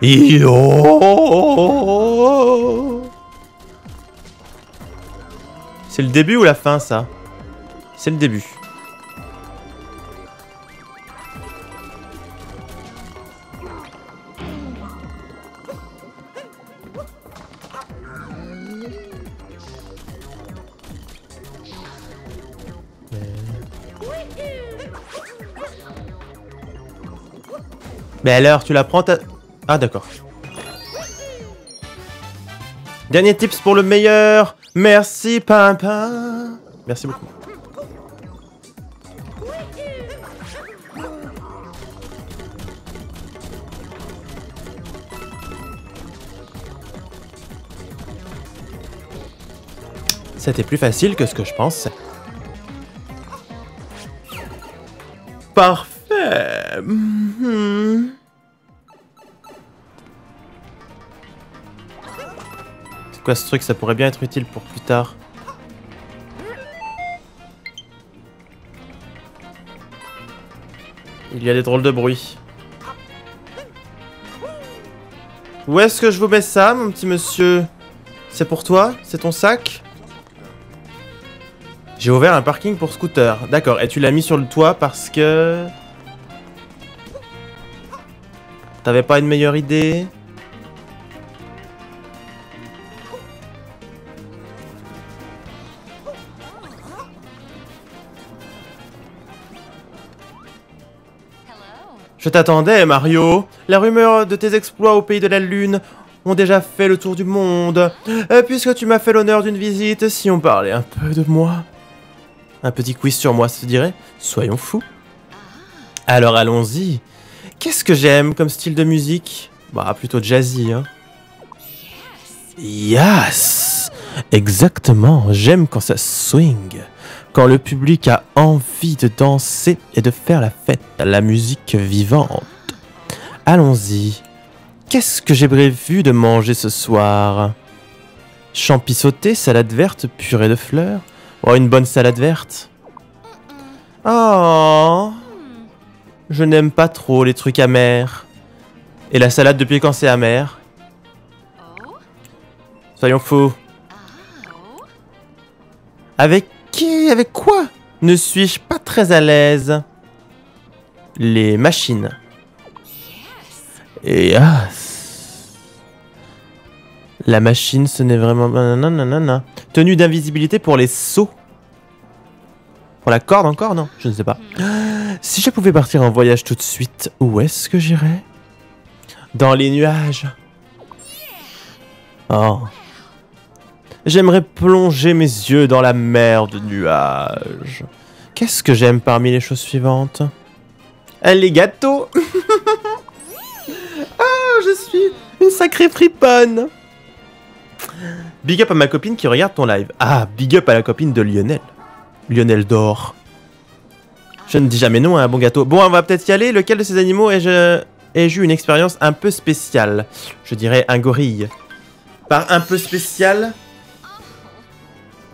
Yo C'est le début ou la fin ça C'est le début. Mais alors, tu la prends ta... Ah d'accord. Dernier tips pour le meilleur. Merci Pimpin. Merci beaucoup. C'était plus facile que ce que je pensais. Parfait. Mhm. Quoi ce truc Ça pourrait bien être utile pour plus tard. Il y a des drôles de bruits. Où est-ce que je vous mets ça, mon petit monsieur? C'est pour toi? C'est ton sac? J'ai ouvert un parking pour scooter. D'accord, et tu l'as mis sur le toit parce que... T'avais pas une meilleure idée? Je t'attendais, Mario. La rumeur de tes exploits au pays de la Lune ont déjà fait le tour du monde. Euh, puisque tu m'as fait l'honneur d'une visite, si on parlait un peu de moi. Un petit quiz sur moi, te dirait Soyons fous. Alors allons-y. Qu'est-ce que j'aime comme style de musique? Bah, plutôt jazzy, hein. Yes Exactement, j'aime quand ça swing quand le public a envie de danser et de faire la fête à la musique vivante. Allons-y. Qu'est-ce que j'ai prévu de manger ce soir? Champi sauté, salade verte, purée de fleurs Oh, une bonne salade verte Oh Je n'aime pas trop les trucs amers. Et la salade depuis quand c'est amer Soyons fous. Avec qui Avec quoi Ne suis-je pas très à l'aise? Les machines. Et ah, la machine, ce n'est vraiment... Nanana. Tenue d'invisibilité pour les sauts. Pour la corde encore Non, je ne sais pas. Si je pouvais partir en voyage tout de suite, où est-ce que j'irais? Dans les nuages. Oh. J'aimerais plonger mes yeux dans la mer de nuages. Qu'est-ce que j'aime parmi les choses suivantes? Les gâteaux Ah, je suis une sacrée friponne Big up à ma copine qui regarde ton live. Ah, big up à la copine de Lionel. Lionel d'or. Je ne dis jamais non à un bon gâteau. Bon, on va peut-être y aller. Lequel de ces animaux ai-je ai eu une expérience un peu spéciale? Je dirais un gorille. Par un peu spécial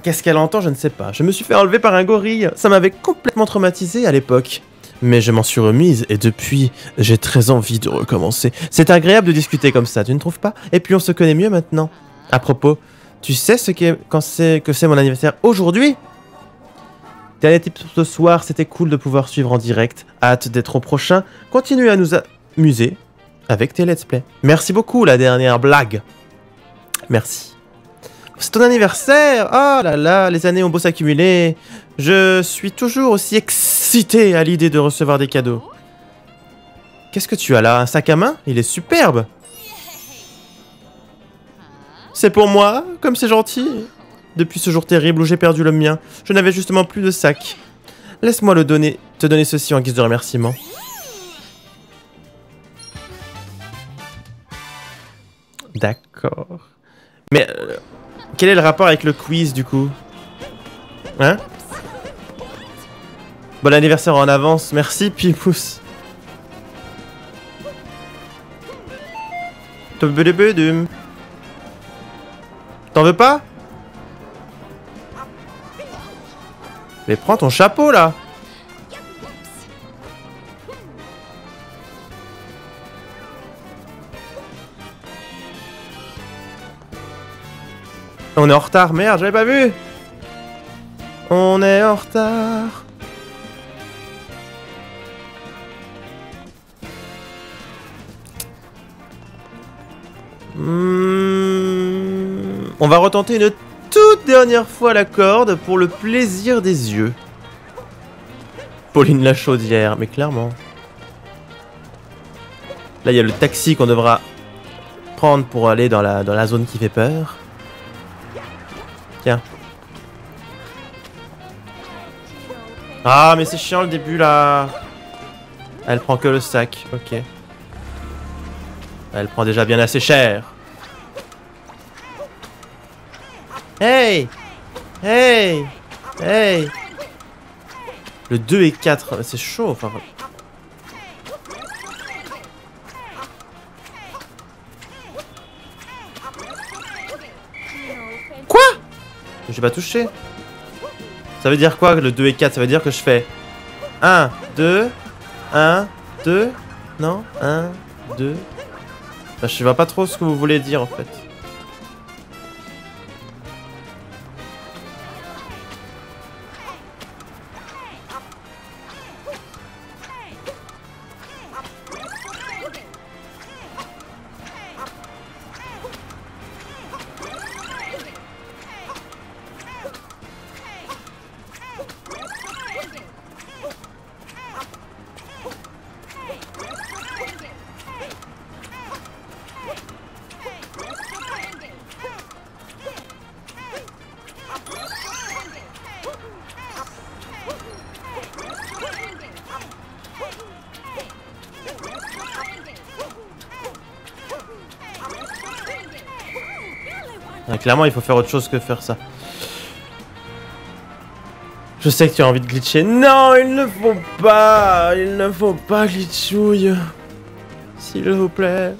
Qu'est-ce qu'elle entend Je ne sais pas. Je me suis fait enlever par un gorille. Ça m'avait complètement traumatisé à l'époque. Mais je m'en suis remise et depuis, j'ai très envie de recommencer. C'est agréable de discuter comme ça, tu ne trouves pas? Et puis on se connaît mieux maintenant. À propos, tu sais ce qu'est quand c'est que c'est mon anniversaire aujourd'hui? Dernier tip ce soir, c'était cool de pouvoir suivre en direct. Hâte d'être au prochain. Continue à nous amuser avec tes let's play. Merci beaucoup la dernière blague. Merci. C'est ton anniversaire Oh là là, les années ont beau s'accumuler. Je suis toujours aussi excité à l'idée de recevoir des cadeaux. Qu'est-ce que tu as là? Un sac à main? Il est superbe C'est pour moi Comme c'est gentil Depuis ce jour terrible où j'ai perdu le mien, je n'avais justement plus de sac. Laisse-moi le donner, te donner ceci en guise de remerciement. D'accord. Mais euh, quel est le rapport avec le quiz du coup Hein Bon anniversaire en avance, merci Pipous. T'en veux pas Mais prends ton chapeau là On est en retard, merde, j'avais pas vu On est en retard Hmm, on va retenter une toute dernière fois la corde pour le plaisir des yeux. Pauline la chaudière, mais clairement. Là, il y a le taxi qu'on devra prendre pour aller dans la, dans la zone qui fait peur. Ah, mais c'est chiant le début là. Elle prend que le sac, ok. Elle prend déjà bien assez cher. Hey Hey Hey Le 2 et 4, c'est chaud. Enfin... Quoi? J'ai pas touché. Ça veut dire quoi le 2 et 4 Ça veut dire que je fais 1, 2, 1, 2, non 1, 2, bah, je vois pas trop ce que vous voulez dire en fait. Clairement, il faut faire autre chose que faire ça. Je sais que tu as envie de glitcher. Non, il ne faut pas Il ne faut pas glitchouille S'il vous plaît.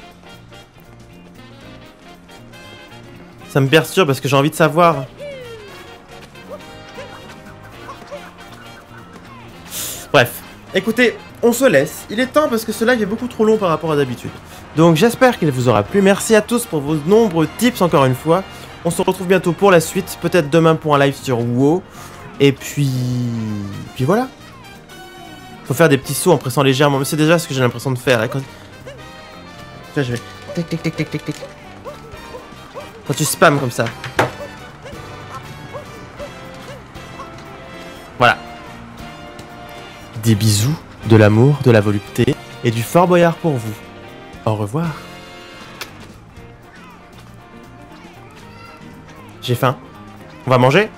Ça me perturbe parce que j'ai envie de savoir. Bref, écoutez, on se laisse. Il est temps parce que ce live est beaucoup trop long par rapport à d'habitude. Donc j'espère qu'il vous aura plu. Merci à tous pour vos nombreux tips encore une fois. On se retrouve bientôt pour la suite, peut-être demain pour un live sur WoW. Et puis... Puis voilà. Faut faire des petits sauts en pressant légèrement, mais c'est déjà ce que j'ai l'impression de faire. Vois, je vais. Tic, tic, tic, tic, tic. Quand tu spams comme ça. Voilà. Des bisous, de l'amour, de la volupté et du fort boyard pour vous. Au revoir. J'ai faim. On va manger?